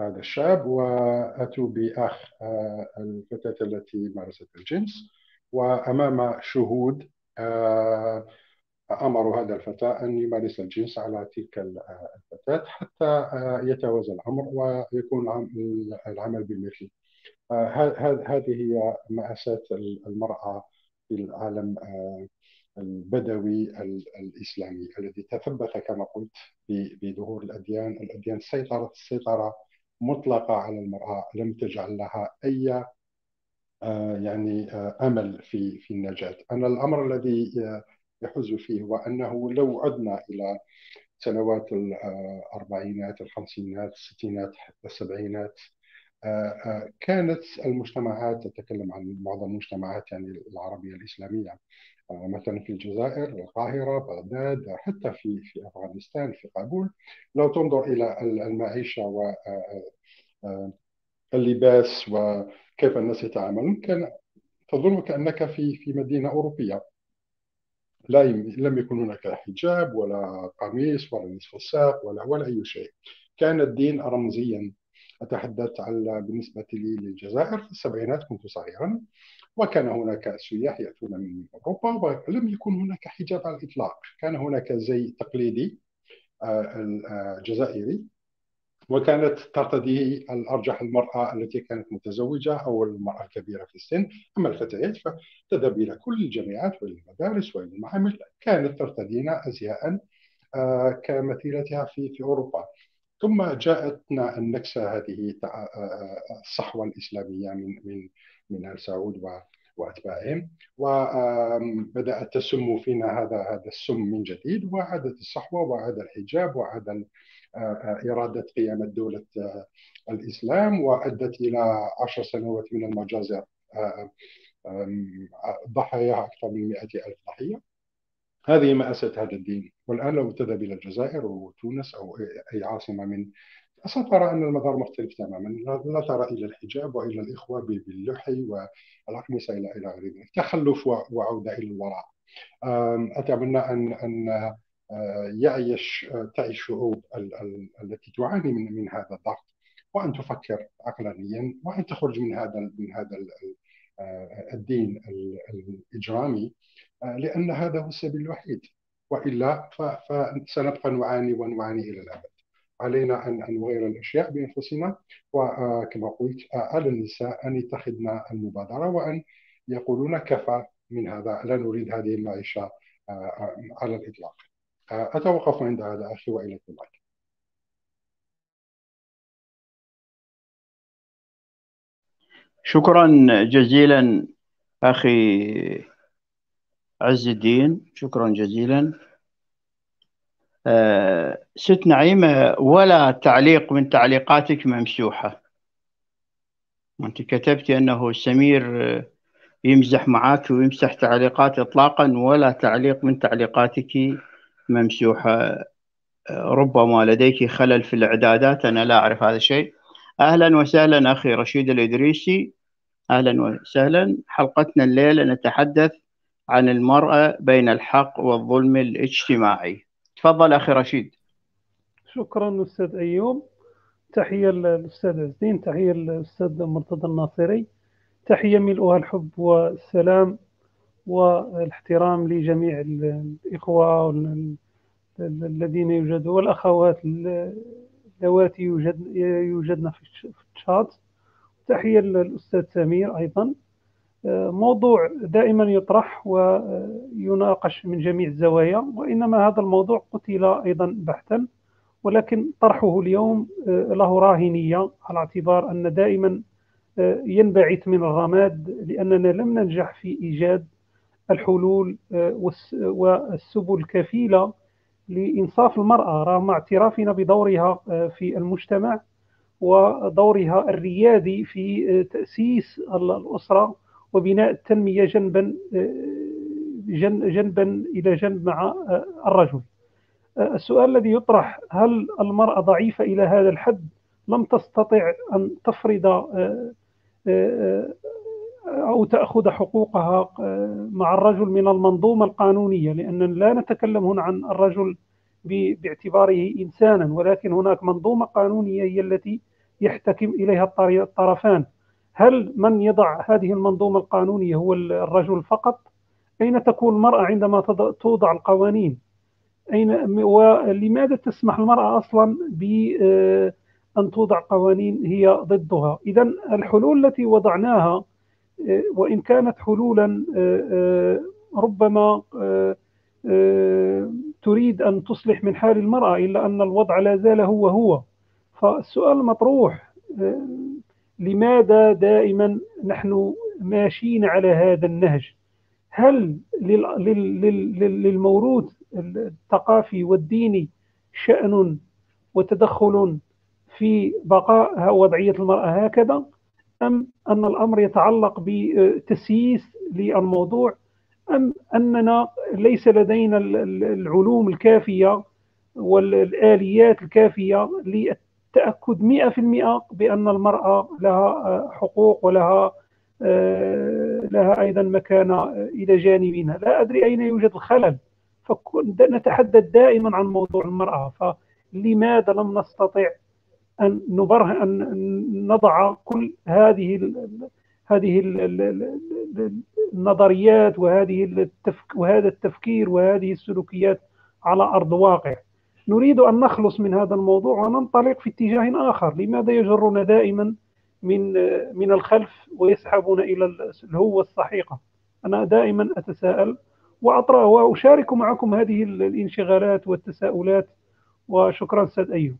هذا الشاب وأتوا بأخ آه، الفتاة التي مارست الجنس وأمام شهود آه، أمروا هذا الفتى أن يمارس الجنس على تلك الفتاة حتى يتوازى الأمر ويكون العمل بالمثل. هذه هي مأساة المرأة في العالم آه، البدوي الإسلامي الذي تثبت كما قلت بظهور الأديان. الأديان سيطرت السيطرة مطلقة على المرأة لم تجعل لها أي يعني أمل في في النجاة. أنا الأمر الذي يحز فيه هو أنه لو عدنا إلى سنوات الأربعينات الخمسينات الستينات السبعينات كانت المجتمعات تتكلم عن بعض المجتمعات يعني العربية الإسلامية مثلا في الجزائر القاهرة بغداد حتى في في أفغانستان في كابول لو تنظر إلى المعيشة واللباس وكيف الناس يتعاملون كان تظن كأنك في في مدينة أوروبية. لا لم يكن هناك حجاب ولا قميص ولا نصف الساق ولا ولا أي شيء. كان الدين رمزيا. أتحدث على بالنسبة لي للجزائر في السبعينات كنت صغيرا وكان هناك سياح يأتون من أوروبا ولم يكن هناك حجاب على الإطلاق. كان هناك زي تقليدي آه، جزائري وكانت ترتديه الأرجح المرأة التي كانت متزوجة أو المرأة الكبيرة في السن. أما الفتيات فتذهب إلى كل الجامعات وإلى المدارس وإلى المعامل كانت ترتدين أزياء آه، كمثيلتها في في أوروبا. ثم جاءتنا النكسة هذه آه، آه، الصحوة الإسلامية من من من آل سعود وأتباعهم. وبدأت تسم فينا هذا هذا السم من جديد وعادت الصحوة وعاد الحجاب وعاد إرادة قيام دولة الإسلام وأدت إلى عشر سنوات من المجازر. ضحاياها أكثر من 100 ألف ضحية. هذه مأساة هذا الدين. والآن لو تذهب إلى الجزائر وتونس أو أي عاصمة من سترى أن المظهر مختلف تماما. لا ترى إلى الحجاب وإلى الإخوة باللحي والأقمصة إلى إلى غير ذلك تخلف وعودة إلى الوراء. أتمنى أن أن آه، يعيش آه، تعي الشعوب التي تعاني من من هذا الضغط. وأن تفكر عقلانيا. وأن تخرج من هذا من هذا آه، الدين الإجرامي. لأن هذا هو السبيل الوحيد. وإلا فسنبقى نعاني ونعاني إلى الأبد. علينا ان نغير الأشياء بأنفسنا. وكما قلت على النساء أن يتخذن المبادرة وأن يقولون كفى من هذا. لا نريد هذه المعيشة على الإطلاق. أتوقف عند هذا أخي وإليكم بعد شكرا جزيلا أخي عز الدين. شكرا جزيلا. أه ست نعيمة ولا تعليق من تعليقاتك ممسوحة؟ أنت كتبت أنه سمير يمزح معك ويمسح تعليقات إطلاقا ولا تعليق من تعليقاتك ممسوحة؟ ربما لديك خلل في الإعدادات أنا لا أعرف هذا الشيء. أهلا وسهلا أخي رشيد الإدريسي. أهلا وسهلا. حلقتنا الليلة نتحدث عن المرأة بين الحق والظلم الاجتماعي. تفضل أخي رشيد. شكرا أستاذ أيوب. تحية للأستاذ عزين تحية للأستاذ مرتضى الناصري. تحية ملؤها الحب والسلام والاحترام لجميع الإخوة الذين يوجدوا والأخوات اللواتي يوجد يوجدن في الشات. تحية للأستاذ سمير أيضا. موضوع دائما يطرح ويناقش من جميع الزوايا وإنما هذا الموضوع قتل أيضا بحثا ولكن طرحه اليوم له راهنية على اعتبار أن دائما ينبعث من الرماد لأننا لم ننجح في إيجاد الحلول آه، والسبل الكفيلة لإنصاف المرأة رغم اعترافنا بدورها آه، في المجتمع ودورها الريادي في آه، تأسيس الأسرة وبناء التنمية جنبا جنبا إلى جنب مع الرجل. السؤال الذي يطرح هل المرأة ضعيفة إلى هذا الحد؟ لم تستطع أن تفرض أو تأخذ حقوقها آه، مع الرجل من المنظومة القانونية لأن لا نتكلم هنا عن الرجل باعتباره إنسانا ولكن هناك منظومة قانونية هي التي يحتكم إليها الطرفان. هل من يضع هذه المنظومة القانونية هو الرجل فقط؟ أين تكون المرأة عندما توضع القوانين؟ أين ولماذا تسمح المرأة أصلا بأن آه، توضع قوانين هي ضدها؟ إذا الحلول التي وضعناها وإن كانت حلولا آه، آه، ربما آه، تريد أن تصلح من حال المرأة إلا أن الوضع لا زال هو هو فالسؤال المطروح لماذا دائما نحن ماشيين على هذا النهج؟ هل للموروث الثقافي والديني شأن وتدخل في بقاء وضعية المرأة هكذا؟ أم أن الأمر يتعلق بتسييس للموضوع؟ أم أننا ليس لدينا العلوم الكافية والآليات الكافية للتأكد 100% بأن المرأة لها حقوق ولها لها أيضا مكانة إلى جانبنا لا أدري أين يوجد الخلل فنتحدث دائما عن موضوع المرأة. فلماذا لم نستطع أن نبره أن نضع كل هذه هذه ال النظريات وهذه التفك وهذا التفكير وهذه السلوكيات على أرض واقع؟ نريد أن نخلص من هذا الموضوع وننطلق في اتجاه آخر. لماذا يجرون دائما من من الخلف ويسحبون إلى الهوة السحيقة أنا دائما أتساءل وأطرح وأشارك معكم هذه الانشغالات والتساؤلات. وشكرا سيد أيوب.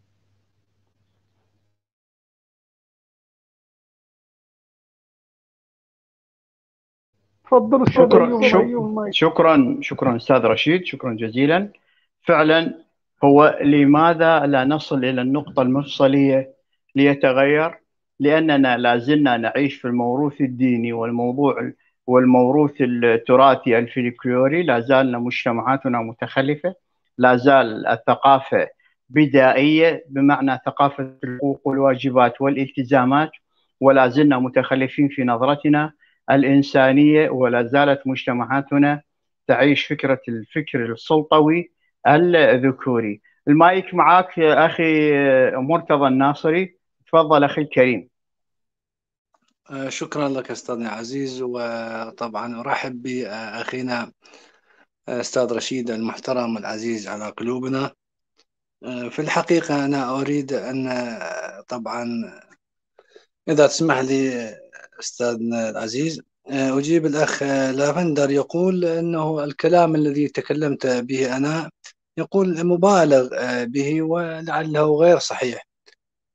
تفضل شكرا شكرا شكرا أستاذ رشيد شكرا جزيلا. فعلا هو لماذا لا نصل إلى النقطة المفصلية ليتغير؟ لأننا لا زلنا نعيش في الموروث الديني والموضوع والموروث التراثي الفلكلوري لا زالنا مجتمعاتنا متخلفة. لا زال الثقافة بدائية بمعنى ثقافة الحقوق والواجبات والالتزامات ولا زلنا متخلفين في نظرتنا الإنسانية ولا زالت مجتمعاتنا تعيش فكرة الفكر السلطوي الذكوري. المايك معك أخي مرتضى الناصري. تفضل أخي الكريم. آه، شكرا لك أستاذنا عزيز وطبعا أرحب بأخينا أستاذ رشيد المحترم العزيز على قلوبنا. آه، في الحقيقة أنا أريد أن طبعا إذا تسمح لي أستاذنا العزيز آه، أجيب الأخ لافندر يقول أنه الكلام الذي تكلمت به أنا يقول مبالغ آه، به ولعله غير صحيح.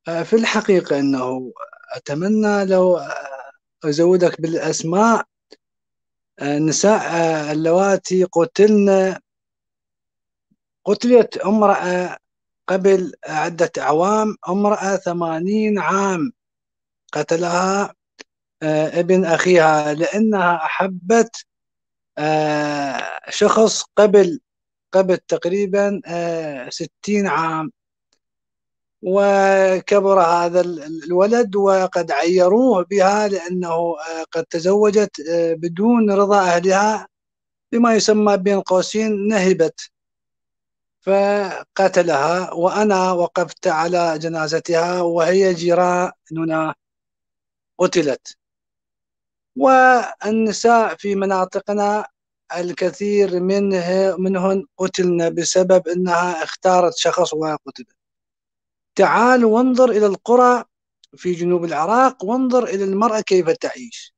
آه، في الحقيقة أنه أتمنى لو أزودك بالأسماء. نساء اللواتي قتلن قتلت امرأة قبل عدة أعوام امرأة ثمانين عام قتلها. آه، ابن أخيها لأنها أحبت آه، شخص قبل قبل تقريبا آه، ستين عام. وكبر هذا الولد وقد عيروه بها لأنه قد تزوجت بدون رضا أهلها بما يسمى بين قوسين نهبت. فقتلها وأنا وقفت على جنازتها وهي جيراننا قتلت. والنساء في مناطقنا الكثير منه منهن قتلن بسبب إنها اختارت شخص وقتلت تعال وانظر إلى القرى في جنوب العراق وانظر إلى المرأة كيف تعيش.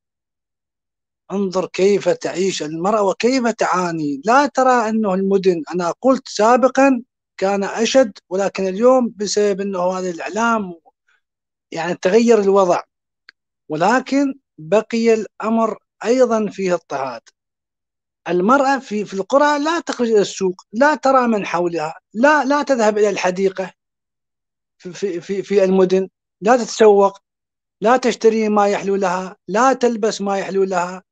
انظر كيف تعيش المرأة وكيف تعاني. لا ترى أنه المدن أنا قلت سابقا كان أشد ولكن اليوم بسبب إنه هذا الإعلام يعني تغير الوضع. ولكن بقي الأمر أيضا فيه اضطهاد. المرأة في في القرى لا تخرج إلى السوق لا ترى من حولها لا لا تذهب إلى الحديقة في في في المدن لا تتسوق لا تشتري ما يحلو لها لا تلبس ما يحلو لها.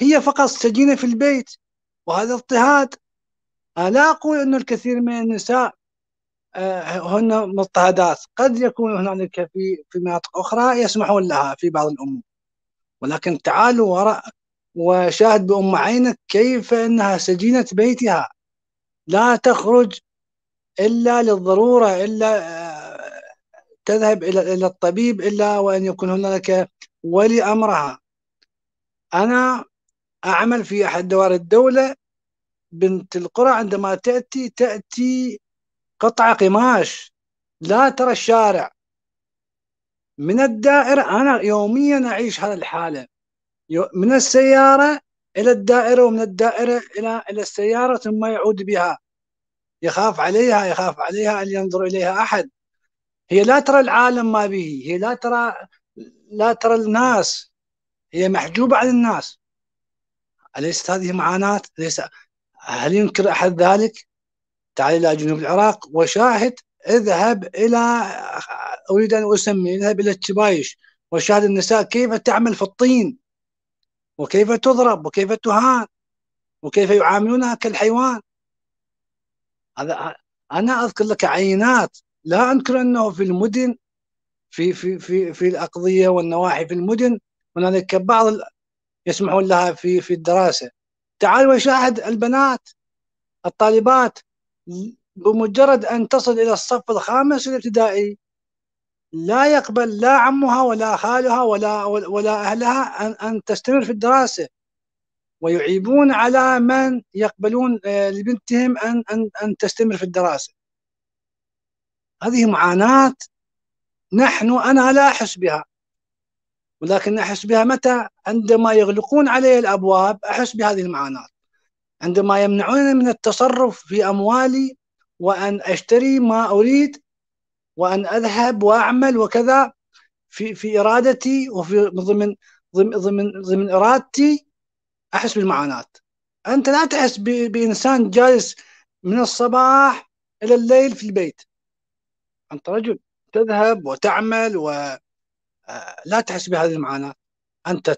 هي فقط سجينة في البيت وهذا اضطهاد. لا أقول أن الكثير من النساء هن مضطهدات. قد يكون هنالك في في مناطق أخرى يسمحون لها في بعض الأمور. ولكن تعالوا وراء وشاهد بأم عينك كيف إنها سجينة بيتها. لا تخرج إلا للضرورة إلا آه، تذهب إلى إلى الطبيب إلا وأن يكون هنالك ولي أمرها. أنا أعمل في أحد دوائر الدولة بنت القرى عندما تأتي تأتي قطعة قماش. لا ترى الشارع. من الدائرة أنا يوميا أعيش هذه الحالة. من السيارة إلى الدائرة ومن الدائرة إلى إلى السيارة ثم يعود بها. يخاف عليها يخاف عليها أن ينظر إليها أحد. هي لا ترى العالم ما به. هي لا ترى لا ترى الناس. هي محجوبة عن الناس. أليست هذه معاناة؟ ليس. هل ينكر أحد ذلك؟ تعال إلى جنوب العراق وشاهد اذهب إلى أريد أن أسمي اذهب إلى التبايش وشاهد النساء كيف تعمل في الطين وكيف تضرب وكيف تهان وكيف يعاملونها كالحيوان. هذا أنا أذكر لك عينات لا أنكر أنه في المدن في في في في الأقضية والنواحي في المدن هنالك بعض يسمحون لها في في الدراسة. تعال وشاهد البنات الطالبات بمجرد أن تصل إلى الصف الخامس الابتدائي لا يقبل لا عمها ولا خالها ولا ولا أهلها أن أن تستمر في الدراسة. ويعيبون على من يقبلون آه، لبنتهم أن أن أن تستمر في الدراسة. هذه معاناة نحن أنا لا أحس بها. ولكن أحس بها متى؟ عندما يغلقون علي الأبواب أحس بهذه المعاناة. عندما يمنعونني من التصرف في أموالي وأن أشتري ما أريد وأن أذهب وأعمل وكذا في في إرادتي وفي ضمن ضمن ضمن, ضمن إرادتي أحس بالمعاناة. أنت لا تحس بإنسان جالس من الصباح إلى الليل في البيت. أنت رجل تذهب وتعمل ولا آه، تحس بهذه المعاناة. أنت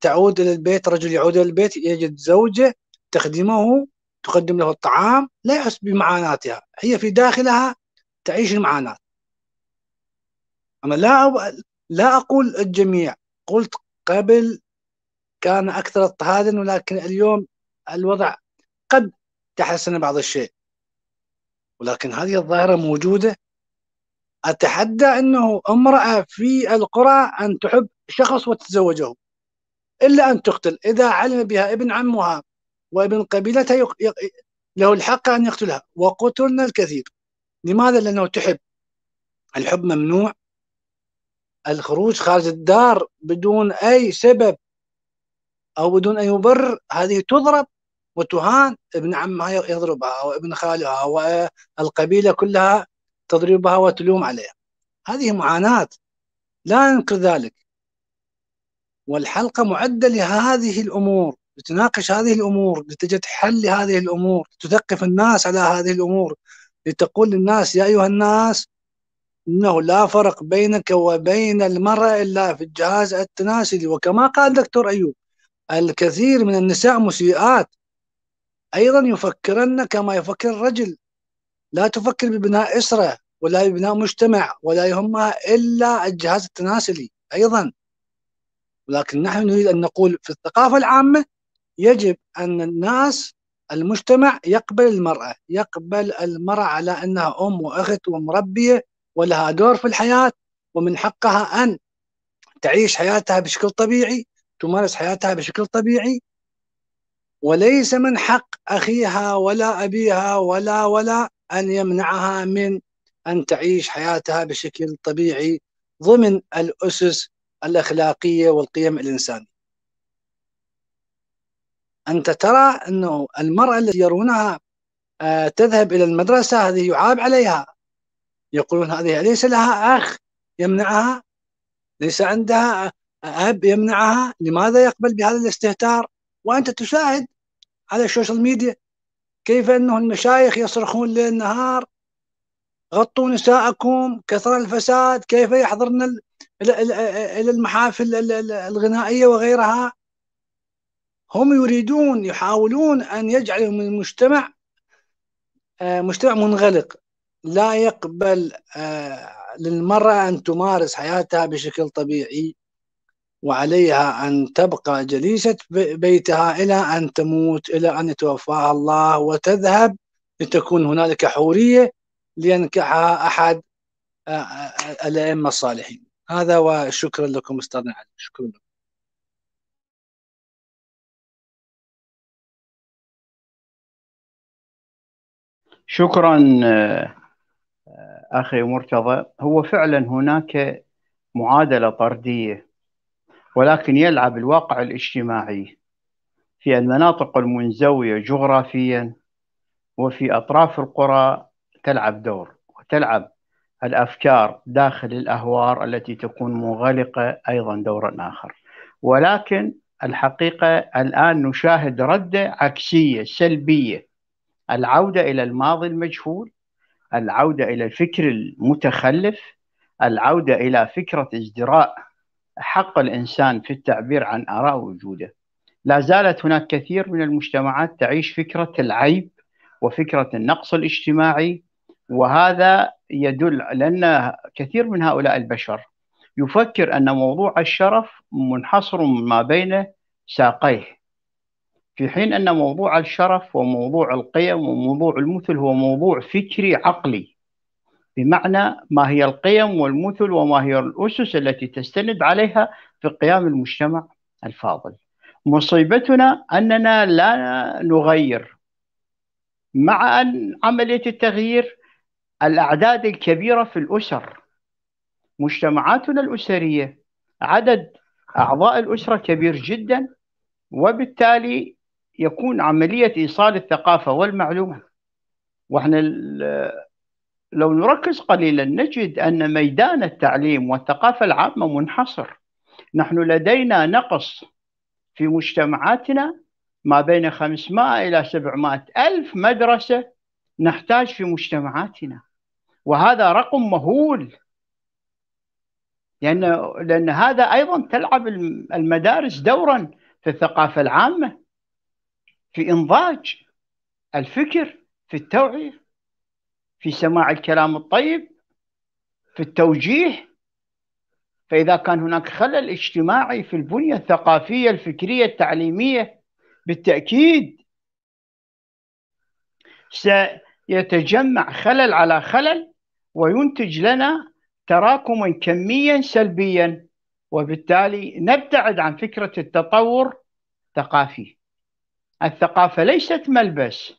تعود إلى البيت رجل يعود إلى البيت يجد زوجة تخدمه تقدم له الطعام لا يحس بمعاناتها. هي في داخلها تعيش المعاناة. أنا لا لا أقول الجميع. قلت قبل كان أكثر اضطهادا ولكن اليوم الوضع قد تحسن بعض الشيء. ولكن هذه الظاهرة موجودة. أتحدى أنه امرأة في القرى أن تحب شخص وتتزوجه. إلا أن تقتل. إذا علم بها ابن عمها وابن قبيلتها يق... يق... له الحق أن يقتلها. وقتلنا الكثير. لماذا؟ لأنه تحب. الحب ممنوع. الخروج خارج الدار بدون أي سبب أو بدون أي مبرر هذه تضرب وتهان ابن عمها يضربها وابن خالها والقبيلة كلها تضربها وتلوم عليها. هذه معاناة. لا ننكر ذلك. والحلقة معدة لهذه الأمور. لتناقش هذه الأمور لتجد حل لهذه الأمور تثقف الناس على هذه الأمور لتقول للناس يا أيها الناس إنه لا فرق بينك وبين المرأة إلا في الجهاز التناسلي. وكما قال دكتور أيوب الكثير من النساء مسيئات. أيضا يفكرن كما يفكر الرجل. لا تفكر ببناء أسرة ولا ببناء مجتمع ولا يهمها إلا الجهاز التناسلي أيضا. ولكن نحن نريد أن نقول في الثقافة العامة يجب أن الناس المجتمع يقبل المرأة يقبل المرأة على أنها أم وأخت ومربية ولها دور في الحياة ومن حقها أن تعيش حياتها بشكل طبيعي تمارس حياتها بشكل طبيعي. وليس من حق أخيها ولا أبيها ولا ولا أن يمنعها من أن تعيش حياتها بشكل طبيعي ضمن الأسس الأخلاقية والقيم الإنسانية. أنت ترى أنه المرأة التي يرونها آه، تذهب إلى المدرسة هذه يعاب عليها. يقولون هذه ليس لها أخ يمنعها ليس عندها أب يمنعها. لماذا يقبل بهذا الاستهتار؟ وأنت تشاهد على ال social media كيف أنه المشايخ يصرخون ليل نهار غطوا نساءكم كثر الفساد كيف يحضرن إلى المحافل الغنائية وغيرها؟ هم يريدون يحاولون أن يجعلوا من المجتمع آه، مجتمع منغلق. لا يقبل آه، للمرأة أن تمارس حياتها بشكل طبيعي وعليها أن تبقى جليسة بيتها إلى أن تموت إلى أن يتوفاها الله وتذهب لتكون هنالك حورية لينكحها أحد آه، الأئمة الصالحين. هذا وشكرا لكم أستاذنا علي شكرا لكم. شكرا آه، أخي مرتضى. هو فعلا هناك معادلة طردية ولكن يلعب الواقع الاجتماعي في المناطق المنزوية جغرافيا وفي أطراف القرى تلعب دور وتلعب الأفكار داخل الأهوار التي تكون منغلقه أيضا دورا آخر. ولكن الحقيقة الآن نشاهد ردة عكسية سلبية العودة إلى الماضي المجهول العودة إلى الفكر المتخلف العودة إلى فكرة ازدراء حق الإنسان في التعبير عن آراء وجوده. لا زالت هناك كثير من المجتمعات تعيش فكرة العيب وفكرة النقص الاجتماعي وهذا يدل لأن كثير من هؤلاء البشر يفكر أن موضوع الشرف منحصر ما بين ساقيه. في حين أن موضوع الشرف وموضوع القيم وموضوع المثل هو موضوع فكري عقلي بمعنى ما هي القيم والمثل وما هي الأسس التي تستند عليها في قيام المجتمع الفاضل. مصيبتنا أننا لا نغير مع أن عملية التغيير الأعداد الكبيرة في الأسر مجتمعاتنا الأسرية عدد أعضاء الأسرة كبير جدا وبالتالي يكون عملية إيصال الثقافة والمعلومة. وإحنا لو نركز قليلا نجد أن ميدان التعليم والثقافة العامة منحصر. نحن لدينا نقص في مجتمعاتنا ما بين 500 إلى 700 ألف مدرسة نحتاج في مجتمعاتنا. وهذا رقم مهول. لأن لأن هذا أيضا تلعب المدارس دورا في الثقافة العامة. في إنضاج الفكر في التوعية في سماع الكلام الطيب في التوجيه. فإذا كان هناك خلل اجتماعي في البنية الثقافية الفكرية التعليمية بالتأكيد سيتجمع خلل على خلل وينتج لنا تراكما كميا سلبيا وبالتالي نبتعد عن فكرة التطور الثقافي. الثقافة ليست ملبس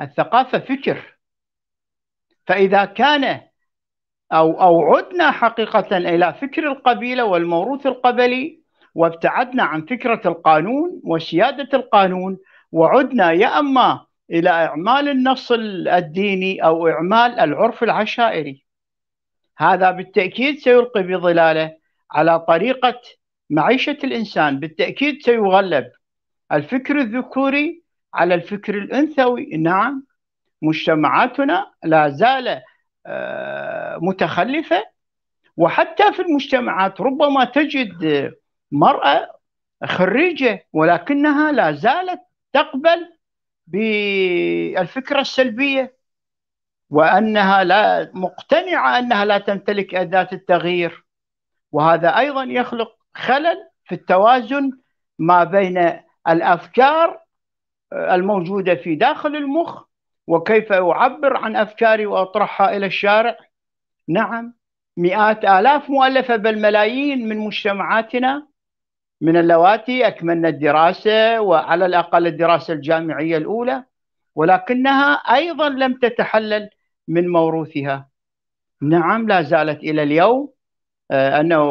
الثقافة فكر. فإذا كان أو أو عدنا حقيقة إلى فكر القبيلة والموروث القبلي وابتعدنا عن فكرة القانون وسيادة القانون وعدنا يا أما إلى إعمال النص الديني أو إعمال العرف العشائري. هذا بالتأكيد سيلقي بظلاله على طريقة معيشة الإنسان بالتأكيد سيغلب. الفكر الذكوري على الفكر الأنثوي. نعم مجتمعاتنا لا زال آه، متخلفة. وحتى في المجتمعات ربما تجد مرأة خريجة ولكنها لا زالت تقبل بالفكرة السلبية وأنها لا مقتنعة أنها لا تمتلك أداة التغيير. وهذا أيضا يخلق خلل في التوازن ما بين الأفكار الموجودة في داخل المخ وكيف أعبر عن أفكاري وأطرحها إلى الشارع؟ نعم مئات آلاف مؤلفة بل ملايين من مجتمعاتنا. من اللواتي أكملنا الدراسة وعلى الأقل الدراسة الجامعية الأولى ولكنها أيضا لم تتحلل من موروثها. نعم لا زالت إلى اليوم آه، أنه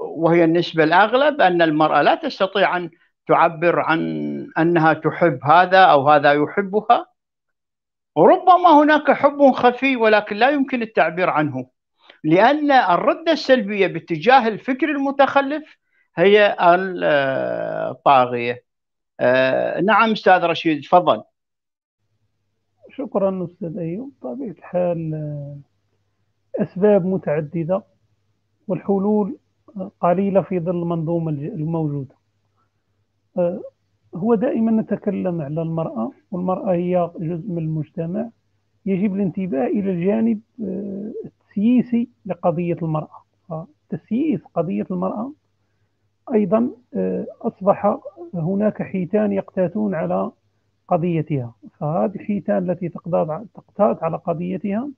وهي النسبة الأغلب أن المرأة لا تستطيع أن تعبر عن أنها تحب هذا أو هذا يحبها وربما هناك حب خفي ولكن لا يمكن التعبير عنه لأن الردة السلبية باتجاه الفكر المتخلف هي الطاغية. آه، نعم أستاذ رشيد تفضل. شكرا أستاذ أيوب. بطبيعة الحال آه، أسباب متعددة والحلول قليلة في ظل المنظومة الموجودة. آه، هو دائما نتكلم على المرأة والمرأة هي جزء من المجتمع. يجب الانتباه إلى الجانب آه، التسييسي لقضية المرأة. تسييس قضية المرأة أيضا آه، أصبح هناك حيتان يقتاتون على قضيتها. فهذه الحيتان التي تقتات على قضيتها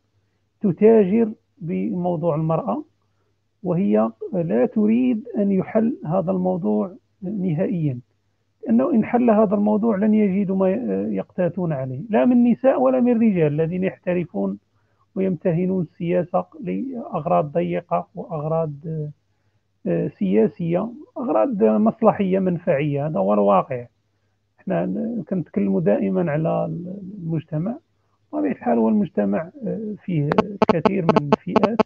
تتاجر بموضوع المرأة وهي لا تريد أن يحل هذا الموضوع نهائيا. أنه إن حل هذا الموضوع لن يجدوا ما يقتاتون عليه. لا من نساء ولا من رجال الذين يحترفون ويمتهنون السياسة لأغراض ضيقة وأغراض آه، سياسية أغراض مصلحية منفعية. هذا هو الواقع. إحنا كنتكلموا دائما على المجتمع. بطبيعة الحال هو المجتمع آه، فيه كثير من الفئات.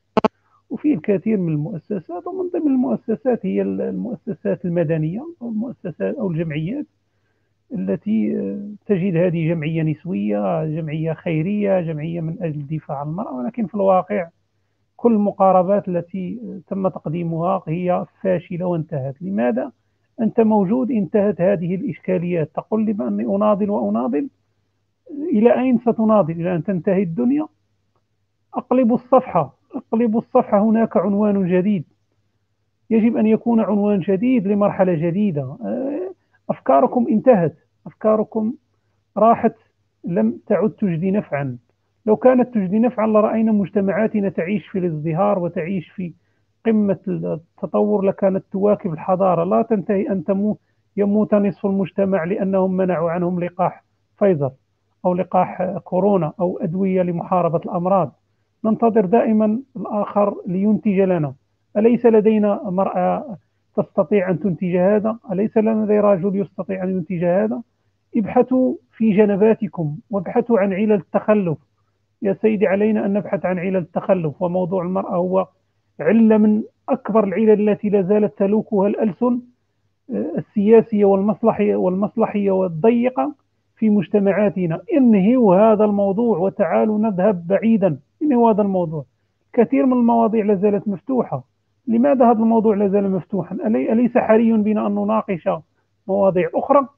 الكثير من المؤسسات ومن ضمن المؤسسات هي المؤسسات المدنية أو المؤسسات أو الجمعيات التي تجد هذه جمعية نسوية جمعية خيرية جمعية من أجل الدفاع عن المرأة ولكن في الواقع كل المقاربات التي تم تقديمها هي فاشلة وانتهت لماذا؟ أنت موجود انتهت هذه الإشكاليات تقول لي بأني أناضل وأناضل إلى أين ستناضل؟ إلى أن تنتهي الدنيا؟ أقلب الصفحة اقلب الصفحة هناك عنوان جديد. يجب أن يكون عنوان جديد لمرحلة جديدة. أفكاركم انتهت. أفكاركم راحت. لم تعد تجدي نفعا. لو كانت تجدي نفعا لرأينا مجتمعاتنا تعيش في الازدهار وتعيش في قمة التطور لكانت تواكب الحضارة. لا تنتهي أن تموت. يموت نصف المجتمع لأنهم منعوا عنهم لقاح فايزر أو لقاح كورونا أو أدوية لمحاربة الأمراض. ننتظر دائما الآخر لينتج لنا. أليس لدينا مرأة تستطيع أن تنتج هذا؟ أليس لدي رجل يستطيع أن ينتج هذا؟ ابحثوا في جنباتكم وابحثوا عن علل التخلف. يا سيدي علينا أن نبحث عن علل التخلف وموضوع المرأة هو علة من أكبر العلل التي لا زالت تلوكها الألسن السياسية والمصلحية والمصلحية والضيقة في مجتمعاتنا. انهوا هذا الموضوع وتعالوا نذهب بعيدا. انهوا هذا الموضوع. كثير من المواضيع لا زالت مفتوحة. لماذا هذا الموضوع لا زال مفتوحا؟ أليس حري بنا أن نناقش مواضيع أخرى؟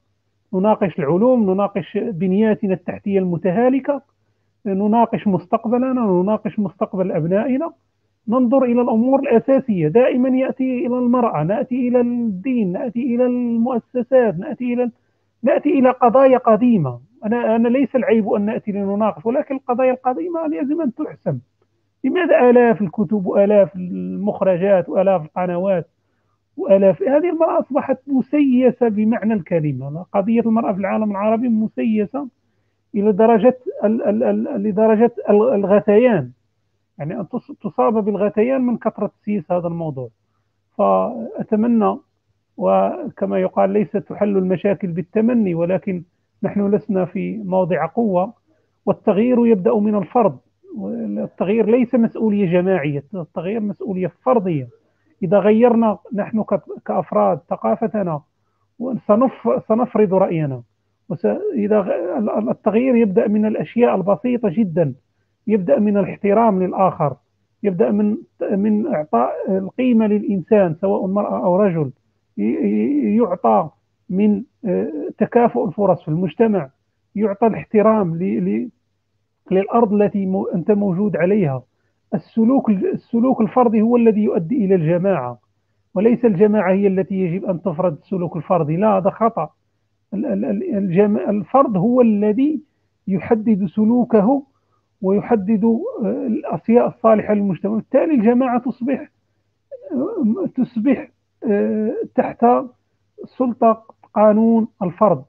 نناقش العلوم نناقش بنياتنا التحتية المتهالكة نناقش مستقبلنا نناقش مستقبل أبنائنا. ننظر إلى الأمور الأساسية. دائما يأتي إلى المرأة نأتي إلى الدين نأتي إلى المؤسسات نأتي إلى نأتي إلى قضايا قديمة. أنا أنا ليس العيب أن نأتي لنناقش ولكن القضايا القديمة يجب أن تحسم. لماذا آلاف الكتب وآلاف المخرجات وآلاف القنوات وآلاف هذه المرأة أصبحت مسيسة بمعنى الكلمة. قضية المرأة في العالم العربي مسيسة إلى درجة لدرجة الغثيان. يعني أن تصاب بالغثيان من كثرة تسييس هذا الموضوع. فأتمنى وكما يقال ليست تحل المشاكل بالتمني ولكن نحن لسنا في موضع قوة والتغيير يبدأ من الفرد التغيير ليس مسؤولية جماعية التغيير مسؤولية فردية إذا غيرنا نحن كأفراد ثقافتنا سنفرض رأينا. إذا التغيير يبدأ من الأشياء البسيطة جدا. يبدأ من الاحترام للآخر. يبدأ من من إعطاء القيمة للإنسان سواء مرأة أو رجل. يعطى من تكافؤ الفرص في المجتمع يعطى الاحترام للأرض التي أنت موجود عليها. السلوك السلوك الفردي هو الذي يؤدي إلى الجماعة وليس الجماعة هي التي يجب أن تفرض السلوك الفردي. لا هذا خطأ. الفرد هو الذي يحدد سلوكه ويحدد آه، الأشياء الصالحة للمجتمع. بالتالي الجماعة تصبح آه، تصبح تحت سلطة قانون الفرد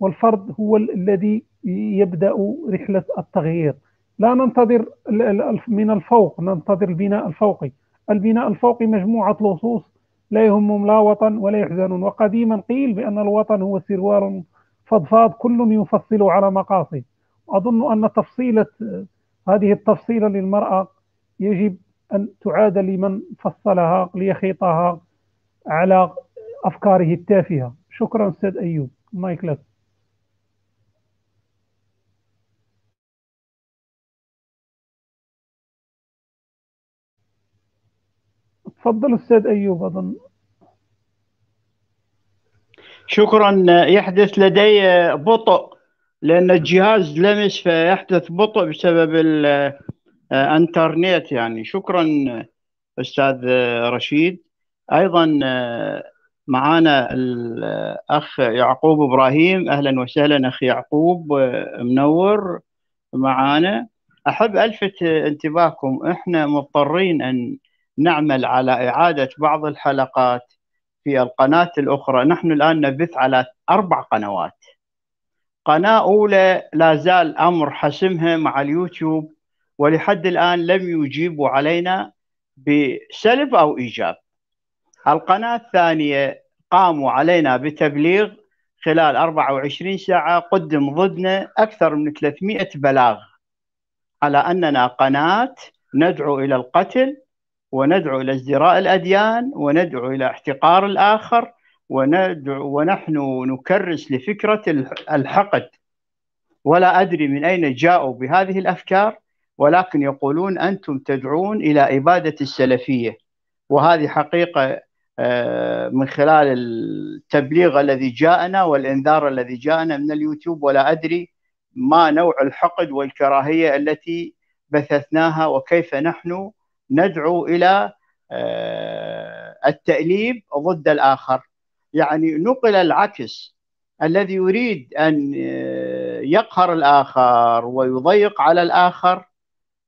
والفرد هو الذي يبدأ رحلة التغيير. لا ننتظر من الفوق ننتظر البناء الفوقي. البناء الفوقي مجموعة لصوص لا يهمهم لا وطن ولا يحزنون. وقديما قيل بأن الوطن هو سروال فضفاض كل يفصل على مقاصد أظن أن تفصيلة هذه التفصيلة للمرأة يجب أن تعاد لمن فصلها ليخيطها على أفكاره التافهة. شكرا أستاذ أيوب. مايك لك. تفضل أستاذ أيوب أظن. شكرا. يحدث لدي بطء لأن الجهاز لمس فيحدث بطء بسبب الإنترنت يعني. شكرا أستاذ رشيد. أيضا معانا الأخ يعقوب إبراهيم. أهلا وسهلا أخي يعقوب منور معانا. أحب ألفت انتباهكم. إحنا مضطرين أن نعمل على إعادة بعض الحلقات في القناة الأخرى. نحن الآن نبث على أربع قنوات. قناة أولى لا زال أمر حسمها مع اليوتيوب ولحد الآن لم يجيبوا علينا بسلب أو إيجاب. القناة الثانية قاموا علينا بتبليغ خلال 24 ساعة قدم ضدنا أكثر من 300 بلاغ على أننا قناة ندعو إلى القتل وندعو إلى ازدراء الأديان وندعو إلى احتقار الآخر وندعو ونحن نكرس لفكرة الحقد. ولا أدري من أين جاءوا بهذه الأفكار ولكن يقولون أنتم تدعون إلى إبادة السلفية. وهذه حقيقة من خلال التبليغ الذي جاءنا والإنذار الذي جاءنا من اليوتيوب ولا أدري ما نوع الحقد والكراهية التي بثثناها وكيف نحن ندعو إلى آه، التأليب ضد الآخر. يعني نقل العكس. الذي يريد أن آه، يقهر الآخر ويضيق على الآخر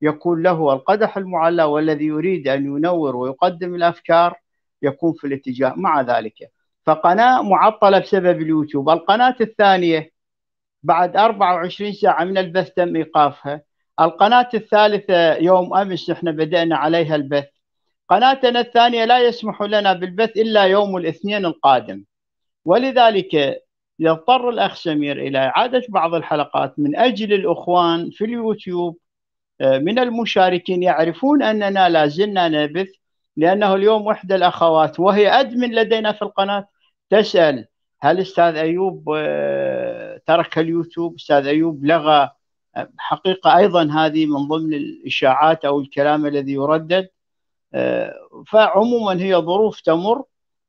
يكون له القدح المعلى والذي يريد أن ينور ويقدم الأفكار يكون في الاتجاه مع ذلك. فقناة معطلة بسبب اليوتيوب. القناة الثانية بعد 24 ساعة من البث تم إيقافها. القناة الثالثة يوم أمس إحنا بدأنا عليها البث. قناتنا الثانية لا يسمح لنا بالبث إلا يوم الاثنين القادم. ولذلك يضطر الأخ سمير إلى إعادة بعض الحلقات من أجل الأخوان في اليوتيوب آه، من المشاركين يعرفون أننا لا زلنا نبث لأنه اليوم إحدى الأخوات وهي أدمن لدينا في القناة. تسأل هل أستاذ أيوب آه، ترك اليوتيوب؟ أستاذ أيوب لغى آه، حقيقة أيضا هذه من ضمن الإشاعات أو الكلام الذي يردد. فعموما هي ظروف تمر.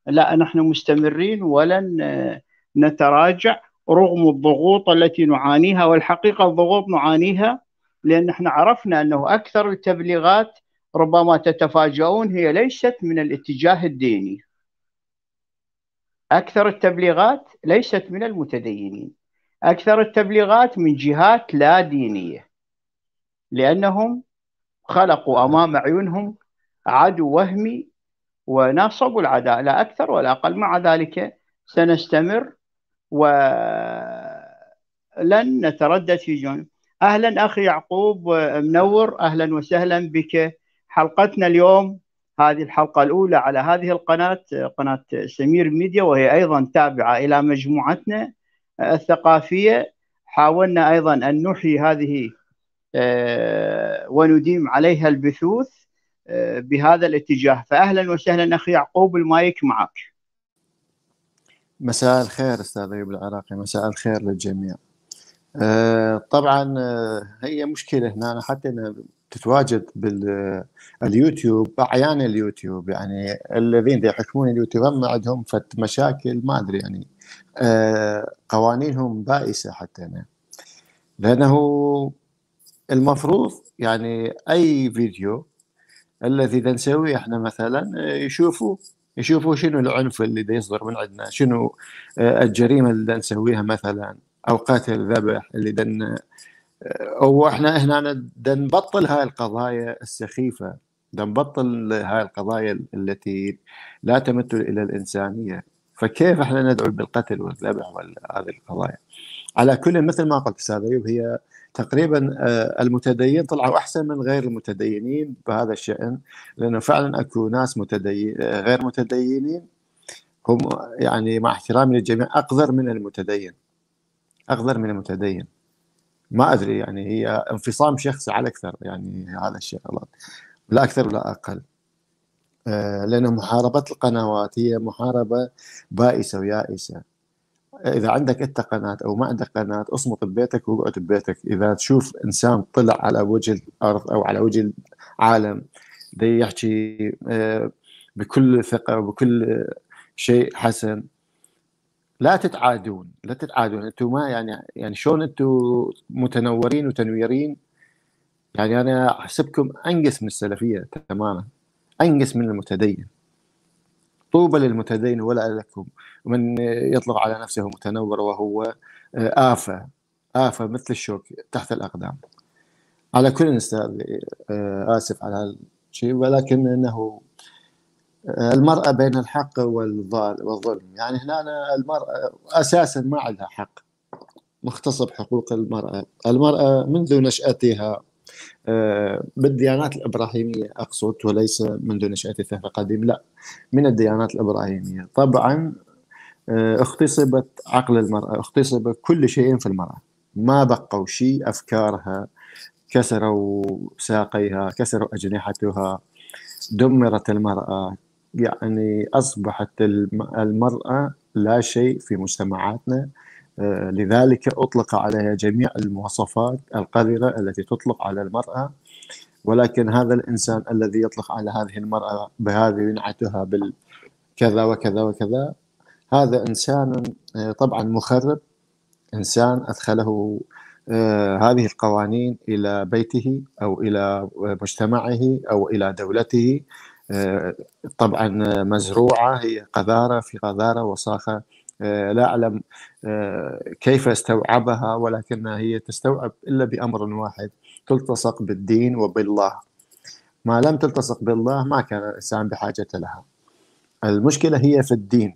لا نحن مستمرين ولن نتراجع رغم الضغوط التي نعانيها والحقيقة الضغوط نعانيها لأن إحنا عرفنا أنه أكثر التبليغات ربما تتفاجؤون هي ليست من الاتجاه الديني. أكثر التبليغات ليست من المتدينين. أكثر التبليغات من جهات لا دينية لأنهم خلقوا أمام عيونهم عدو وهمي ونصبوا العداء. لا أكثر ولا أقل. مع ذلك سنستمر ولن نتردد في جانب أهلا أخي يعقوب منور. أهلا وسهلا بك. حلقتنا اليوم هذه الحلقة الأولى على هذه القناة قناة سمير ميديا وهي أيضا تابعة إلى مجموعتنا الثقافية. حاولنا أيضا أن نحيي هذه آه، ونديم عليها البثوث آه، بهذا الاتجاه. فأهلا وسهلا أخي يعقوب المايك معك. مساء الخير أستاذ أيوب العراقي مساء الخير للجميع. طبعا هي مشكلة هنا حتى تتواجد باليوتيوب أعيان اليوتيوب يعني الذين يحكمون اليوتيوب هم عندهم فت مشاكل ما أدري يعني آه، قوانينهم بائسة حتى أنا. لأنه المفروض يعني أي فيديو الذي نسويه إحنا مثلا يشوفوا يشوفوا شنو العنف اللي يصدر من عندنا شنو آه، الجريمة اللي نسويها مثلا أو قتل ذبح اللي دن هو إحنا هنا نبطل هاي القضايا السخيفة نبطل هاي القضايا التي لا تمثل إلى الإنسانية. فكيف إحنا ندعو بالقتل والذبح وهذه القضايا؟ على كل مثل ما قلت أستاذ أيوب هي تقريبا آه، المتدين طلعوا أحسن من غير المتدينين بهذا الشأن لأنه فعلا أكو ناس متدين آه، غير متدينين. هم يعني مع احترامي للجميع أقذر من المتدين. اقذر من المتدين. ما أدري يعني هي انفصام شخصي على أكثر يعني هذا الشيء غلط. لا أكثر ولا أقل. آه، لأن محاربة القنوات هي محاربة بائسة ويائسة. إذا عندك أنت قناة أو ما عندك قناة اصمت ببيتك واقعد ببيتك. إذا تشوف إنسان طلع على وجه الأرض أو على وجه العالم يحكي آه، بكل ثقة وبكل شيء حسن. لا تتعادون لا تتعادون. أنتم ما يعني يعني شلون أنتم متنورين وتنويرين؟ يعني أنا أحسبكم أنقص من السلفية تماما. أنقص من المتدين. طوبى للمتدين ولا لكم من يطلق على نفسه متنور وهو آه، آفة. آفة مثل الشوك تحت الأقدام. على كل أستاذ آه، آسف على الشيء ولكن أنه المرأة بين الحق والظلم. يعني هنا المرأة أساسا ما عندها حق. مختص بحقوق المرأة. المرأة منذ نشأتها آه، بالديانات الإبراهيمية أقصد وليس منذ نشأة الثقافة القديم لا. من الديانات الإبراهيمية. طبعا آه، اغتصبت عقل المرأة اغتصب كل شيء في المرأة. ما بقوا شيء أفكارها كسروا ساقيها كسروا أجنحتها دمرت المرأة. يعني أصبحت المرأة لا شيء في مجتمعاتنا. آه، لذلك أطلق عليها جميع المواصفات القذرة التي تطلق على المرأة. ولكن هذا الإنسان الذي يطلق على هذه المرأة بهذه ينعتها بالكذا وكذا وكذا هذا إنسان آه، طبعا مخرب. إنسان أدخله آه، هذه القوانين إلى بيته أو إلى مجتمعه أو إلى دولته. طبعا مزروعة هي قذارة في قذارة وصاخة آه، لا أعلم آه، كيف استوعبها ولكنها هي تستوعب إلا بأمر واحد تلتصق بالدين وبالله. ما لم تلتصق بالله ما كان الإنسان بحاجة لها. المشكلة هي في الدين.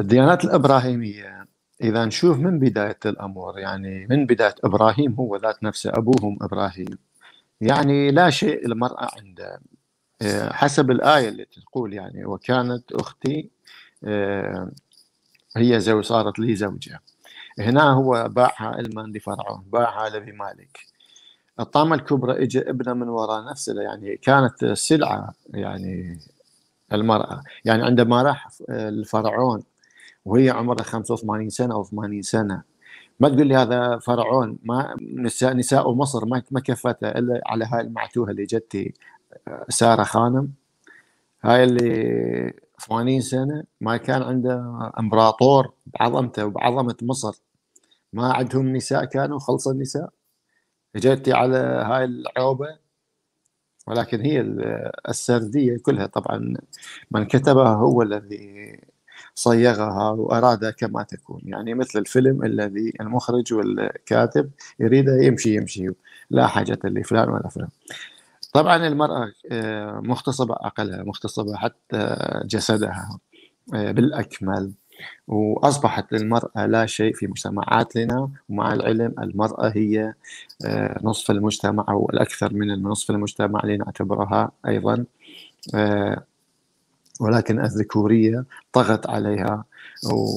الديانات الإبراهيمية إذا نشوف من بداية الأمر يعني من بداية إبراهيم هو ذات نفسه أبوهم إبراهيم. يعني لا شيء المرأة عنده. حسب الآية التي تقول يعني وكانت أختي آه، هي زوج صارت لي زوجة. هنا هو باعها علما لفرعون باعها لأبي مالك. الطامة الكبرى اجى ابنة من وراء نفسه يعني كانت سلعة يعني المرأة. يعني عندما راح الفرعون وهي عمرها 85 سنة أو 80 سنة ما تقول لي هذا فرعون ما نساء نساء مصر ما ما كفته إلا على هاي المعتوهة اللي جتي. آه، سارة خانم. هاي اللي 80 سنة ما كان عنده إمبراطور بعظمته وبعظمة مصر. ما عندهم نساء كانوا خلص النساء. جيتي على هاي العوبة ولكن هي السردية كلها. طبعا من كتبها هو الذي صيغها وأرادها كما تكون. يعني مثل الفيلم الذي المخرج والكاتب يريد يمشي يمشي. لا حاجة لفلان ولا فلان. طبعا المرأة آه، مغتصبة عقلها مغتصبة حتى جسدها آه، بالأكمل. وأصبحت المرأة لا شيء في مجتمعاتنا. ومع العلم المرأة هي آه، نصف المجتمع أو الأكثر من نصف المجتمع لنعتبرها أيضا. ولكن الذكورية طغت عليها.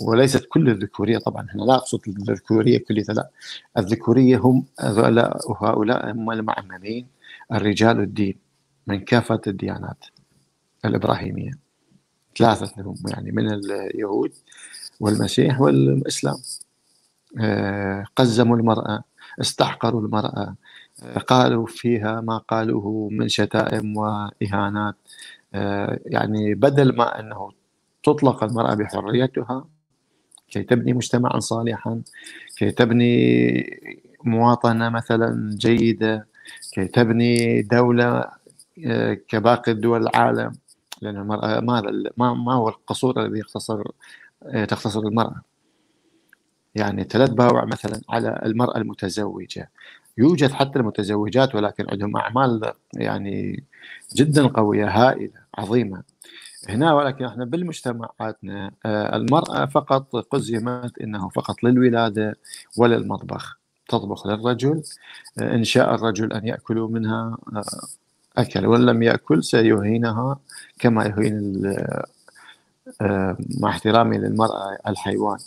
وليست كل الذكورية طبعا إحنا لا أقصد الذكورية كلها لا. الذكورية هم هؤلاء هم المعممين الرجال الدين من كافة الديانات الإبراهيمية. ثلاثة هم يعني من اليهود والمسيح والإسلام. آه، قزموا المرأة استحقروا المرأة آه، قالوا فيها ما قالوه من شتائم وإهانات. آه، يعني بدل ما أنه تطلق المرأة بحريتها كي تبني مجتمعا صالحا كي تبني مواطنة مثلا جيدة كي تبني دولة آه، كباقي الدول العالم. لأن المرأة ما, ما هو القصور الذي يختصر آه، تختصر المرأة. يعني ثلاث باوع مثلا على المرأة المتزوجة. يوجد حتى المتزوجات ولكن عندهم أعمال يعني جدا قوية هائلة عظيمة. هنا ولكن إحنا بالمجتمعاتنا آه، المرأة فقط قزمت إنه فقط للولادة وللمطبخ تطبخ للرجل إن شاء الرجل أن يأكل منها آه، أكل وإن لم يأكل سيهينها كما يهين آه، مع احترامي للمرأة الحيوان.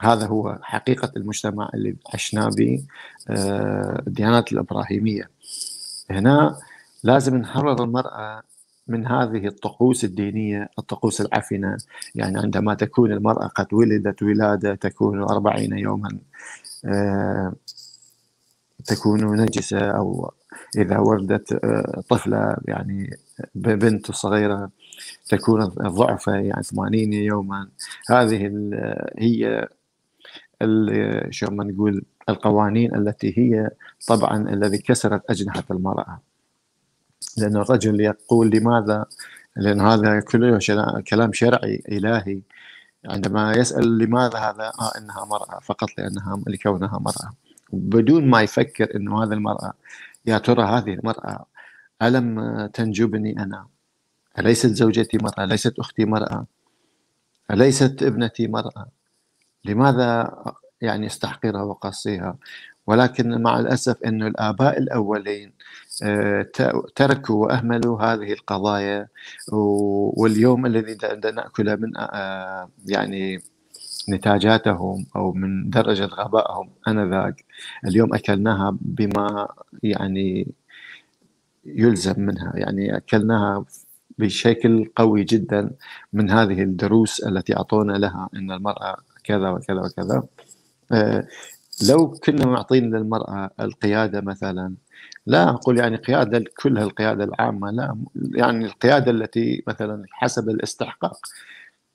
هذا هو حقيقة المجتمع اللي عشنا به آه، الديانات الإبراهيمية. هنا لازم نحرر المرأة من هذه الطقوس الدينية الطقوس العفنة. يعني عندما تكون المرأة قد ولدت ولادة تكون أربعين يوما تكون نجسة أو إذا ولدت آه، طفلة يعني بنت صغيرة تكون ضعفة يعني 80 يوما. هذه هي شو ما نقول القوانين التي هي طبعا الذي كسرت أجنحة المرأة. لأن الرجل يقول لماذا؟ لأن هذا كله كلام شرعي إلهي. عندما يسأل لماذا هذا؟ آه إنها مرأة فقط لأنها لكونها مرأة. بدون ما يفكر إنه هذه المرأة يا ترى هذه المرأة ألم تنجبني أنا؟ أليست زوجتي مرأة؟ أليست أختي مرأة؟ أليست ابنتي مرأة؟ لماذا يعني استحقرها وقصيها؟ ولكن مع الأسف أن الآباء الأولين آه، تركوا وأهملوا هذه القضايا واليوم الذي ناكل من آه، يعني نتاجاتهم أو من درجة غبائهم آنذاك. اليوم أكلناها بما يعني يلزم منها. يعني أكلناها بشكل قوي جدا من هذه الدروس التي أعطونا لها إن المرأة كذا وكذا وكذا. آه، لو كنا معطين للمرأة القيادة مثلا لا أقول يعني قيادة كلها القياده العامة لا يعني القيادة التي مثلا حسب الاستحقاق.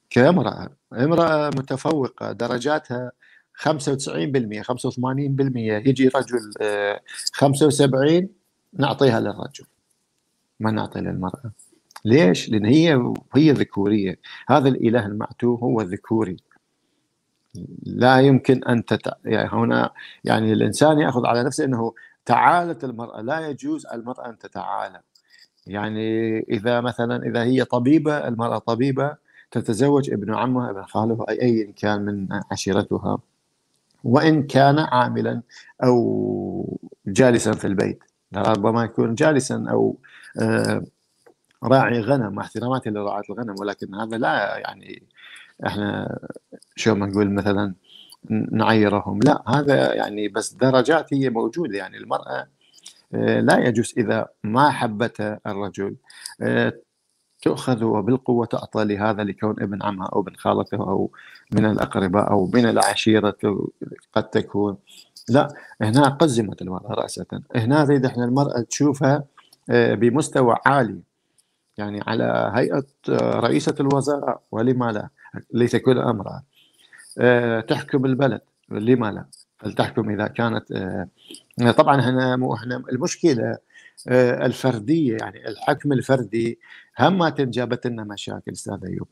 كامراه امراه متفوقة درجاتها 95% 85% يجي رجل 75 آه، نعطيها للرجل. ما نعطي للمرأة. ليش؟ لأن هي هي ذكورية. هذا الإله المعتوه هو ذكوري. لا يمكن أن تت... يعني هنا يعني الإنسان يأخذ على نفسه إنه تعالت المرأة. لا يجوز المرأة أن تتعالى. يعني إذا مثلا إذا هي طبيبة المرأة طبيبة تتزوج ابن عمها ابن خاله اي أي كان من عشيرتها وإن كان عاملا أو جالسا في البيت. ربما يكون جالسا أو آه، راعي غنم مع احتراماتي لرعاة الغنم ولكن هذا لا يعني إحنا شو ما نقول مثلا نعيرهم. لا هذا يعني بس درجات هي موجودة. يعني المرأة آه، لا يجوز إذا ما حبتها الرجل. آه، تؤخذ وبالقوة تعطى لهذا لكون ابن عمها أو ابن خالته أو من الأقرباء أو من العشيرة قد تكون. لا هنا قزمت المرأة راسا هنا نريد إحنا المرأة تشوفها آه، بمستوى عالي يعني على هيئة رئيسة الوزراء ولما لا لتكون أمرأة. آه، تحكم البلد لما لا؟ فلتحكم إذا كانت آه، طبعا إحنا مو إحنا المشكلة آه، الفردية يعني الحكم الفردي هم جابت لنا مشاكل أستاذ أيوب.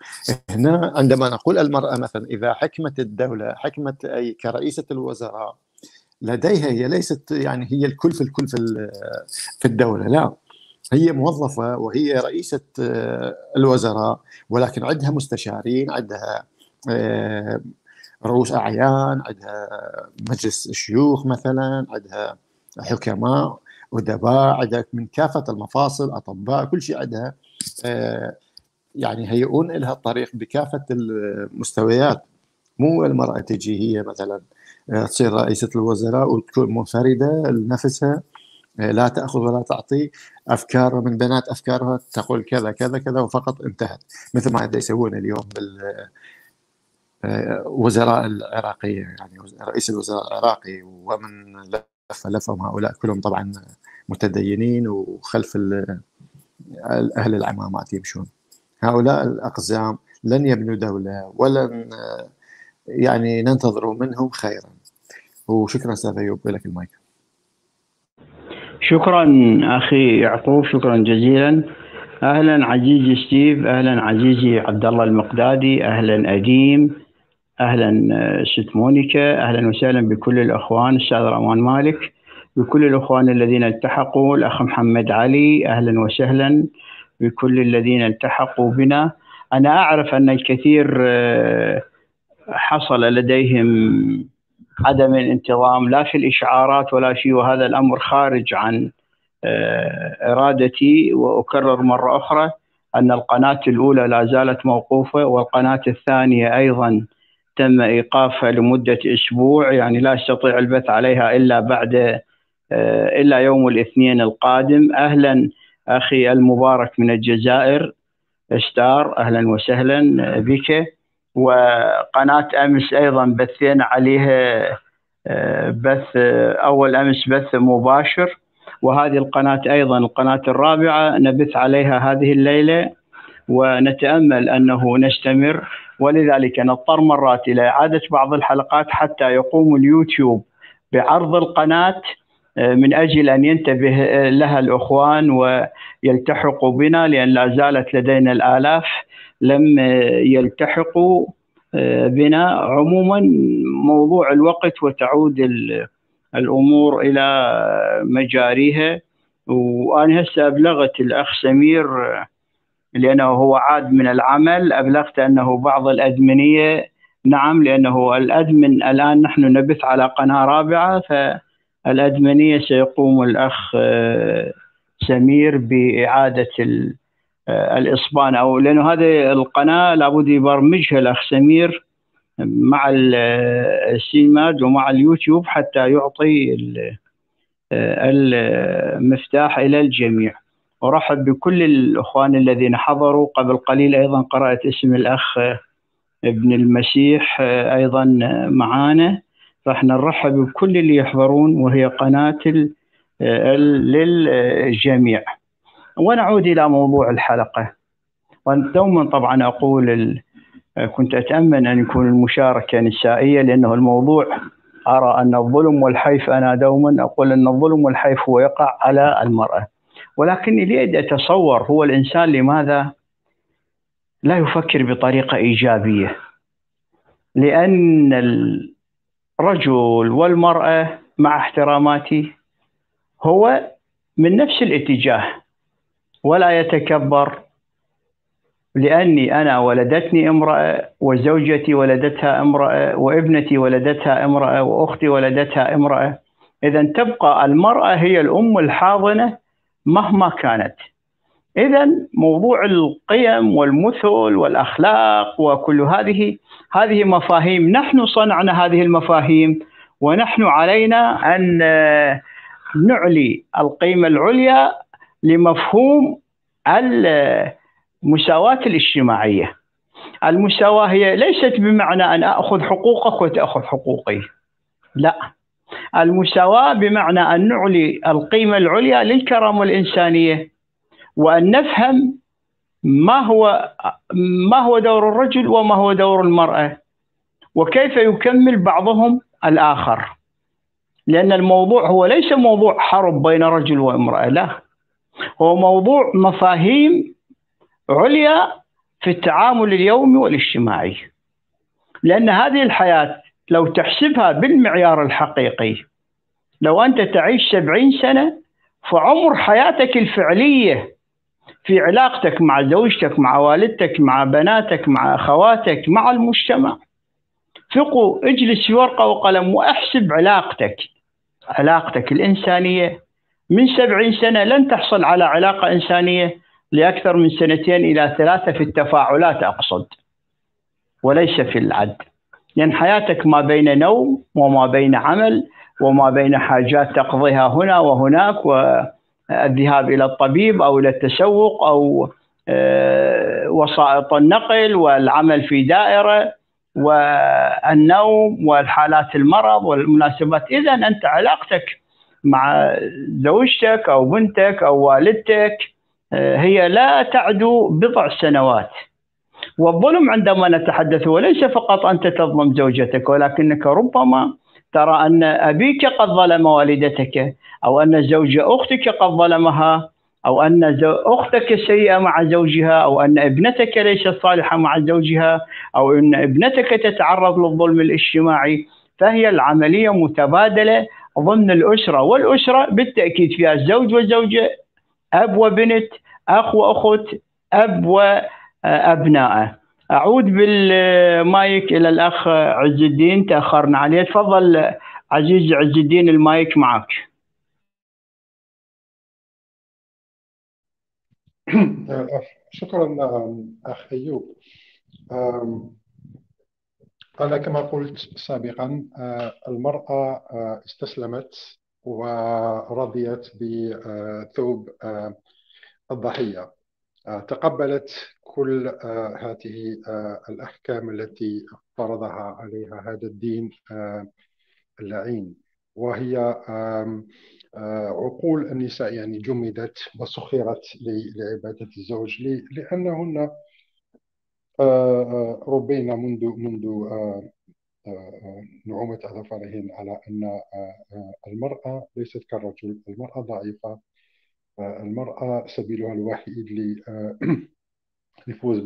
هنا عندما نقول المرأة مثلا إذا حكمت الدولة حكمت أي كرئيسة الوزراء لديها هي ليست يعني هي الكل في الكل في في الدولة لا. هي موظفة وهي رئيسة الوزراء ولكن عندها مستشارين عندها رؤوس أعيان عندها مجلس الشيوخ مثلا عندها حكماء. ادباء عندها من كافة المفاصل أطباء كل شيء عندها آه، يعني هيئون لها الطريق بكافة المستويات. مو المرأة تجي هي مثلا آه، تصير رئيسة الوزراء وتكون منفردة لنفسها آه، لا تأخذ ولا تعطي افكار من بنات أفكارها تقول كذا كذا كذا وفقط انتهت. مثل ما يسوون اليوم بال وزراء العراقية يعني رئيس الوزراء العراقي ومن لف لفهم هؤلاء كلهم طبعا متدينين وخلف أهل العمامات يمشون. هؤلاء الأقزام لن يبنوا دولة ولن يعني ننتظر منهم خيرا. وشكرا أستاذ أيوب لك المايك. شكرا أخي يعقوب شكرا جزيلا. أهلا عزيزي ستيف أهلا عزيزي عبد الله المقدادي أهلا أديم. أهلا آه، ست مونيكا. أهلا وسهلا بكل الأخوان. أستاذ رمان مالك. بكل الأخوان الذين التحقوا. الأخ محمد علي أهلا وسهلا بكل الذين التحقوا بنا. أنا أعرف أن الكثير آه، حصل لديهم عدم الانتظام لا في الإشعارات ولا شيء وهذا الأمر خارج عن آه، إرادتي. وأكرر مرة أخرى أن القناة الأولى لا زالت موقوفة والقناة الثانية أيضا تم ايقافها لمدة أسبوع يعني لا استطيع البث عليها إلا بعد آه، إلا يوم الاثنين القادم. أهلا أخي المبارك من الجزائر ستار أهلا وسهلا بك. وقناة أمس أيضا بثينا عليها آه، بث أول أمس بث مباشر. وهذه القناة أيضا القناة الرابعة نبث عليها هذه الليلة. ونتأمل أنه نستمر ولذلك نضطر مرات إلى اعاده بعض الحلقات حتى يقوم اليوتيوب بعرض القناة آه، من أجل أن ينتبه آه، لها الأخوان ويلتحقوا بنا لأن لا زالت لدينا الآلاف لم آه، يلتحقوا بنا. عموما موضوع الوقت وتعود الأمور إلى مجاريها. وأنا هسه أبلغت الأخ سمير لأنه هو عاد من العمل. أبلغت أنه بعض الأدمنية نعم لأنه الأدمن الآن نحن نبث على قناة رابعة فالأدمنية سيقوم الأخ آه، سمير بإعادة آه، الإصبان. أو لأنه هذه القناة لابد يبرمجها الأخ سمير مع السيماد ومع اليوتيوب حتى يعطي آه، المفتاح إلى الجميع. أرحب بكل الأخوان الذين حضروا. قبل قليل أيضا قرأت اسم الأخ ابن المسيح أيضا معانا. راح نرحب بكل اللي يحضرون وهي قناة للجميع. ونعود إلى موضوع الحلقة. ودوما طبعا أقول كنت أتأمن أن يكون المشاركة نسائية لأنه الموضوع أرى أن الظلم والحيف أنا دوما أقول أن الظلم والحيف هو يقع على المرأة. ولكني ليد أتصور هو الإنسان لماذا لا يفكر بطريقة إيجابية؟ لأن الرجل والمرأة مع احتراماتي هو من نفس الاتجاه ولا يتكبر لأني أنا ولدتني امرأة وزوجتي ولدتها امرأة وابنتي ولدتها امرأة وأختي ولدتها امرأة. إذا تبقى المرأة هي الأم الحاضنة مهما كانت. إذا موضوع القيم والمثل والأخلاق وكل هذه هذه مفاهيم نحن صنعنا هذه المفاهيم ونحن علينا أن نعلي القيمة العليا لمفهوم المساواة الاجتماعية. المساواة هي ليست بمعنى أن أخذ حقوقك وتأخذ حقوقي. لا. المساواة بمعنى أن نعلي القيمة العليا للكرامة الإنسانية وأن نفهم ما هو ما هو دور الرجل وما هو دور المرأة وكيف يكمل بعضهم الآخر. لأن الموضوع هو ليس موضوع حرب بين رجل وامرأة لا. هو موضوع مفاهيم عليا في التعامل اليومي والاجتماعي. لأن هذه الحياة لو تحسبها بالمعيار الحقيقي لو أنت تعيش سبعين سنة فعمر حياتك الفعلية في علاقتك مع زوجتك مع والدتك مع بناتك مع أخواتك مع المجتمع. ثقوا اجلس في ورقة وقلم وأحسب علاقتك علاقتك الإنسانية. من سبعين سنة لن تحصل على علاقة إنسانية لأكثر من سنتين إلى ثلاثة في التفاعلات أقصد وليس في العد. لأن حياتك ما بين نوم وما بين عمل وما بين حاجات تقضيها هنا وهناك والذهاب إلى الطبيب أو إلى التسوق أو وسائط النقل والعمل في دائرة والنوم والحالات المرض والمناسبات. إذا أنت علاقتك مع زوجتك أو بنتك أو والدتك هي لا تعدو بضع سنوات. والظلم عندما نتحدث وليس فقط أنت تظلم زوجتك ولكنك ربما ترى أن أبيك قد ظلم والدتك أو أن زوج أختك قد ظلمها أو أن أختك سيئة مع زوجها أو أن ابنتك ليست صالحة مع زوجها أو أن ابنتك تتعرض للظلم الاجتماعي. فهي العملية متبادلة ضمن الأسرة والأسرة بالتأكيد فيها زوج وزوجة أب وبنت أخ وأخت أب وأبناء أعود بالمايك إلى الأخ عز الدين تأخرنا عليه. تفضل عزيز عز الدين المايك معك. شكرا أخ أيوب. أنا كما قلت سابقا المرأة استسلمت ورضيت بثوب الضحية. تقبلت كل هذه الأحكام التي فرضها عليها هذا الدين اللعين. وهي عقول النساء يعني جمدت وسخرت لعبادة الزوج لأنهن ربينا منذ منذ نعومة أظفارهن على أن المرأة ليست كالرجل المرأة ضعيفة المرأة سبيلها الوحيد للفوز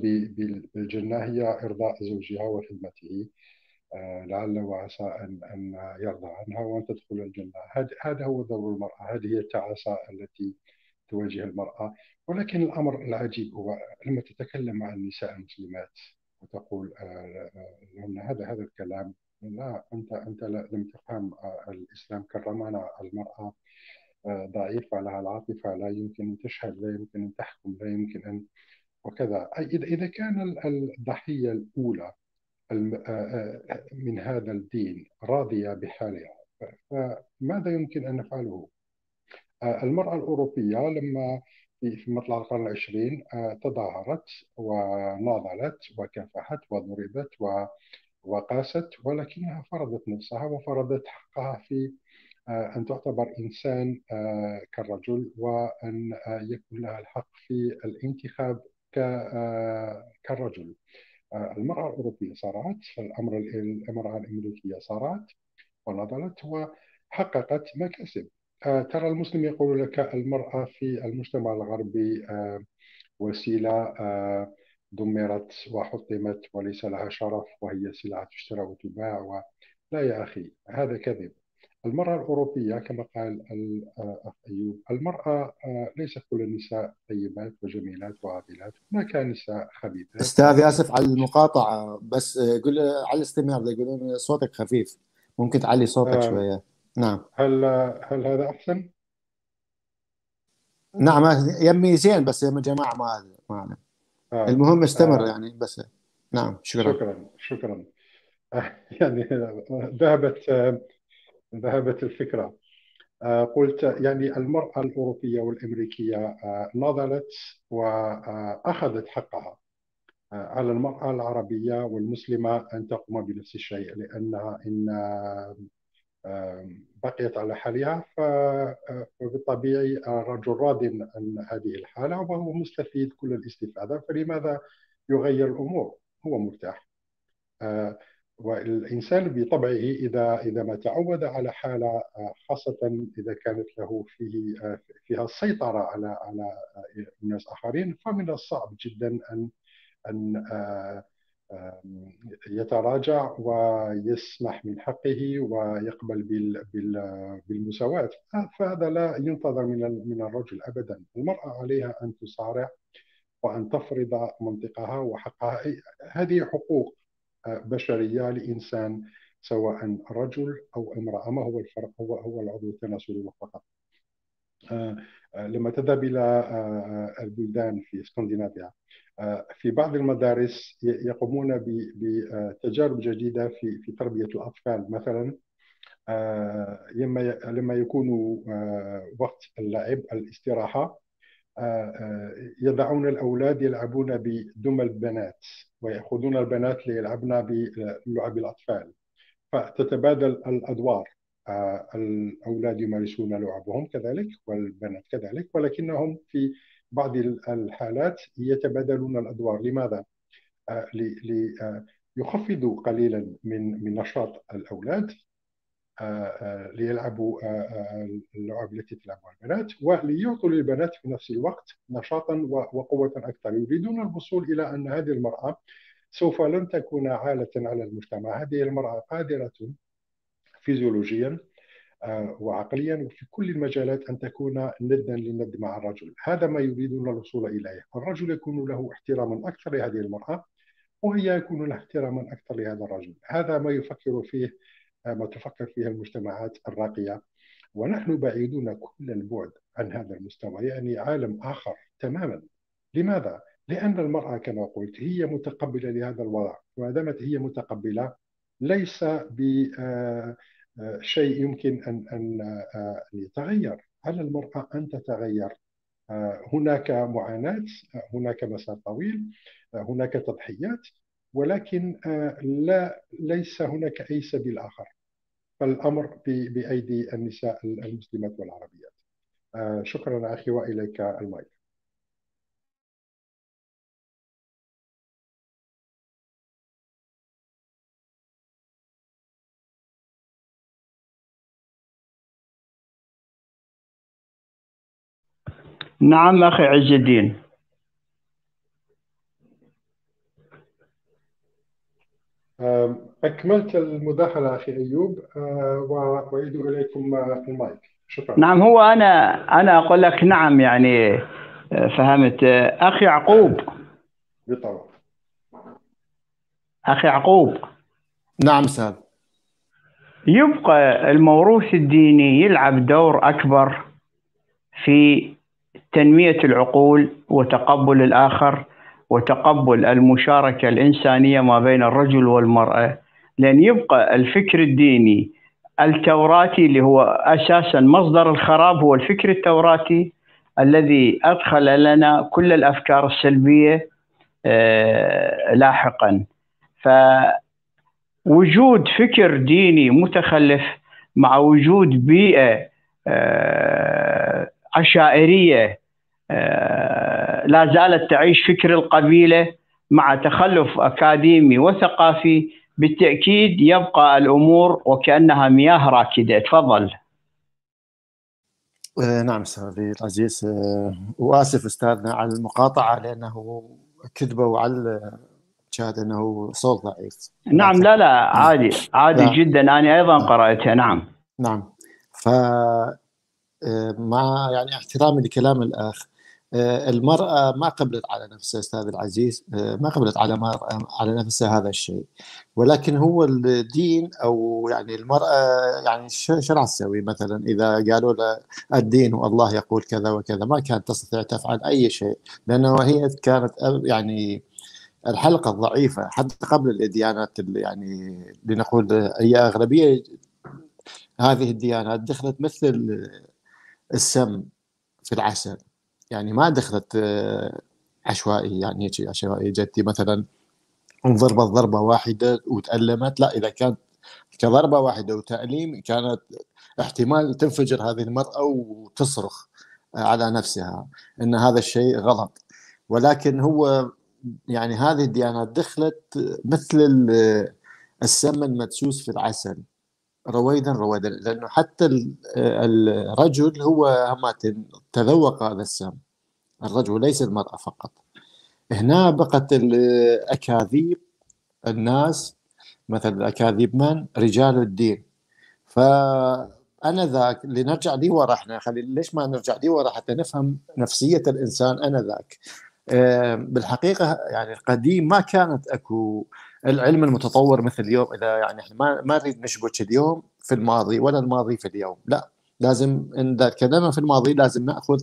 بالجنة هي إرضاء زوجها وخدمته. لعل وعسى أن أن يرضى عنها وأن تدخل الجنة. هذا هو دور المرأة. هذه هي التعاسة التي تواجه المرأة. ولكن الأمر العجيب هو لما تتكلم مع النساء المسلمات وتقول لهن هذا هذا الكلام لا أنت أنت لم تفهم الإسلام. كرمنا المرأة ضعيفة لها العاطفة لا يمكن أن تشهد لا يمكن أن تحكم لا يمكن أن وكذا إذا كان الضحية الأولى من هذا الدين راضية بحالها فماذا يمكن أن نفعله؟ المرأة الأوروبية لما في مطلع القرن العشرين تظاهرت وناضلت وكافحت وضربت وقاست ولكنها فرضت نفسها وفرضت حقها في أن تعتبر إنسان كالرجل وأن يكون لها الحق في الانتخاب كالرجل المرأة الأوروبية صارت الأمر المرأة الأمريكية صارت ونضلت وحققت مكاسب آه، ترى المسلم يقول لك المرأة في المجتمع الغربي آه، وسيلة آه، دمرت وحطمت وليس لها شرف وهي سلعة تشترى وتباع. لا يا أخي هذا كذب المرأة الأوروبية كما قال الأخ أيوب المرأة ليس كل النساء طيبات وجميلات وعادلات هناك نساء خبيثات أستاذ آسف على المقاطعة بس قول على الاستماع يقولون صوتك خفيف ممكن تعلي صوتك آه شوية نعم هل هل هذا أحسن؟ نعم يمي زين بس يا جماعة ما ما آه. المهم استمر آه. يعني بس نعم شكرا شكرا شكرا يعني ذهبت ذهبت الفكرة. آه، قلت يعني المرأة الأوروبية والأمريكية آه، نضلت وأخذت حقها آه، على المرأة العربية والمسلمة أن تقوم بنفس الشيء لأنها إن بقيت على حالها فبالطبيعي الرجل راض عن هذه الحالة وهو مستفيد كل الاستفادة فلماذا يغير الأمور؟ هو مرتاح. آه، والإنسان بطبعه إذا إذا ما تعود على حالة آه، خاصة إذا كانت له فيه آه، فيها السيطرة على على الناس آخرين فمن الصعب جدا أن أن يتراجع ويسمح من حقه ويقبل بالمساواة. فهذا لا ينتظر من من الرجل أبدا. المرأة عليها أن تصارع وأن تفرض منطقها وحقها. هذه حقوق بشرية لإنسان سواء رجل أو امرأة ما هو الفرق؟ هو هو العضو التناسلي فقط. لما تذهب إلى البلدان في اسكندنافيا في بعض المدارس يقومون بتجارب جديدة في في تربية الأطفال مثلا. لما لما يكون وقت اللعب الاستراحة يضعون الأولاد يلعبون بدم البنات ويأخذون البنات ليلعبن بلعب الأطفال. فتتبادل الأدوار. الأولاد يمارسون لعبهم كذلك والبنات كذلك ولكنهم في بعض الحالات يتبادلون الأدوار. لماذا؟ آه، ليخفضوا آه، قليلا من من نشاط الأولاد. آه، ليلعبوا اللعب التي تلعبها البنات وليعطوا للبنات في نفس الوقت نشاطا وقوة أكثر. يريدون الوصول إلى أن هذه المرأة سوف لن تكون عالة على المجتمع. هذه المرأة قادرة فيزيولوجيا آه، وعقليا وفي كل المجالات أن تكون ندا للند مع الرجل. هذا ما يريدون الوصول إليه. الرجل يكون له احتراما أكثر لهذه المرأة وهي يكون لها احتراما أكثر لهذا الرجل. هذا ما يفكر فيه آه، ما تفكر فيه المجتمعات الراقية. ونحن بعيدون كل البعد عن هذا المستوى يعني عالم آخر تماما. لماذا؟ لأن المرأة كما قلت هي متقبلة لهذا الوضع. وما دامت هي متقبلة ليس ب آه، شيء يمكن أن أن آه، يتغير. على المرأة أن تتغير؟ آه، هناك معاناة هناك مسار طويل آه، هناك تضحيات. ولكن لا ليس هناك أي سبيل آخر. فالأمر بأيدي النساء المسلمات والعربيات. شكرا أخي وإليك المايك. نعم أخي عز الدين. أكملت المداخلة أخي أيوب وأعيد إليكم المايك. شكرا. نعم هو أنا أنا أقول لك نعم يعني فهمت. أخي يعقوب. بالطبع. أخي يعقوب. نعم سال يبقى الموروث الديني يلعب دور أكبر في تنمية العقول وتقبل الآخر وتقبل المشاركة الإنسانية ما بين الرجل والمرأة لأن يبقى الفكر الديني التوراتي اللي هو أساسا مصدر الخراب هو الفكر التوراتي الذي أدخل لنا كل الأفكار السلبية آه، لاحقا. فوجود فكر ديني متخلف مع وجود بيئة آه، عشائرية آه، لا زالت تعيش فكر القبيلة مع تخلف أكاديمي وثقافي بالتأكيد يبقى الأمور وكأنها مياه راكدة. تفضل. آه، نعم استاذي العزيز. وأسف أستاذنا على المقاطعة لأنه كذبوا على شاهد أنه صوت ضعيف. نعم لا لا عادي عادي لا. جدا. أنا أيضا قراتها نعم. نعم. ف مع يعني احترامي لكلام الأخ المرأة ما قبلت على نفسها أستاذ العزيز آه، ما قبلت على على نفسها هذا الشيء. ولكن هو الدين أو يعني المرأة يعني راح تسوي مثلا؟ إذا قالوا له الدين والله يقول كذا وكذا ما كانت تستطيع تفعل أي شيء لأنه هي كانت يعني الحلقة الضعيفة حتى قبل الديانات يعني لنقول هي أغلبية هذه الديانات دخلت مثل السم في العسل. يعني ما دخلت آه، عشوائي يعني هيك عشوائي جدي مثلا انضربت ضربة واحدة وتألمت. لا إذا كانت كضربة واحدة وتأليم كانت احتمال تنفجر هذه المرأة وتصرخ على نفسها إن هذا الشيء غلط. ولكن هو يعني هذه الديانات دخلت مثل السم المدسوس في العسل. رويدا رويدا لأنه حتى الرجل هو تذوق هذا السم الرجل ليس المرأة فقط. هنا بقت الأكاذيب الناس مثلا الأكاذيب من؟ رجال الدين. فأنا ذاك لنرجع لي ورا إحنا خلي ليش ما نرجع لي ورا حتى نفهم نفسية الإنسان أنا ذاك. بالحقيقة يعني القديم ما كانت أكو العلم المتطور مثل اليوم إذا يعني إحنا ما ما نريد نشبك اليوم في الماضي ولا الماضي في اليوم لا لازم اذا تكلمنا في الماضي لازم نأخذ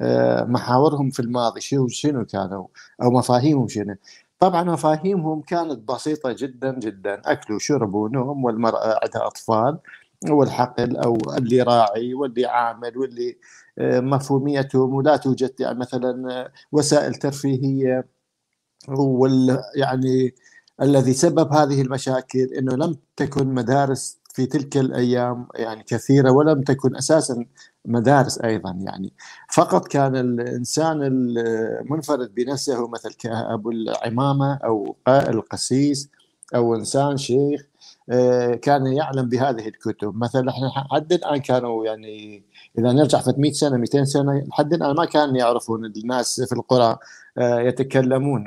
آه، محاورهم في الماضي شنو شنو كانوا أو مفاهيمهم شنو. طبعا مفاهيمهم كانت بسيطة جدا جدا. اكل وشرب ونوم والمرأة عندها أطفال والحقل أو اللي راعي واللي عامل واللي آه، مفهوميتهم. ولا توجد يعني مثلا آه، وسائل ترفيهية وال يعني الذي سبب هذه المشاكل إنه لم تكن مدارس في تلك الأيام يعني كثيرة ولم تكن أساسا مدارس أيضا يعني. فقط كان الإنسان المنفرد بنفسه مثل كأبو العمامة أو القسيس أو إنسان شيخ آه، كان يعلم بهذه الكتب. مثلا إحنا حد الآن كانوا يعني إذا نرجع في 100 سنة 200 سنة لحد الآن ما كانوا يعرفون الناس في القرى آه، يتكلمون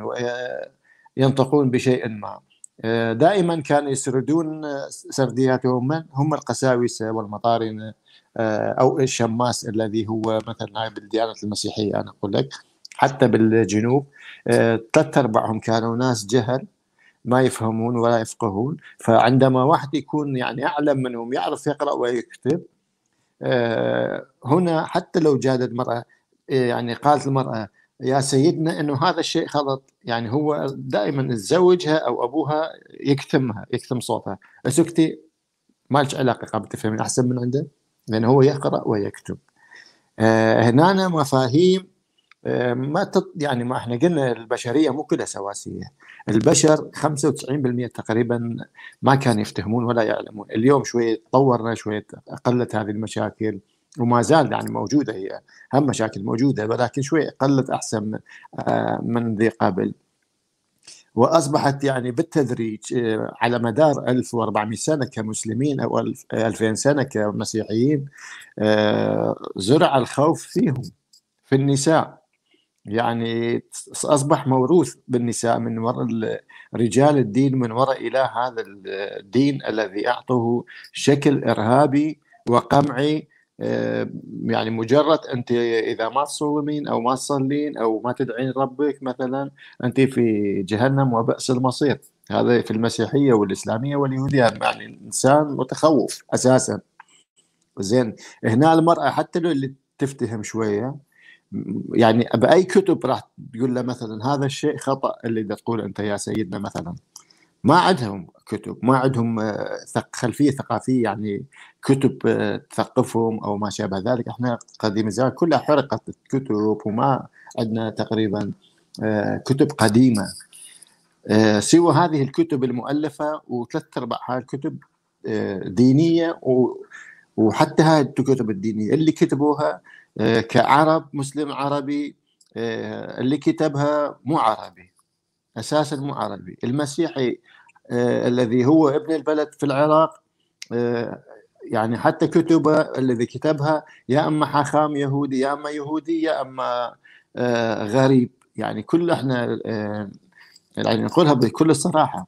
ينطقون بشيء ما. آه، دائما كانوا يسردون سردياتهم هم القساوسة والمطارنه أو الشماس الذي هو مثلا بالديانة المسيحية أنا أقول لك حتى بالجنوب. ثلاث أرباعهم كانوا ناس جهل ما يفهمون ولا يفقهون. فعندما واحد يكون يعني أعلم منهم يعرف يقرأ ويكتب آه، هنا حتى لو جاد المراه يعني قالت المرأة يا سيدنا إنه هذا الشيء غلط. يعني هو دائما زوجها أو أبوها يكتمها يكتم صوتها. اسكتي ما لك علاقة قبل تفهمين أحسن من عنده؟ لأن هو يقرأ ويكتب. آه، هنا مفاهيم آه، ما تط... يعني ما إحنا قلنا البشرية مو كلها سواسية. البشر 95% تقريبا ما كانوا يفتهمون ولا يعلمون. اليوم شوية تطورنا شوية قلت هذه المشاكل. وما زال يعني موجودة هي هم مشاكل موجودة ولكن شوي قلت أحسن آه، من ذي قبل. وأصبحت يعني بالتدريج آه، على مدار 1400 سنة كمسلمين أو 2000 سنة كمسيحيين زرع الخوف فيهم في النساء. يعني أصبح موروث بالنساء من وراء رجال الدين من وراء اله هذا الدين الذي أعطوه شكل إرهابي وقمعي آه، يعني مجرد أنت إذا ما تصومين أو ما تصلين أو ما تدعين ربك مثلا أنت في جهنم وبئس المصير. هذا في المسيحية والإسلامية واليهودية. يعني إنسان متخوف أساسا. زين هنا المرأة حتى لو اللي تفتهم شوية يعني بأي كتب راح تقول له مثلا هذا الشيء خطأ اللي تقول أنت يا سيدنا مثلا. ما عندهم كتب ما عندهم آه، خلفية ثقافية يعني كتب آه، تثقفهم أو ما شابه ذلك. إحنا قديم الزمان كلها حرقت الكتب وما عندنا تقريبا آه، كتب قديمة. سوى هذه الكتب المؤلفة وثلاث أرباعها الكتب دينية وحتى هذه الكتب الدينية. اللي كتبوها كعرب مسلم عربي اللي كتبها مو عربي. أساسا مو عربي. المسيحي آه، الذي هو ابن البلد في العراق آه، يعني حتى كتبه الذي كتبها يا أما حاخام يهودي يا أما يهودي يا أما آه، غريب. يعني كل إحنا يعني نقولها بكل الصراحه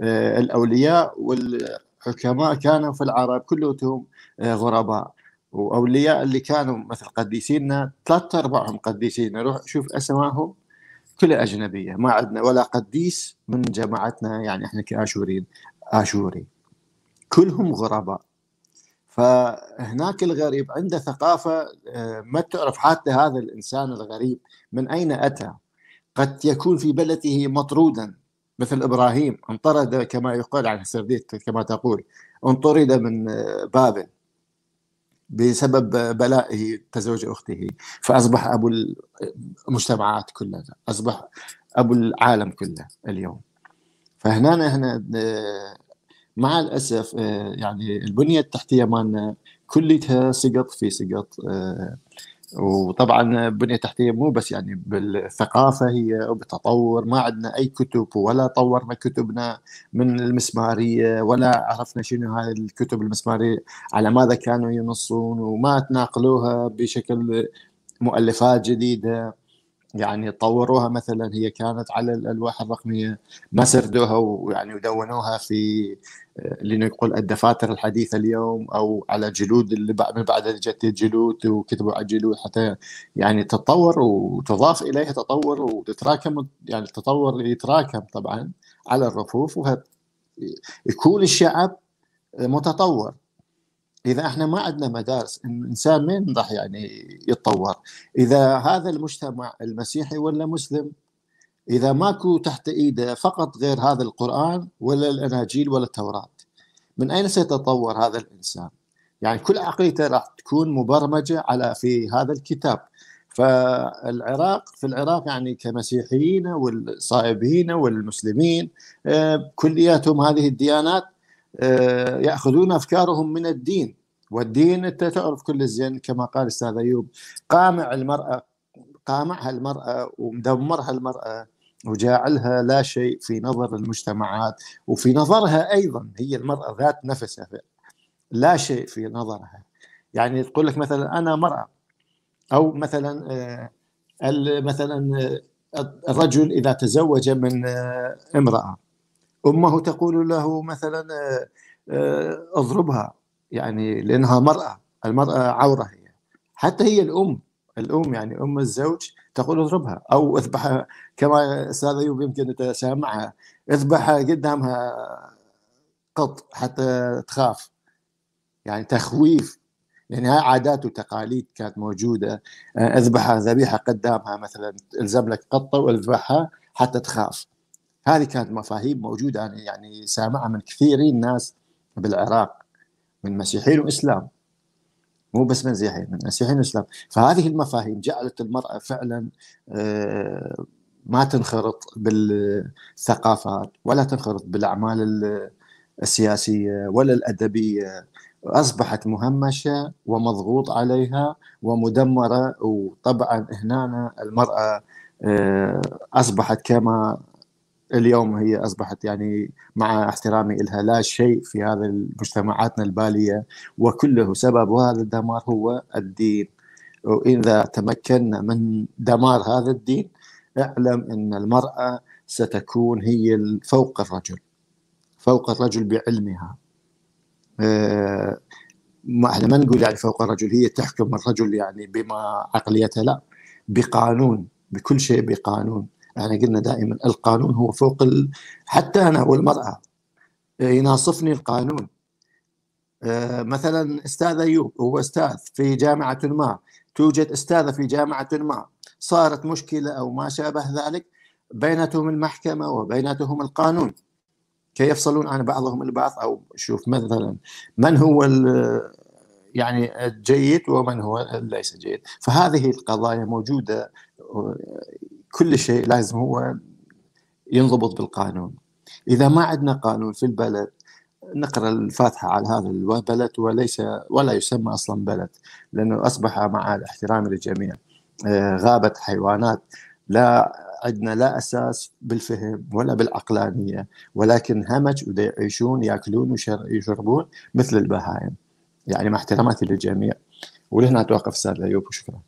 الأولياء والحكماء كانوا في العرب كلهم غرباء. وأولياء اللي كانوا مثل قديسينا ثلاث أرباعهم قديسين. روح شوف أسمائهم. كلها أجنبية. ما عندنا ولا قديس من جماعتنا يعني إحنا كآشوريين. آشوري. كلهم غرباء. فهناك الغريب عنده ثقافة آه، ما تعرف حتى هذا الإنسان الغريب من أين أتى. قد يكون في بلده مطرودا مثل إبراهيم. انطرد كما يقال عن سرديت كما تقول. انطرد من آه، بابل. بسبب بلائه تزوج أخته. فأصبح أبو المجتمعات كلها أصبح أبو العالم كله اليوم. فهنا هنا مع الأسف يعني البنية التحتية مالنا كلها سقط في سقط وطبعا البنيه التحتيه مو بس يعني بالثقافة هي وبالتطور ما عندنا أي كتب ولا طورنا كتبنا من المسمارية ولا عرفنا شنو هاي الكتب المسمارية على ماذا كانوا ينصون وما تناقلوها بشكل مؤلفات جديدة. يعني طوروها مثلا هي كانت على الالواح الرقميه ما سردوها ويعني ودونوها في لنقول الدفاتر الحديثة اليوم أو على جلود اللي من بعد جت الجلود وكتبوا على الجلود حتى يعني تتطور وتضاف إليها تطور وتتراكم يعني التطور يتراكم طبعا على الرفوف يكون الشعب متطور. إذا إحنا ما عندنا مدارس الانسان من راح يعني يتطور. إذا هذا المجتمع المسيحي ولا مسلم إذا ماكو تحت إيده فقط غير هذا القرآن ولا الاناجيل ولا التوراة من أين سيتطور هذا الإنسان؟ يعني كل عقيدته راح تكون مبرمجة على في هذا الكتاب. فالعراق في العراق يعني كمسيحيين والصائبين والمسلمين آه، كلياتهم هذه الديانات آه، يأخذون أفكارهم من الدين. والدين أنت تعرف كل الزين كما قال الاستاذ أيوب قامع المرأة قامعها المرأة ومدمرها المرأة وجاعلها لا شيء في نظر المجتمعات وفي نظرها أيضا هي المرأة ذات نفسها لا شيء في نظرها. يعني تقول لك مثلا أنا مرأة أو مثلا آه، مثلا آه، الرجل إذا تزوج من امرأة أمه تقول له مثلا آه، آه، اضربها. يعني لأنها مرأة المرأة عورة هي. حتى هي الأم الأم يعني أم الزوج تقول اضربها أو اذبحها كما أستاذ أيوب يمكن تسامعها اذبحها قدامها قط حتى تخاف. يعني تخويف. يعني هاي عادات وتقاليد كانت موجودة. اذبحها ذبيحة قدامها مثلا الزم لك قطة واذبحها حتى تخاف. هذه كانت مفاهيم موجودة يعني سامعها من كثيرين ناس بالعراق. من مسيحيين واسلام مو بس مسيحيين من مسيحيين واسلام فهذه المفاهيم جعلت المرأة فعلا آه، ما تنخرط بالثقافات ولا تنخرط بالأعمال السياسية ولا الأدبية. أصبحت مهمشة ومضغوط عليها ومدمرة وطبعا هنا المرأة آه، أصبحت كما اليوم هي أصبحت يعني مع احترامي لها لا شيء في هذا مجتمعاتنا البالية وكله سبب هذا الدمار هو الدين. وإذا تمكنا من دمار هذا الدين اعلم إن المرأة ستكون هي فوق الرجل فوق الرجل بعلمها. آه، ما إحنا ما نقول يعني فوق الرجل هي تحكم الرجل يعني بما عقليته لا بقانون بكل شيء بقانون. يعني قلنا دائما القانون هو فوق ال... حتى أنا والمرأة يناصفني القانون. آه، مثلا أستاذ أيوب هو أستاذ في جامعة ما توجد أستاذة في جامعة ما صارت مشكلة أو ما شابه ذلك بينتهم المحكمة وبينتهم القانون. كي يفصلون عن بعضهم البعض؟ أو شوف مثلا من هو يعني الجيد ومن هو ليس جيد. فهذه القضايا موجودة كل شيء لازم هو ينضبط بالقانون. إذا ما عندنا قانون في البلد نقرأ الفاتحة على هذا البلد وليس ولا يسمى أصلا بلد لأنه أصبح مع الاحترام للجميع. آه، غابت حيوانات. لا عندنا لا أساس بالفهم ولا بالعقلانية ولكن همج ويعيشون يأكلون ويشربون مثل البهائم. يعني مع احتراماتي للجميع. ولهنا أتوقف أستاذ أيوب وشكرا.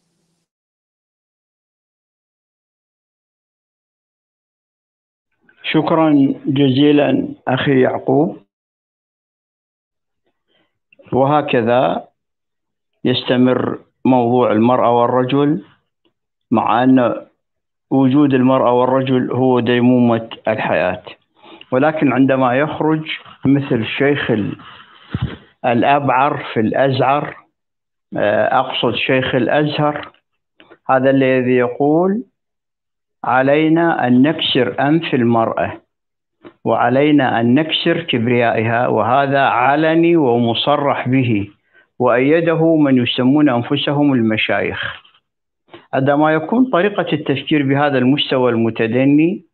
شكرا جزيلا أخي يعقوب. وهكذا يستمر موضوع المرأة والرجل مع أن وجود المرأة والرجل هو ديمومة الحياة. ولكن عندما يخرج مثل شيخ الأبعر في الأزعر أقصد شيخ الأزهر هذا الذي يقول علينا أن نكسر أنف المرأة وعلينا أن نكسر كبريائها وهذا علني ومصرح به وأيده من يسمون أنفسهم المشايخ. عندما يكون طريقة التفكير بهذا المستوى المتدني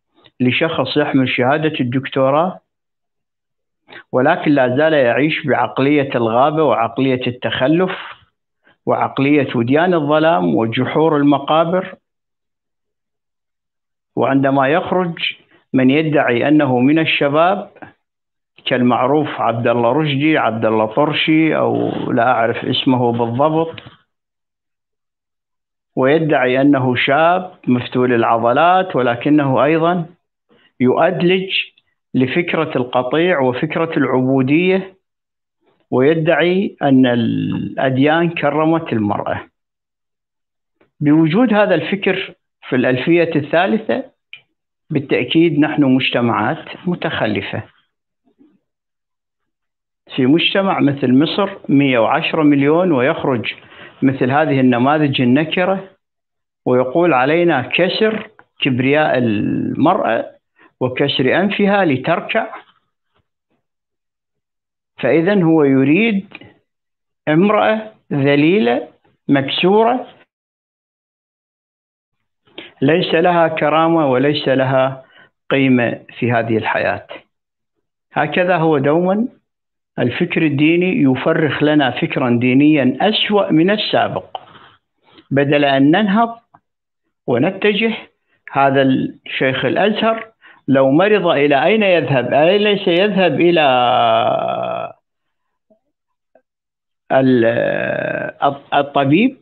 لشخص يحمل شهادة الدكتوراه ولكن لا زال يعيش بعقلية الغابة وعقلية التخلف وعقلية وديان الظلام وجحور المقابر وعندما يخرج من يدعي أنه من الشباب كالمعروف عبد الله رشدي عبد الله طرشي أو لا أعرف اسمه بالضبط ويدعي أنه شاب مفتول العضلات ولكنه أيضا يؤدلج لفكرة القطيع وفكرة العبودية ويدعي أن الأديان كرمت المرأة. بوجود هذا الفكر في الألفية الثالثة بالتأكيد نحن مجتمعات متخلفة. في مجتمع مثل مصر 110 مليون ويخرج مثل هذه النماذج النكرة ويقول علينا كسر كبرياء المرأة وكسر أنفها لتركع. فإذا هو يريد امرأة ذليلة مكسورة ليس لها كرامة وليس لها قيمة في هذه الحياة. هكذا هو دوما الفكر الديني يفرخ لنا فكرا دينيا أسوأ من السابق. بدل أن ننهض ونتجه هذا الشيخ الأزهر لو مرض إلى أين يذهب؟ أليس يذهب إلى الطبيب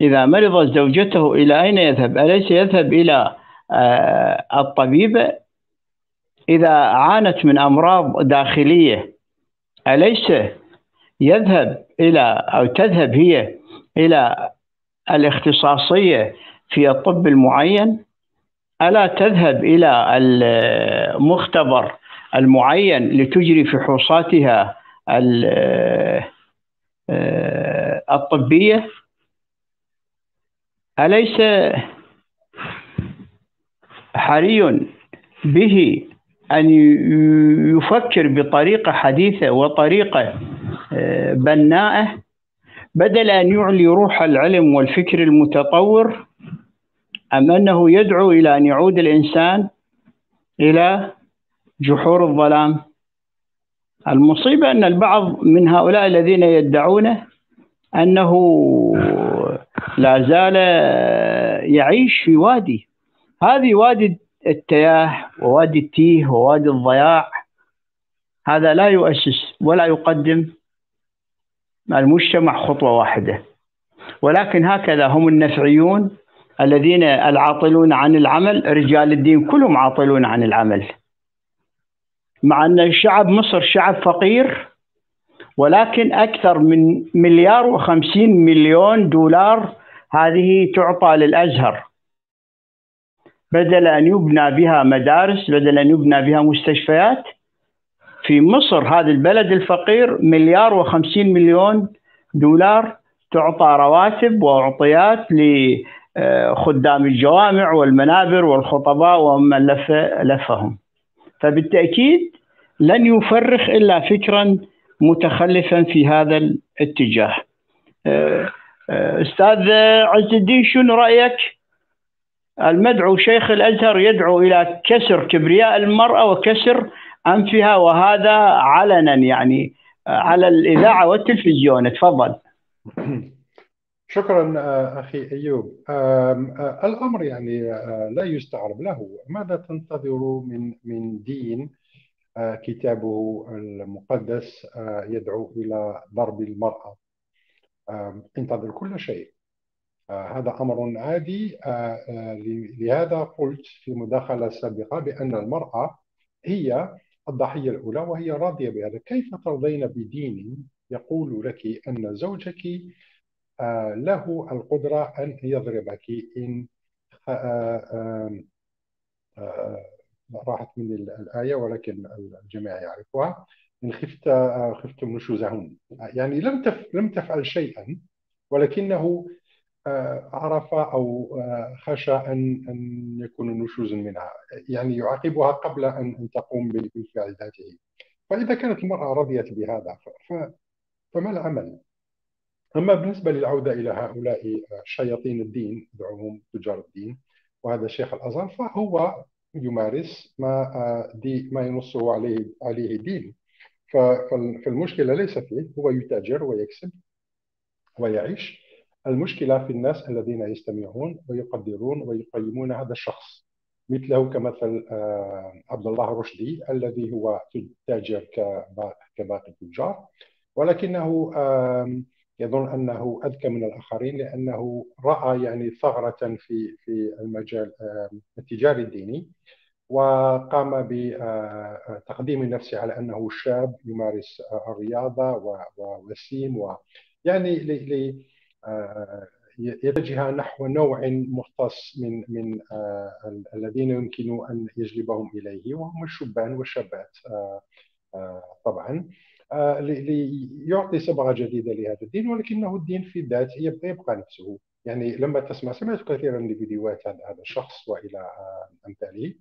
إذا مرضت زوجته إلى أين يذهب؟ أليس يذهب إلى آه، الطبيب؟ إذا عانت من أمراض داخلية أليس يذهب إلى أو تذهب هي إلى الاختصاصية في الطب المعين؟ ألا تذهب إلى المختبر المعين لتجري فحوصاتها آه، الطبية؟ أليس حري به أن يفكر بطريقة حديثة وطريقة آه، بناءة بدل أن يعلي روح العلم والفكر المتطور أم أنه يدعو إلى أن يعود الإنسان إلى جحور الظلام؟ المصيبة أن البعض من هؤلاء الذين يدعون أنه لا زال يعيش في وادي. هذه وادي التياه ووادي التيه ووادي الضياع. هذا لا يؤسس ولا يقدم. المجتمع خطوة واحدة. ولكن هكذا هم النفعيون الذين العاطلون عن العمل. رجال الدين كلهم عاطلون عن العمل. مع أن شعب مصر شعب فقير ولكن أكثر من مليار وخمسين مليون دولار هذه تعطى للأزهر. بدل أن يبنى بها مدارس بدل أن يبنى بها مستشفيات في مصر هذا البلد الفقير مليار وخمسين مليون دولار تعطى رواتب وأعطيات لخدام الجوامع والمنابر والخطباء ومن لف لفهم. فبالتأكيد لن يفرخ إلا فكرا متخلفا في هذا الاتجاه. آه، آه، أستاذ عز الدين شنو رأيك؟ المدعو شيخ الأزهر يدعو إلى كسر كبرياء المرأة وكسر أنفها وهذا علنا يعني على الإذاعة والتلفزيون. تفضل. شكرا أخي أيوب. الأمر يعني لا يستغرب له. ماذا تنتظر من من دين؟ كتابه المقدس يدعو إلى ضرب المرأة. انتظر كل شيء. هذا أمر عادي. لهذا قلت في مداخلة سابقة بأن المرأة هي الضحية الأولى وهي راضية بهذا. كيف ترضين بدين يقول لك أن زوجك آه، له القدرة أن يضربك؟ إن آه، آه، راحت من الآية ولكن الجميع يعرفها. إن خفت خفتم نشوزهن يعني لم لم تفعل شيئا ولكنه عرف أو خشى أن أن يكون نشوزا منها. يعني يعاقبها قبل أن تقوم بالفعل ذاته. فإذا كانت المرأة رضيت بهذا فما العمل؟ أما بالنسبة للعودة إلى هؤلاء شياطين الدين دعوهم تجار الدين وهذا شيخ الأزهر فهو يمارس ما دي ما ينصه عليه عليه الدين فالمشكلة ليس فيه هو يتاجر ويكسب ويعيش. المشكلة في الناس الذين يستمعون ويقدرون ويقيمون هذا الشخص مثله كمثل آه، عبد الله الرشدي الذي هو تاجر كباقي التجار ولكنه يظن أنه أذكى من الآخرين لأنه رأى يعني ثغرة في في المجال التجاري الديني. وقام بتقديم نفسه على أنه شاب يمارس الرياضة ووسيم ويعني يتجه نحو نوع مختص من من الذين يمكن أن يجلبهم إليه وهم الشبان والشابات طبعا آه، ليعطي صبغة جديدة لهذا الدين ولكنه الدين في الذات يبقى نفسه. يعني لما تسمع سمعت كثيرا لفيديوهات هذا الشخص وإلى آه، أمثاله.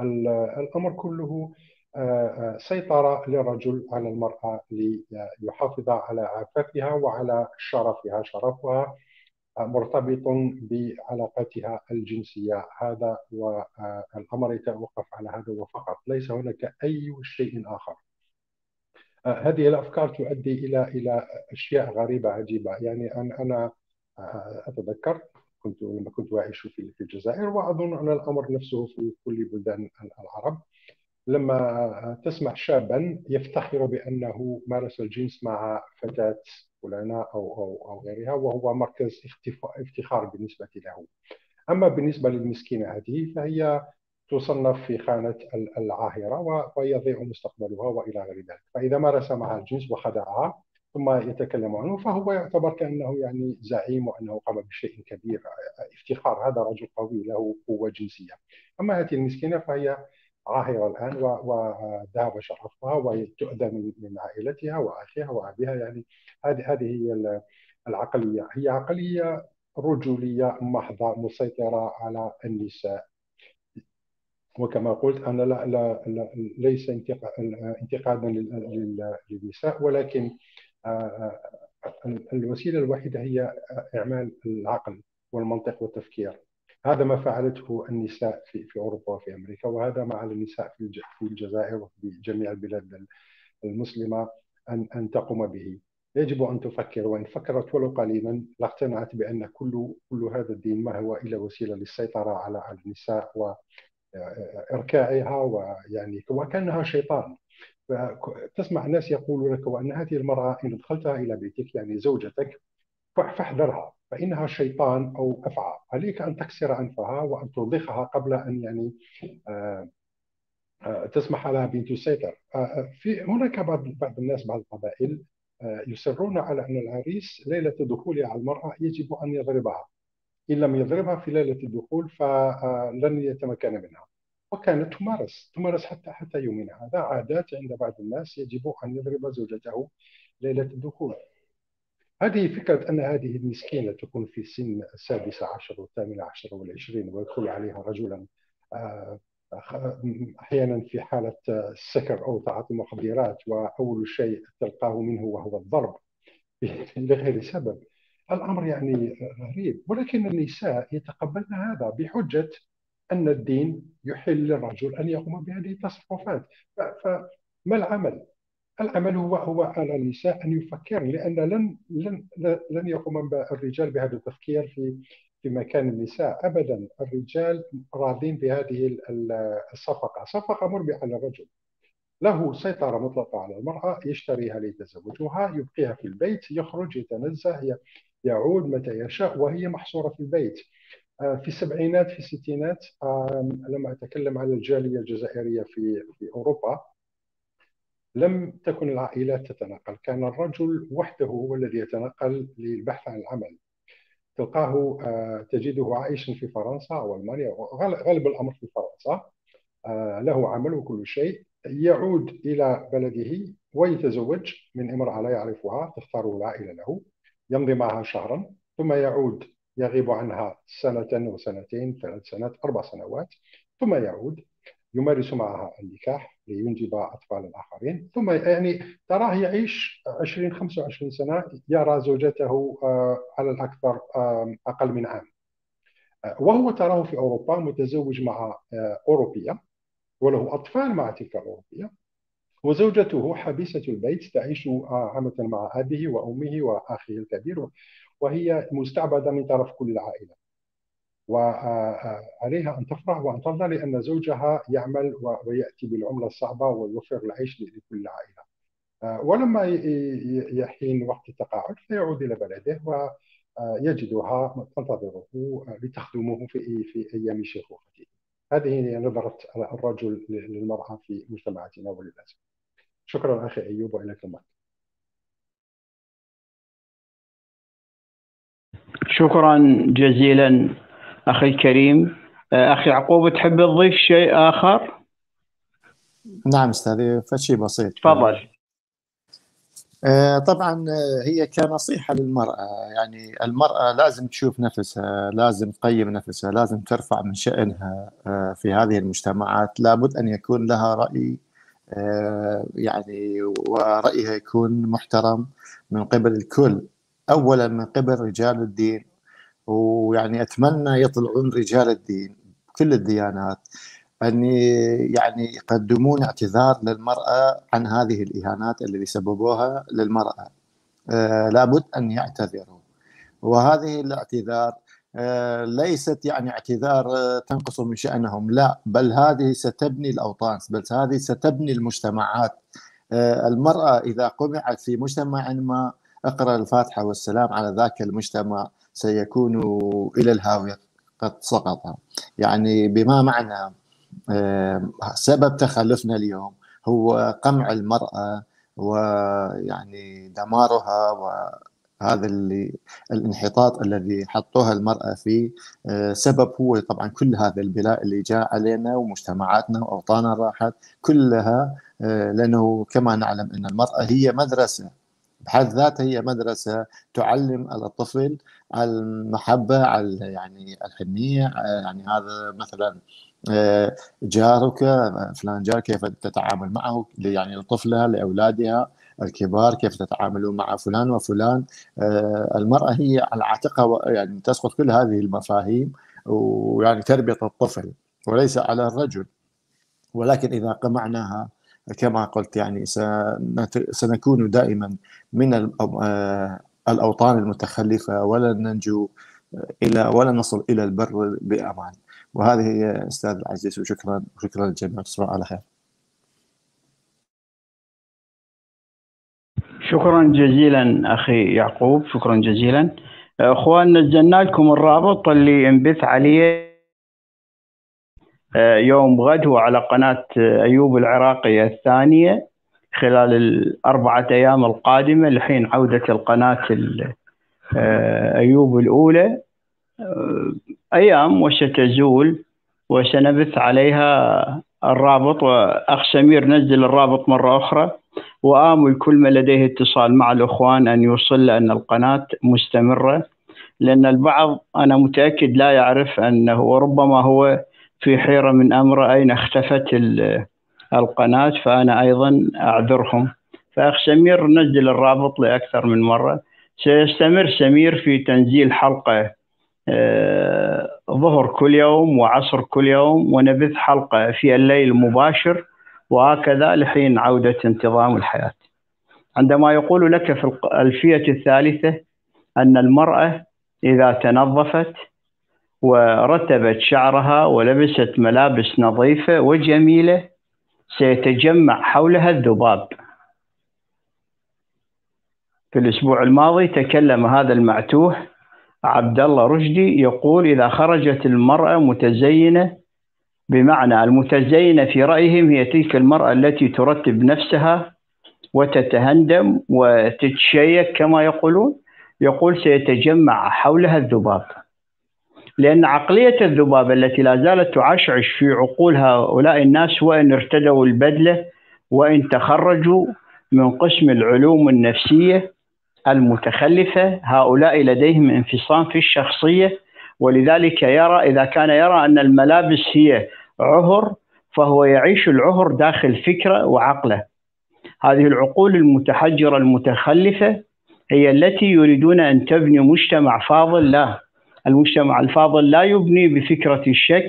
الأمر كله آه، سيطرة للرجل على المرأة ليحافظ على عفافها وعلى شرفها. شرفها مرتبط بعلاقتها الجنسية. هذا والامر يتوقف على هذا وفقط. ليس هناك أي شيء آخر. هذه الأفكار تؤدي إلى إلى أشياء غريبة عجيبة. يعني أنا آه، أتذكر كنت لما كنت أعيش في الجزائر وأظن أن الأمر نفسه في كل بلدان العرب. لما تسمع شابا يفتخر بأنه مارس الجنس مع فتاة فلانة أو أو أو غيرها وهو مركز افتخار بالنسبة له. أما بالنسبة للمسكينة هذه فهي تصنف في خانة العاهرة ويضيع مستقبلها وإلى غير ذلك. فإذا مارس معها الجنس وخدعها ثم يتكلم عنه فهو يعتبر كأنه يعني زعيم وأنه قام بشيء كبير افتخار هذا رجل قوي له قوة جنسية. أما هذه المسكينة فهي عاهرة الآن وذهب شرفها وتؤذى من عائلتها وأخيها وأبيها يعني هذه هذه هي العقلية. هي عقلية رجولية محضة مسيطرة على النساء. وكما قلت أنا لا لا, لا ليس انتقادا للنساء ولكن الوسيلة الوحيدة هي إعمال العقل والمنطق والتفكير. هذا ما فعلته النساء في في أوروبا وفي أمريكا وهذا ما على النساء في الجزائر وفي جميع البلاد المسلمة أن أن تقوم به. يجب أن تفكر وإن فكرت ولو قليلا لاقتنعت بأن كل كل هذا الدين ما هو إلا وسيلة للسيطرة على النساء اركاعها ويعني وكأنها شيطان. تسمع الناس يقولون لك وأن هذه المرأة إن دخلتها إلى بيتك يعني زوجتك فاحذرها فإنها شيطان أو افعى عليك أن تكسر أنفها وأن ترضخها قبل أن يعني آه، آه، تسمح لها بان تسيطر آه، في هناك بعض بعض الناس بعض القبائل يصرون على أن العريس ليلة دخوله على المرأة يجب أن يضربها. إن لم يضربها في ليلة الدخول فلن يتمكن منها. وكانت تمارس تمارس حتى حتى يومنا هذا. عادات عند بعض الناس يجب أن يضرب زوجته ليلة الدخول. هذه فكرة أن هذه المسكينة تكون في سن السادسة عشر والثامنة عشر والعشرين ويدخل عليها رجلا آه، أحيانا في حالة السكر أو تعاطي المخدرات وأول شيء تلقاه منه وهو الضرب لغير سبب. الأمر يعني غريب ولكن النساء يتقبلن هذا بحجة أن الدين يحل للرجل أن يقوم بهذه التصرفات. فما العمل؟ العمل هو هو على النساء أن يفكرن لأن لن لن لن يقوم الرجال بهذا التفكير في في مكان النساء ابدا. الرجال راضين بهذه الصفقة. صفقة مربحة للرجل. له سيطرة مطلقة على المرأة يشتريها ليتزوجها يبقيها في البيت يخرج يتنزه يعود متى يشاء وهي محصورة في البيت. في السبعينات في الستينات لما أتكلم على الجالية الجزائرية في في أوروبا. لم تكن العائلات تتنقل كان الرجل وحده هو الذي يتنقل للبحث عن العمل. تلقاه آه، تجده عائشا في فرنسا أو ألمانيا. غالب الأمر في فرنسا. آه، له عمل وكل شيء. يعود إلى بلده ويتزوج. من امرأة لا يعرفها تختاره العائله له. يمضي معها شهرا. ثم يعود يغيب عنها سنة وسنتين ثلاث سنوات أربع سنوات ثم يعود يمارس معها النكاح لينجب أطفالا آخرين ثم يعني تراه يعيش 20 25 سنة يرى زوجته آه، على الأكثر أقل من عام. آه، وهو تراه في أوروبا متزوج مع آه، أوروبية وله أطفال مع تلك الأوروبية وزوجته حبيسة البيت تعيش عامة مع أبيه وأمه وأخيه الكبير وهي مستعبدة من طرف كل العائلة. وعليها أن تفرح وأن ترضى لأن زوجها يعمل ويأتي بالعملة الصعبة ويوفر العيش لكل العائلة. ولما يحين وقت التقاعد فيعود إلى بلده ويجدها تنتظره لتخدمه في في أيام شيخوخته. هذه هي نظرة الرجل للمرأة في مجتمعاتنا وللأسف. شكرا أخي أيوب وإليك المايك شكرا جزيلا أخي الكريم. أخي يعقوب تحب تضيف شيء آخر؟ نعم أستاذي فشي بسيط. تفضل. آه، طبعا هي كنصيحة للمرأة. يعني المرأة لازم تشوف نفسها لازم تقيم نفسها لازم ترفع من شأنها آه، في هذه المجتمعات. لابد أن يكون لها آه، يعني ورأيها يكون محترم من قبل الكل. أولا من قبل رجال الدين ويعني أتمنى يطلعون رجال الدين كل الديانات أن يعني يقدمون اعتذار للمرأة عن هذه الإهانات اللي سببوها للمرأة. آه لابد أن يعتذروا. وهذه الاعتذار آه ليست يعني اعتذار آه تنقص من شأنهم لا بل هذه ستبني الأوطان بل هذه ستبني المجتمعات. المرأة إذا قمعت في مجتمع ما أقرأ الفاتحة والسلام على ذاك المجتمع سيكون إلى الهاوية. قد سقط. يعني بما معنى سبب تخلفنا اليوم هو قمع المرأة ويعني دمارها وهذا اللي الانحطاط الذي حطوها المرأة فيه آه، سبب هو طبعا كل هذا البلاء اللي جاء علينا ومجتمعاتنا وأوطاننا راحت كلها آه، لأنه كما نعلم أن المرأة هي مدرسة. بحد ذاتها هي مدرسة تعلم الطفل المحبة على يعني الحنية يعني هذا مثلا آه، جارك فلان جار كيف تتعامل معه يعني لطفلها لأولادها الكبار كيف تتعاملون مع فلان وفلان آه، المرأة هي على عاتقها يعني تسقط كل هذه المفاهيم ويعني تربيه الطفل وليس على الرجل. ولكن إذا قمعناها كما قلت يعني سنكون دائما من آه، الأوطان المتخلفة ولن ننجو إلى ولا نصل إلى البر بأمان. وهذه هي أستاذ العزيز وشكرا وشكرا للجميع. تصبحوا على خير. شكرا جزيلا أخي يعقوب. شكرا جزيلا. اخوان نزلنا لكم الرابط اللي ينبث عليه آه، يوم غد هو على قناة أيوب العراقيه الثانية خلال الأربعة أيام القادمة لحين عودة القناة آه، أيوب الأولى. أيام وستزول وسنبث عليها الرابط؟ وأخ سمير نزل الرابط مرة أخرى. وآمل كل من لديه اتصال مع الأخوان أن يوصل أن القناة مستمرة. لأن البعض أنا متأكد لا يعرف أنه وربما هو في حيرة من أمره أين اختفت القناة فأنا أيضا أعذرهم. فأخ سمير نزل الرابط لأكثر من مرة. سيستمر سمير في تنزيل حلقة آه، ظهر كل يوم وعصر كل يوم ونبث حلقة في الليل مباشر وهكذا لحين عودة انتظام الحياة. عندما يقول لك في الألفية الثالثة أن المرأة إذا تنظفت ورتبت شعرها ولبست ملابس نظيفة وجميلة سيتجمع حولها الذباب. في الأسبوع الماضي تكلم هذا المعتوه عبد الله رشدي يقول إذا خرجت المرأة متزينة بمعنى المتزينة في رأيهم هي تلك المرأة التي ترتب نفسها وتتهندم وتتشيك كما يقولون يقول سيتجمع حولها الذباب. لأن عقلية الذباب التي لا زالت تعشعش في عقول هؤلاء الناس وإن ارتدوا البدلة وإن تخرجوا من قسم العلوم النفسية المتخلفة هؤلاء لديهم انفصام في الشخصية. ولذلك يرى إذا كان يرى أن الملابس هي عهر فهو يعيش العهر داخل فكرة وعقله. هذه العقول المتحجرة المتخلفة هي التي يريدون أن تبني مجتمع فاضل لا المجتمع الفاضل لا يبني بفكرة الشك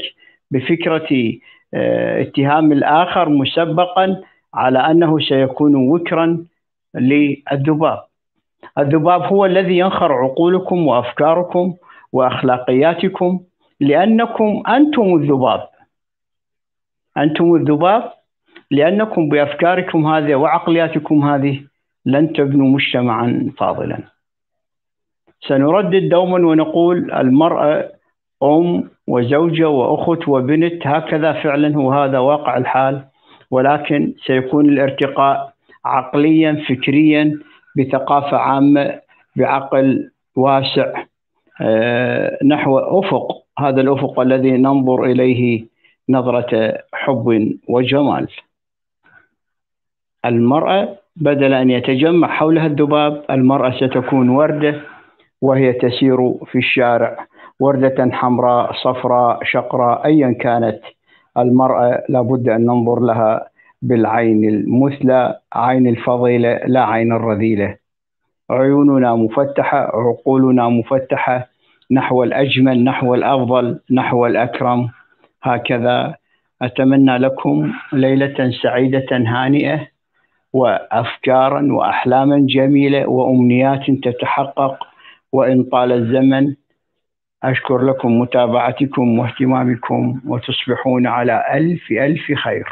بفكرة آه، اتهام الآخر مسبقا على أنه سيكون وكرا للذباب. الذباب هو الذي ينخر عقولكم وأفكاركم وأخلاقياتكم لأنكم أنتم الذباب. أنتم الذباب لأنكم بأفكاركم هذه وعقلياتكم هذه لن تبنوا مجتمعا فاضلا. سنردد دوما ونقول المرأة أم وزوجة وأخت وبنت هكذا فعلا هو هذا واقع الحال. ولكن سيكون الارتقاء عقليا فكريا بثقافة عامة بعقل واسع. آه، نحو أفق هذا الأفق الذي ننظر إليه نظرة حب وجمال. المرأة بدل أن يتجمع حولها الذباب المرأة ستكون وردة. وهي تسير في الشارع وردة حمراء صفراء شقراء أيا كانت. المرأة لابد أن ننظر لها بالعين المثلى عين الفضيلة لا عين الرذيلة. عيوننا مفتحة عقولنا مفتحة نحو الأجمل نحو الأفضل نحو الأكرم. هكذا أتمنى لكم ليلة سعيدة هانئة وأفكارا وأحلاما جميلة وأمنيات تتحقق. وإن طال الزمن أشكر لكم متابعتكم واهتمامكم وتصبحون على ألف ألف خير.